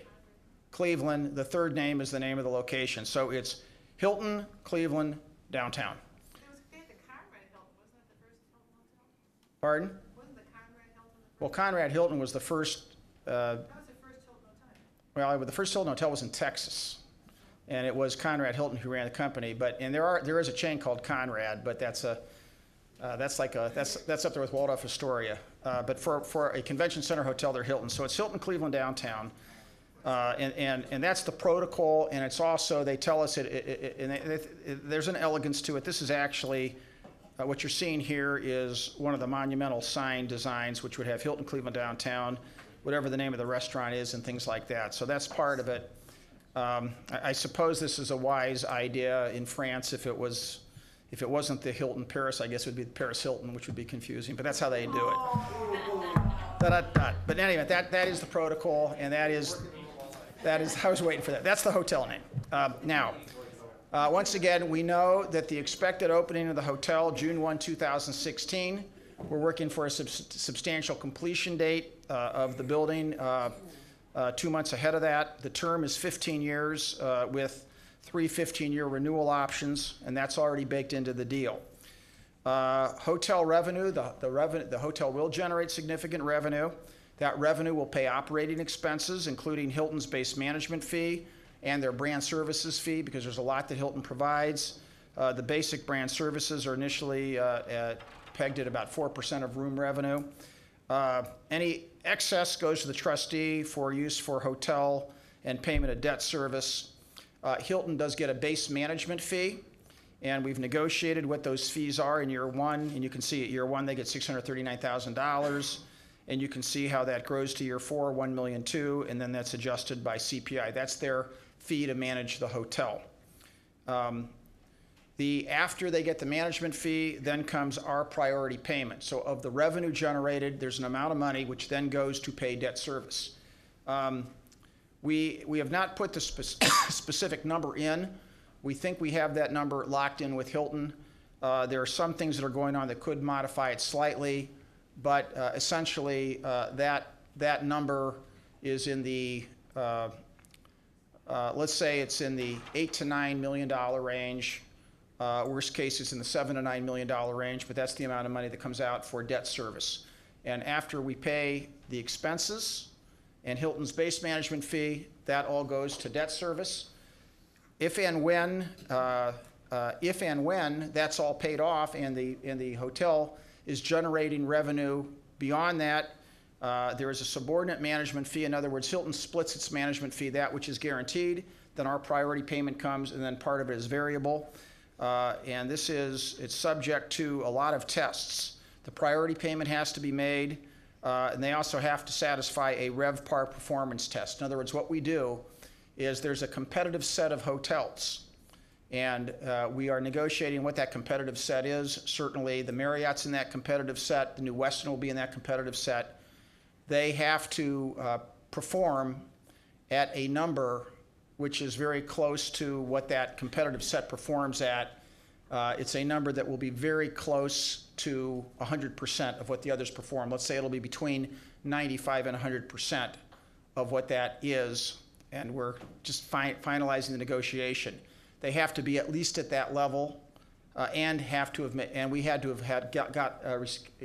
Cleveland. The third name is the name of the location. So it's Hilton, Cleveland, downtown. Pardon? Well, Conrad Hilton was the first. Uh, well, the first Hilton hotel was in Texas, and it was Conrad Hilton who ran the company. But and there are there is a chain called Conrad, but that's a Uh, That's like a, that's, that's up there with Waldorf Astoria. Uh, But for, for a convention center hotel, they're Hilton. So it's Hilton Cleveland downtown. Uh, And, and, and that's the protocol, and it's also, they tell us, it, it, it- and it- it- there's an elegance to it. This is actually, uh, what you're seeing here is one of the monumental sign designs, which would have Hilton Cleveland downtown, whatever the name of the restaurant is, and things like that. So that's part of it. Um, I I suppose this is a wise idea in France if it was, if it wasn't the Hilton Paris, I guess it would be the Paris Hilton, which would be confusing, but that's how they do it. Da-da-da. But anyway, that, that is the protocol, and that is, that is, I was waiting for that. That's the hotel name. Um, Now, uh, once again, we know that the expected opening of the hotel, June 1, 2016. We're working for a subs- substantial completion date uh, of the building, uh, uh, two months ahead of that. The term is 15 years uh, with three 15-year renewal options, and that's already baked into the deal. Uh, Hotel revenue, the, the revenue, the hotel will generate significant revenue. That revenue will pay operating expenses, including Hilton's base management fee and their brand services fee, because there's a lot that Hilton provides. Uh, the basic brand services are initially uh, at, pegged at about 4% of room revenue. Uh, any excess goes to the trustee for use for hotel and payment of debt service. Uh, Hilton does get a base management fee, and we've negotiated what those fees are in year one, and you can see at year one, they get $639,000. And you can see how that grows to year four, 1 million two, and then that's adjusted by CPI. That's their fee to manage the hotel. Um, The, after they get the management fee, then comes our priority payment. So of the revenue generated, there's an amount of money which then goes to pay debt service. Um, We, we have not put the spec- *coughs* specific number in. We think we have that number locked in with Hilton. Uh, There are some things that are going on that could modify it slightly, but uh, essentially, uh, that, that number is in the, uh, uh, let's say it's in the eight to nine million dollar range. Uh, Worst case, it's in the seven to nine million dollar range, but that's the amount of money that comes out for debt service. And after we pay the expenses and Hilton's base management fee, that all goes to debt service. If and when, uh, uh, if and when that's all paid off and the, and the hotel is generating revenue beyond that, uh, there is a subordinate management fee. In other words, Hilton splits its management fee, that which is guaranteed, then our priority payment comes, and then part of it is variable. Uh, And this is, it's subject to a lot of tests. The priority payment has to be made, uh, and they also have to satisfy a RevPAR performance test. In other words, what we do is there's a competitive set of hotels. And uh, we are negotiating what that competitive set is. Certainly, the Marriott's in that competitive set, the New Westin will be in that competitive set. They have to uh, perform at a number which is very close to what that competitive set performs at. Uh, It's a number that will be very close to 100% of what the others perform. Let's say it'll be between 95 and 100% of what that is, and we're just fi- finalizing the negotiation. They have to be at least at that level, uh, and have to have, and we had to have had, got, got, uh,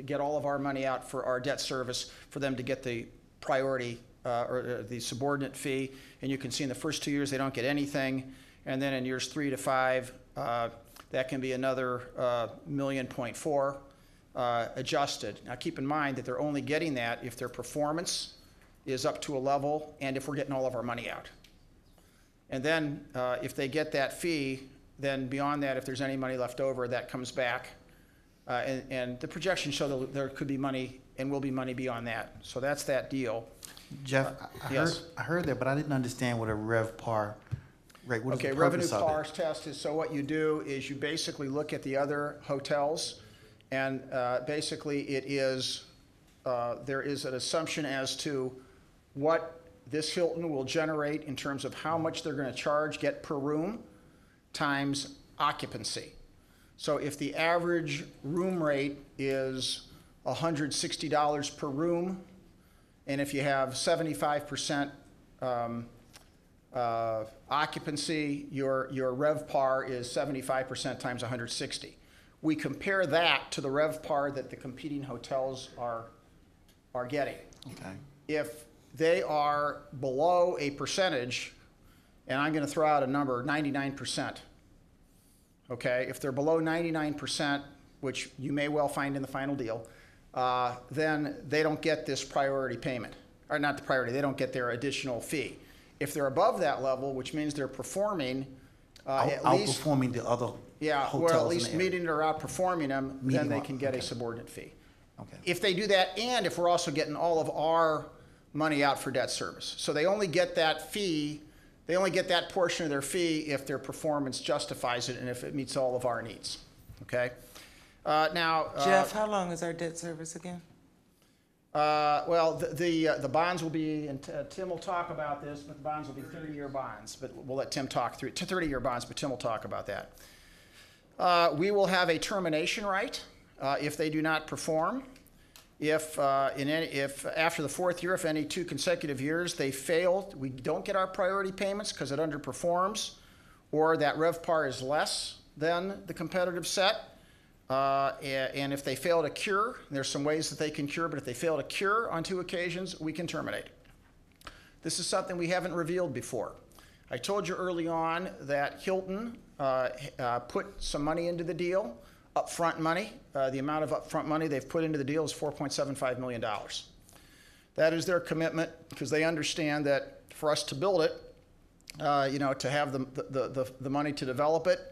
get all of our money out for our debt service for them to get the priority, uh, or uh, the subordinate fee. And you can see in the first two years, they don't get anything, and then in years three to five, uh, that can be another uh, million point four uh, adjusted. Now, keep in mind that they're only getting that if their performance is up to a level and if we're getting all of our money out. And then, uh, if they get that fee, then beyond that, if there's any money left over, that comes back. Uh, And, and the projections show that there could be money and will be money beyond that. So that's that deal. Jeff, I- I heard, Yes. I heard that, but I didn't understand what a rev par rate, what is the Okay, revenue purpose of pars test is, so what you do is you basically look at the other hotels, and uh, basically it is, uh, there is an assumption as to what this Hilton will generate in terms of how much they're gonna charge, get per room, times occupancy. So if the average room rate is $160 per room, and if you have 75% um, uh, occupancy, your, your RevPAR is 75% times 160. We compare that to the RevPAR that the competing hotels are, are getting. Okay. If they are below a percentage, and I'm going to throw out a number, 99%. Okay, if they're below 99%, which you may well find in the final deal, uh, then they don't get this priority payment, or not the priority, they don't get their additional fee. If they're above that level, which means they're performing uh, Out- at least, Outperforming the other yeah, hotels or at in least the area. meeting or outperforming them, then Meeting they can get a okay. subordinate fee. Okay. If they do that, and if we're also getting all of our money out for debt service. So they only get that fee, they only get that portion of their fee if their performance justifies it and if it meets all of our needs, okay? Uh, Now. uh, Jeff, how long is our debt service again? uh, Well, the- the, uh, the bonds will be, and uh, Tim will talk about this, but the bonds will be 30-year bonds, but we'll let Tim talk through, to 30-year bonds, but Tim will talk about that. Uh, We will have a termination right uh, if they do not perform. If, uh, in any, if, after the fourth year, if any two consecutive years they fail, we don't get our priority payments because it underperforms, or that RevPAR is less than the competitive set. Uh, And if they fail to cure, there's some ways that they can cure, but if they fail to cure on two occasions, we can terminate. This is something we haven't revealed before. I told you early on that Hilton uh, uh, put some money into the deal, upfront money. Uh, The amount of upfront money they've put into the deal is $4.75 million. That is their commitment, because they understand that for us to build it, uh, you know, to have the, the, the, the money to develop it,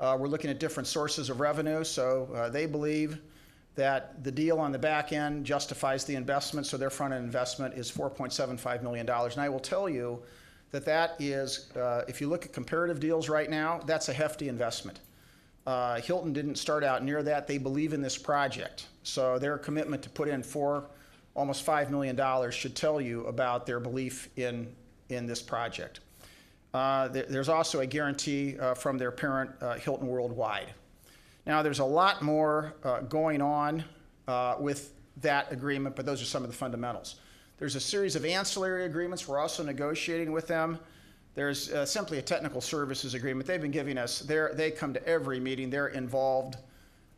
uh, we're looking at different sources of revenue. So uh, they believe that the deal on the back end justifies the investment, so their front end investment is $4.75 million. And I will tell you that that is, uh, if you look at comparative deals right now, that's a hefty investment. Uh, Hilton didn't start out near that. They believe in this project. So their commitment to put in four, almost $5 million should tell you about their belief in, in this project. Uh, there- There's also a guarantee uh, from their parent, uh, Hilton Worldwide. Now, there's a lot more uh, going on uh, with that agreement, but those are some of the fundamentals. There's a series of ancillary agreements we're also negotiating with them. There's uh, simply a technical services agreement. They've been giving us, they're, they come to every meeting, they're involved,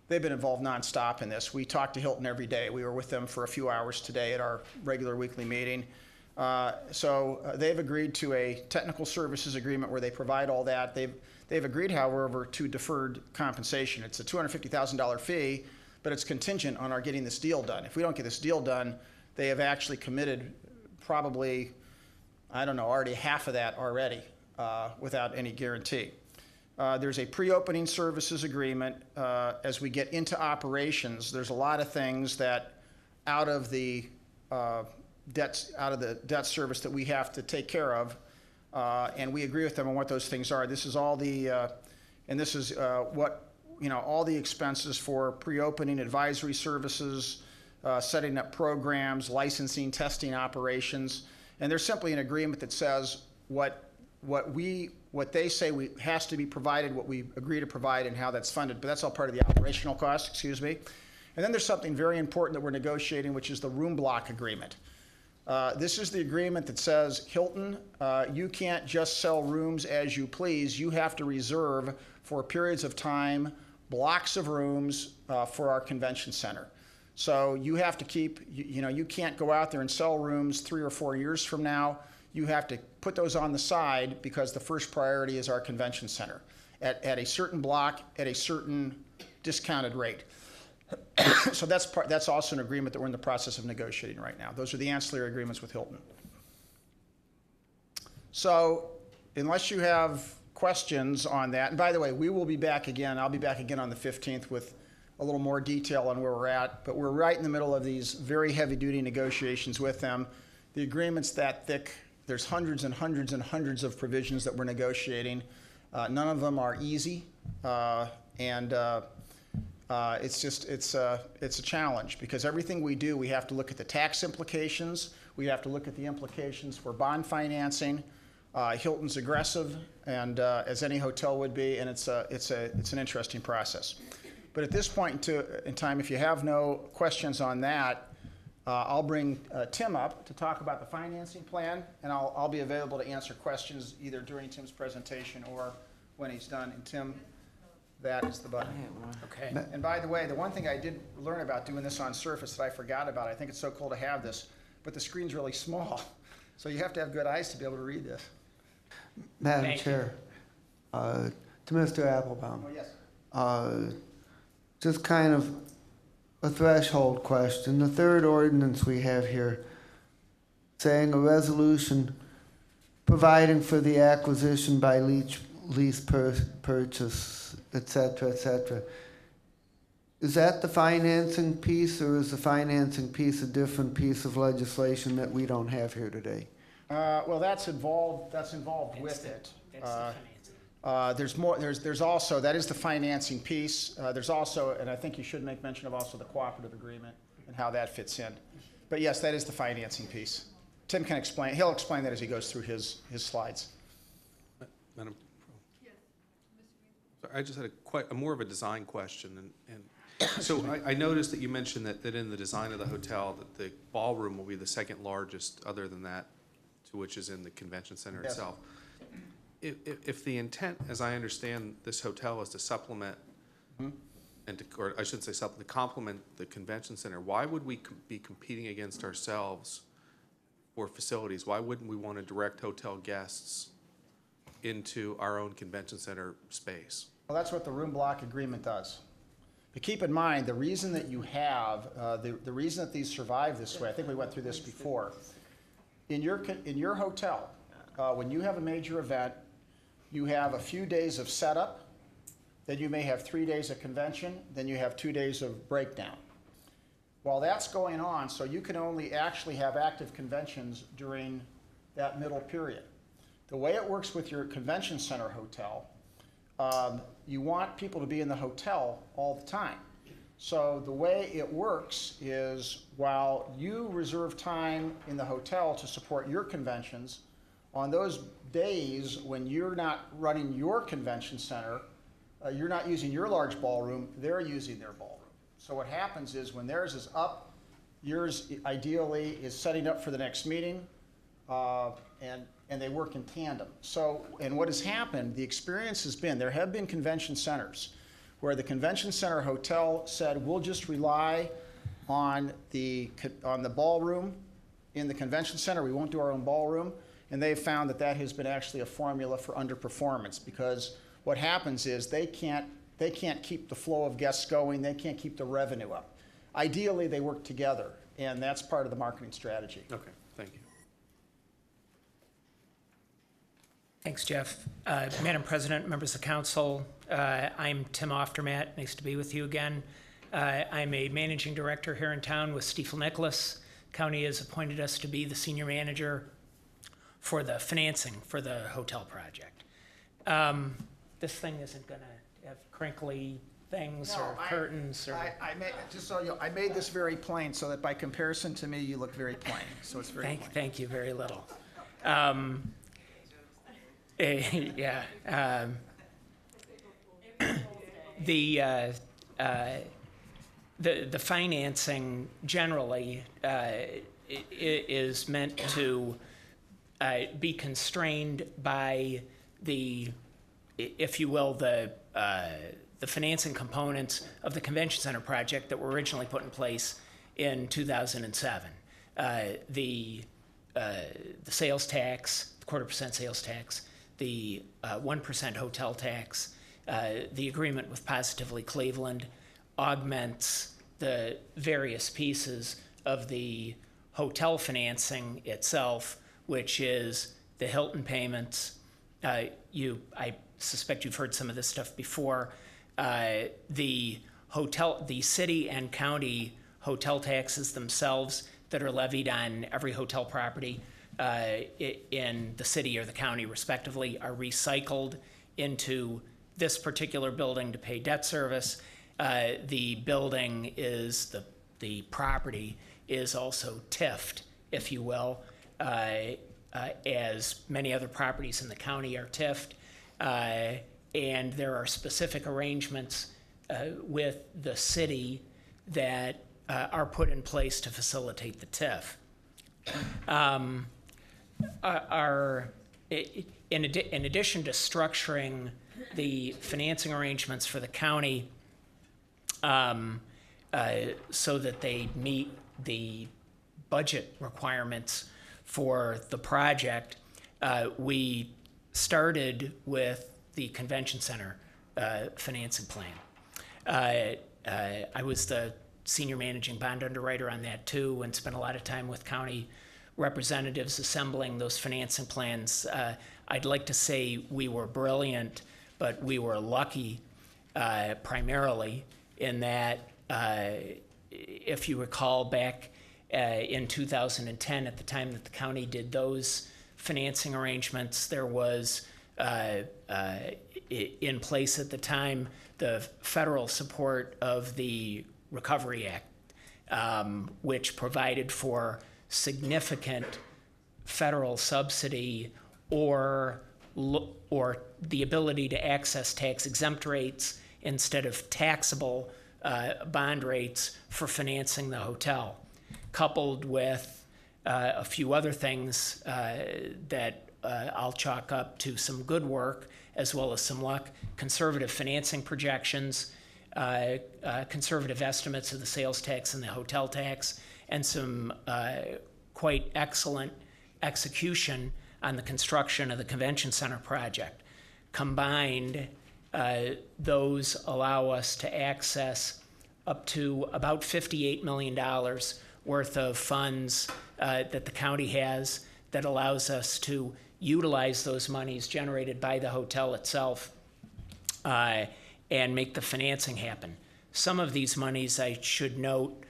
they've been involved nonstop in this. We talk to Hilton every day. We were with them for a few hours today at our regular weekly meeting. Uh, So uh, they've agreed to a technical services agreement where they provide all that. They've, they've agreed, however, to deferred compensation. It's a $250,000 fee, but it's contingent on our getting this deal done. If we don't get this deal done, they have actually committed probably, I don't know, already half of that already uh, without any guarantee. Uh, There's a pre-opening services agreement. Uh, As we get into operations, there's a lot of things that out of the debts, out of the debt service that we have to take care of. Uh, And we agree with them on what those things are. This is all the, uh, and this is uh, what, you know, all the expenses for pre-opening advisory services, uh, setting up programs, licensing, testing operations. And there's simply an agreement that says what, what we, what they say we, has to be provided, what we agree to provide, and how that's funded. But that's all part of the operational cost, excuse me. And then there's something very important that we're negotiating, which is the room block agreement. Uh, This is the agreement that says, Hilton, uh, you can't just sell rooms as you please. You have to reserve for periods of time blocks of rooms uh, for our convention center. So you have to keep, you you know, you can't go out there and sell rooms three or four years from now. You have to put those on the side because the first priority is our convention center at, at a certain block, at a certain discounted rate. *coughs* So that's part, that's also an agreement that we're in the process of negotiating right now. Those are the ancillary agreements with Hilton. So unless you have questions on that, and by the way, we will be back again, I'll be back again on the 15th with a little more detail on where we're at, but we're right in the middle of these very heavy-duty negotiations with them. The agreement's that thick, there's hundreds and hundreds and hundreds of provisions that we're negotiating. Uh, None of them are easy, uh, and uh, uh, it's just, it's a, it's a challenge, because everything we do, we have to look at the tax implications, we have to look at the implications for bond financing. Uh, Hilton's aggressive, and, uh, as any hotel would be, and it's a, it's a, it's an interesting process. But at this point in to- in time, if you have no questions on that, uh, I'll bring uh, Tim up to talk about the financing plan, and I'll, I'll be available to answer questions either during Tim's presentation or when he's done. And Tim, that is the button. Okay. And by the way, the one thing I did learn about doing this on Surface that I forgot about, I think it's so cool to have this, but the screen's really small. *laughs* So you have to have good eyes to be able to read this. Madam Chair, uh, to Mr. Appelbaum. Oh, yes. uh, just kind of a threshold question. The third ordinance we have here saying a resolution providing for the acquisition by lease, lease pur- purchase, et cetera, et cetera. Is that the financing piece, or is the financing piece a different piece of legislation that we don't have here today? Uh, Well, that's involved, that's involved with it. Uh, uh, There's more, there's, there's also, that is the financing piece. Uh, There's also, and I think you should make mention of also the cooperative agreement and how that fits in. But yes, that is the financing piece. Tim can explain, he'll explain that as he goes through his, his slides. Madam? I just had a quite, a more of a design question, and, and *coughs* so I, I noticed that you mentioned that, that in the design of the hotel, that the ballroom will be the second largest, other than that, to which is in the convention center Yes. itself. If, if, if the intent, as I understand this hotel, is to supplement mm-hmm. and to, or I shouldn't say supplement, to complement the convention center, why would we com- be competing against ourselves for facilities? Why wouldn't we want to direct hotel guests into our own convention center space? Well, that's what the room block agreement does. But keep in mind, the reason that you have, uh, the, the reason that these survive this way, I think we went through this before. In your, in your hotel, uh, when you have a major event, you have a few days of setup, then you may have three days of convention, then you have two days of breakdown. While that's going on, so you can only actually have active conventions during that middle period. The way it works with your convention center hotel, um, you want people to be in the hotel all the time. So the way it works is while you reserve time in the hotel to support your conventions, on those days when you're not running your convention center, uh, you're not using your large ballroom, they're using their ballroom. So what happens is when theirs is up, yours ideally is setting up for the next meeting, uh, and, and they work in tandem. So, and what has happened, the experience has been, there have been convention centers where the convention center hotel said, we'll just rely on the, on the ballroom in the convention center, we won't do our own ballroom. And they've found that that has been actually a formula for underperformance because what happens is they can't, they can't keep the flow of guests going, they can't keep the revenue up. Ideally, they work together, and that's part of the marketing strategy. Okay, thank you. Thanks, Jeff. Uh, Madam President, members of council, uh, I'm Tim Offtermatt. Nice to be with you again. Uh, I'm a managing director here in town with Stifel Nicolaus. County has appointed us to be the senior manager for the financing for the hotel project. Um, This thing isn't going to have crinkly things No, or I- curtains or... I, I made, just so you, know, I made this very plain so that by comparison to me, you look very plain, so it's very Thank, plain. thank you very little. Um, *laughs* yeah. Um, *clears throat* the, uh, uh, the the financing generally uh, is meant to uh, be constrained by the, if you will, the uh, the financing components of the convention center project that were originally put in place in 2007. Uh, the uh, the sales tax, the quarter percent sales tax, the uh, one hotel tax, uh, the agreement with Positively Cleveland augments the various pieces of the hotel financing itself, which is the Hilton payments. Uh, you, I suspect you've heard some of this stuff before. Uh, the hotel, the city and county hotel taxes themselves that are levied on every hotel property uh, in the city or the county respectively are recycled into this particular building to pay debt service. Uh, The building is, the, the property is also TIFed, if you will, uh, uh, as many other properties in the county are TIFed. Uh, And there are specific arrangements uh, with the city that uh, are put in place to facilitate the TIF. Um, are- Are, in addi- in addition to structuring the financing arrangements for the county um, uh, so that they meet the budget requirements for the project, uh, we started with the convention center uh, financing plan. Uh, uh, I was the senior managing bond underwriter on that too, and spent a lot of time with county representatives assembling those financing plans. Uh, I'd like to say we were brilliant, but we were lucky uh, primarily in that, uh, if you recall back uh, in 2010, at the time that the county did those financing arrangements, there was uh, uh, in place at the time the federal support of the Recovery Act, um, which provided for significant federal subsidy or or the ability to access tax exempt rates instead of taxable uh, bond rates for financing the hotel, coupled with uh, a few other things uh, that uh, I'll chalk up to some good work as well as some luck, conservative financing projections, uh, uh, conservative estimates of the sales tax and the hotel tax, and some uh, quite excellent execution on the construction of the convention center project. Combined, uh, those allow us to access up to about $58 million worth of funds uh, that the county has that allows us to utilize those monies generated by the hotel itself uh, and make the financing happen. Some of these monies, I should note,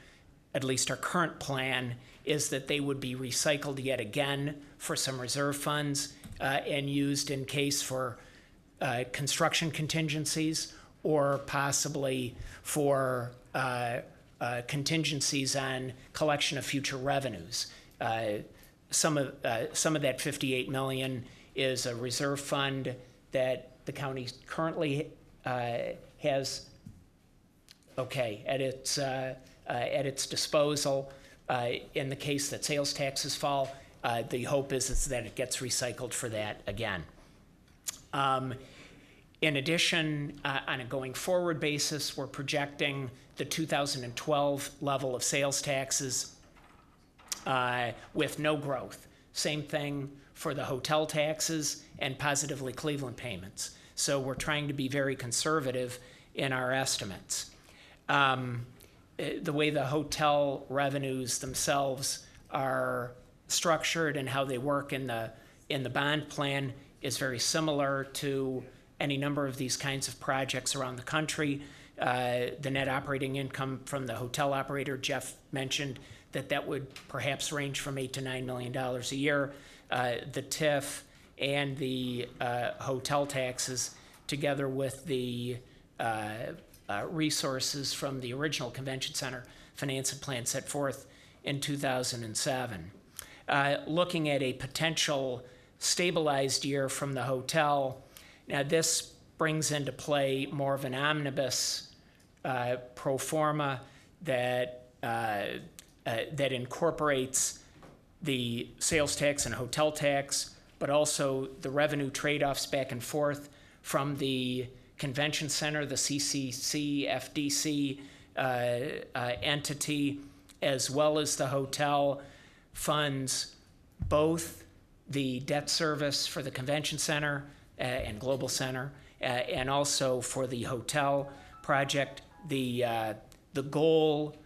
at least our current plan, is that they would be recycled yet again for some reserve funds uh, and used in case for uh, construction contingencies or possibly for uh, uh, contingencies on collection of future revenues. Uh, some of uh, some of that 58 million is a reserve fund that the county currently has okay at its at its disposal. Uh, in the case that sales taxes fall, uh, the hope is, is that it gets recycled for that again. Um, in addition, uh, on a going forward basis, we're projecting the 2012 level of sales taxes uh, with no growth. Same thing for the hotel taxes and positively Cleveland payments. So we're trying to be very conservative in our estimates. Um, the way the hotel revenues themselves are structured and how they work in the in the bond plan is very similar to any number of these kinds of projects around the country. Uh, the net operating income from the hotel operator, Jeff mentioned that that would perhaps range from eight to nine million dollars a year. Uh, the TIF and the uh, hotel taxes, together with the uh, resources from the original convention center financing plan set forth in 2007. Uh, looking at a potential stabilized year from the hotel, now this brings into play more of an omnibus uh, pro forma that uh, uh, that incorporates the sales tax and hotel tax, but also the revenue trade-offs back and forth from the convention center, the CCC, FDC uh, uh, entity, as well as the hotel funds both the debt service for the convention center uh, and global center, and also for the hotel project. The the goal,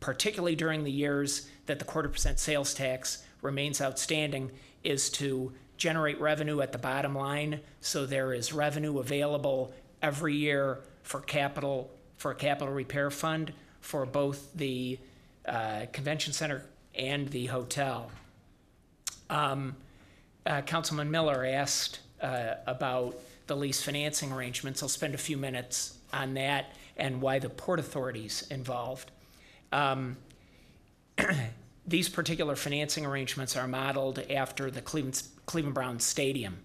particularly during the years that the quarter percent sales tax remains outstanding, is to generate revenue at the bottom line, so there is revenue available every year for capital for a capital repair fund for both the uh, convention center and the hotel. Um, uh, Councilman Miller asked uh, about the lease financing arrangements. I'll spend a few minutes on that and why the Port Authority's involved. Um, *clears throat* these particular financing arrangements are modeled after the Cleveland, Cleveland Brown Stadium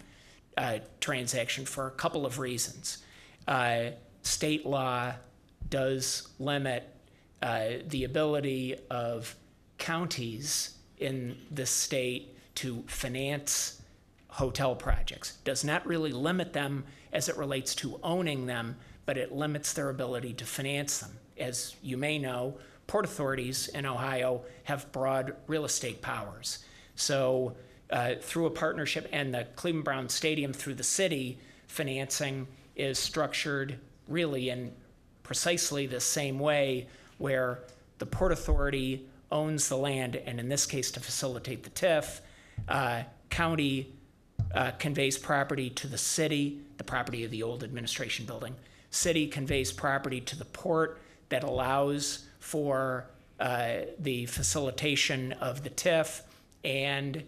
uh, transaction for a couple of reasons. Uh, state law does limit uh, the ability of counties in this state to finance hotel projects. Does not really limit them as it relates to owning them, but it limits their ability to finance them. As you may know, port authorities in Ohio have broad real estate powers. So, uh, through a partnership and the Cleveland Brown Stadium through the city, financing is structured really in precisely the same way where the Port Authority owns the land, and in this case, to facilitate the TIF, uh, county uh, conveys property to the city, the property of the old administration building. City conveys property to the port that allows for uh, the facilitation of the TIF, and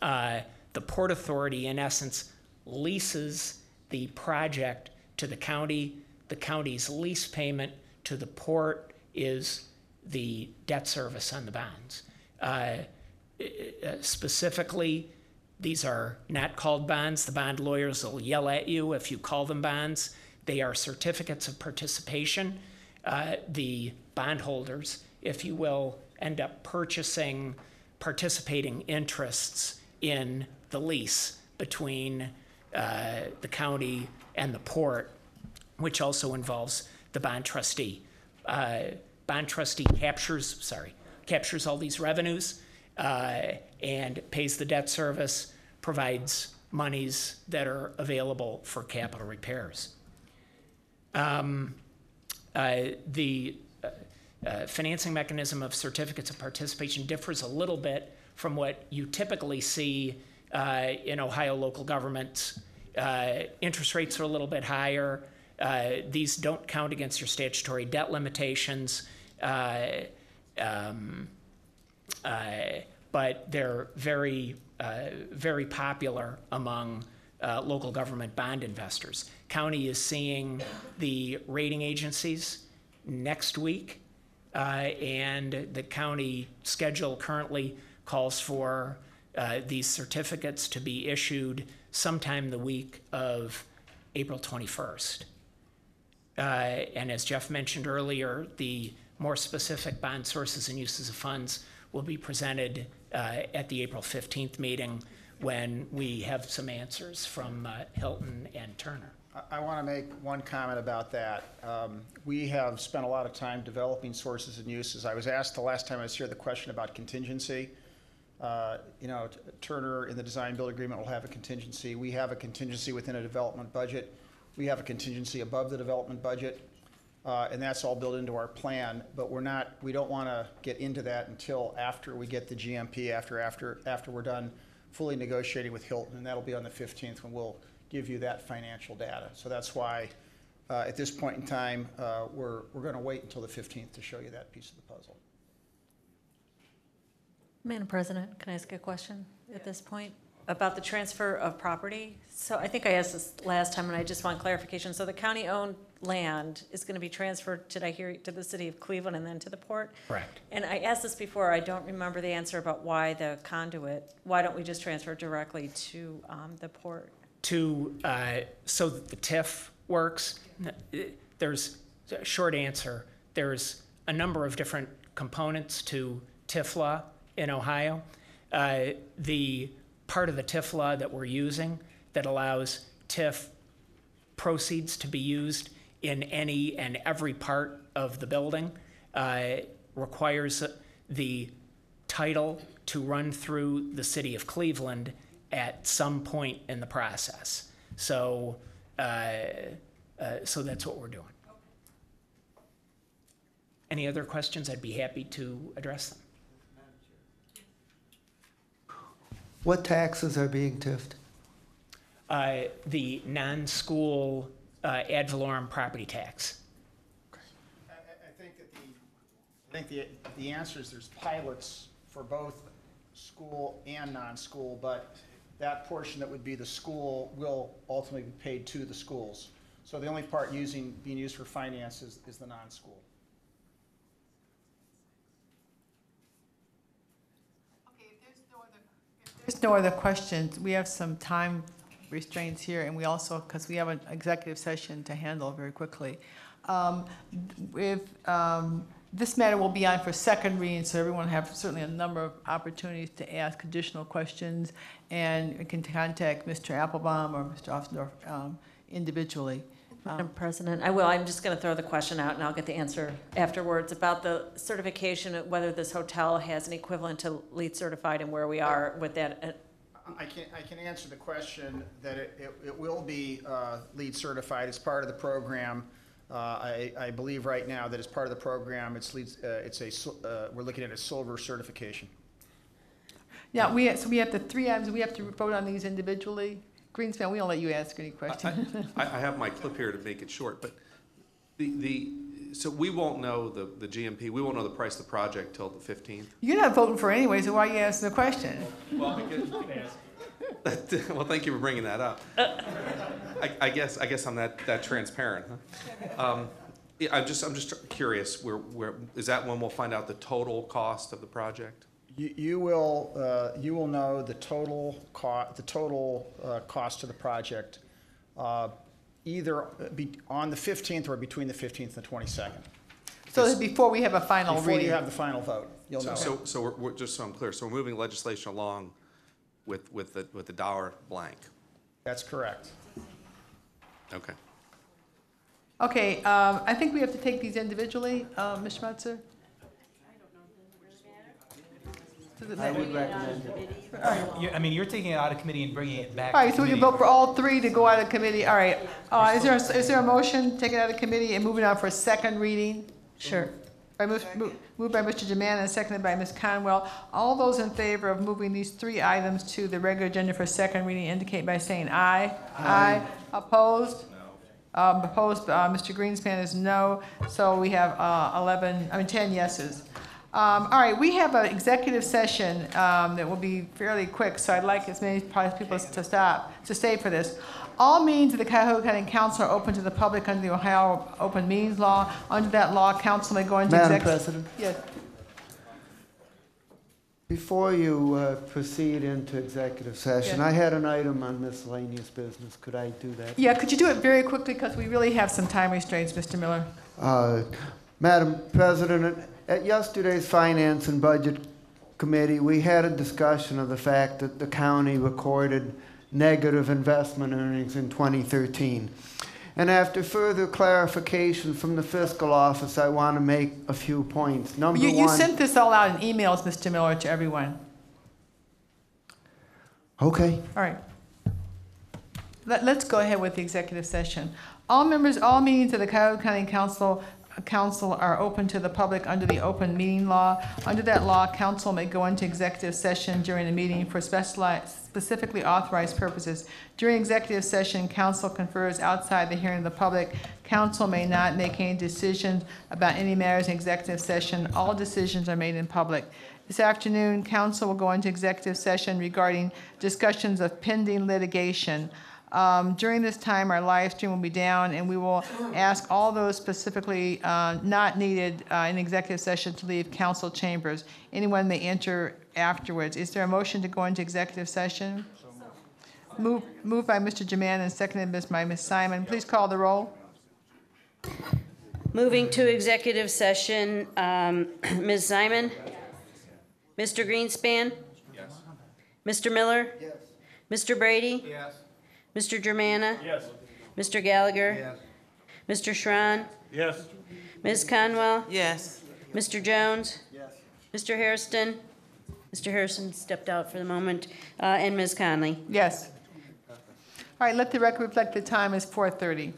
uh, the Port Authority, in essence, leases the project to the county. The county's lease payment to the port is the debt service on the bonds. Uh, uh, specifically, these are not called bonds. The bond lawyers will yell at you if you call them bonds. They are certificates of participation. Uh, the bondholders, if you will, end up purchasing participating interests in the lease between uh, the county and the port, which also involves the bond trustee. Uh, bond trustee captures, sorry, captures all these revenues uh, and pays the debt service, provides monies that are available for capital repairs. Um, uh, the uh, financing mechanism of certificates of participation differs a little bit from what you typically see uh, in Ohio local governments. Uh, interest rates are a little bit higher. Uh, these don't count against your statutory debt limitations, uh, um, but they're very, very popular among local government bond investors. County is seeing the rating agencies next week, uh, and the county schedule currently calls for uh, these certificates to be issued sometime the week of April 21st. Uh, and as Jeff mentioned earlier, the more specific bond sources and uses of funds will be presented uh, at the April 15th meeting when we have some answers from uh, Hilton and Turner. I- want to make one comment about that. Um, We have spent a lot of time developing sources and uses. I was asked the last time I was here the question about contingency. Uh, You know, Turner in the design build agreement will have a contingency. We have a contingency within a development budget. We have a contingency above the development budget. Uh, And that's all built into our plan, but we're not, we don't want to get into that until after we get the GMP, after, after, after we're done fully negotiating with Hilton, and that'll be on the 15th when we'll give you that financial data. So that's why, uh, at this point in time, uh, we're, we're going to wait until the 15th to show you that piece of the puzzle. Madam President, can I ask a question at this point about the transfer of property? So I think I asked this last time, and I just want clarification. So the county-owned land is going to be transferred, did I hear, to the city of Cleveland and then to the port? Correct. And I asked this before, I don't remember the answer about why the conduit. Why don't we just transfer directly to um, the port? To, uh, so that the TIF works, there's, a short answer, there's a number of different components to TIF law in Ohio. Uh, The part of the TIF law that we're using that allows TIF proceeds to be used in any and every part of the building uh, requires the title to run through the city of Cleveland at some point in the process. So, uh, uh, so that's what we're doing. Any other questions? I'd be happy to address them. What taxes are being tiffed? Uh, the non-school uh, ad valorem property tax. I think that the, I think the, the answer is there's pilots for both school and non-school, but that portion that would be the school will ultimately be paid to the schools. So the only part using, being used for finance is, is the non-school. Okay, if there's no other questions. We have some time restraints here, and we also, because we have an executive session to handle very quickly. Um, If, um, this matter will be on for second reading, so everyone have certainly a number of opportunities to ask additional questions, and you can contact Mr. Appelbaum or Mr. Offendorf um, individually. Madam President, I will, I'm just going to throw the question out, and I'll get the answer afterwards, about the certification, of whether this hotel has an equivalent to LEED certified and where we are with that. uh, I can, I can answer the question that it, it, it will be, uh, LEED certified as part of the program. Uh, I, I believe right now that as part of the program, it's, leads- uh, it's a, sil- uh, we're looking at a silver certification. Yeah, we, so we have the three items, we have to vote on these individually. Greenspan, we don't let you ask any questions. *laughs* I, I have my clip here to make it short, but the, the, so we won't know the, the GMP, we won't know the price of the project till the fifteenth? You're not voting for it anyway, so why are you asking the question? Well, *laughs* Well, thank you for bringing that up. I, I guess, I guess I'm that, that transparent, huh? Um, yeah, I'm just, I'm just curious, where, where, is that when we'll find out the total cost of the project? You, you will, uh, you will know the total co, the total, uh, cost of the project, uh, either be, on the fifteenth or between the fifteenth and the twenty-second. So this before we have a final Before you have the final vote, you'll know. So, so we're, we're, just so I'm clear, so we're moving legislation along with, with the, with the dollar blank? That's correct. Okay. Okay, um, I think we have to take these individually, uh, Ms. Schmutzer? Does it I matter? would recommend it. You- I mean, you're taking it out of committee and bringing it back. All right, to so we can committee. vote for all three to go out of committee. All right. Uh, is there, is there a motion, take it out of committee and moving on for a second reading? Sure. By Ms. mo- Moved by Mr. Germana and seconded by Ms. Conwell. All those in favor of moving these three items to the regular agenda for second reading indicate by saying aye. Aye. Opposed? Um, opposed, uh, Mr. Greenspan is no, so we have, uh, eleven, I mean, ten yeses. Um, all right, we have an executive session, um, that will be fairly quick, so I'd like as many probably people to stop, to stay for this. All meetings of the Cuyahoga County Council are open to the public under the Ohio Open Meetings Law. Under that law, council may go into Madam executive. President? Yes. Before you uh, proceed into executive session, Yeah. I had an item on miscellaneous business. Could I do that? Yeah, could you do it very quickly, because we really have some time restraints, Mr. Miller? Uh, Madam President, at yesterday's Finance and Budget Committee, we had a discussion of the fact that the county recorded negative investment earnings in 2013. And after further clarification from the fiscal office, I want to make a few points. Number You, you one. sent this all out in emails, Mr. Miller, to everyone. Okay. All right. Let, let's go ahead with the executive session. All members, all meetings of the Cuyahoga County Council, council are open to the public under the open meeting law. Under that law, council may go into executive session during a meeting for specialized, specifically authorized purposes. During executive session, council confers outside the hearing of the public. Council may not make any decisions about any matters in executive session. All decisions are made in public. This afternoon, council will go into executive session regarding discussions of pending litigation. Um, During this time, our live stream will be down, and we will ask all those specifically uh, not needed uh, in executive session to leave council chambers. Anyone may enter afterwards. Is there a motion to go into executive session? Move- Moved by Mr. Germana and seconded by Ms. Simon. Please call the roll. Moving to executive session, um, *clears throat* Ms. Simon? Mr. Greenspan? Yes. Mr. Miller? Yes. Mr. Brady? Yes. Mr. Germana? Yes. Mr. Gallagher? Yes. Mr. Schron? Yes. Ms. Conwell? Yes. Mr. Jones? Yes. Mr. Hairston? Mr. Hairston stepped out for the moment, uh, and Ms. Connally? Yes. All right, let the record reflect the time is 4:30.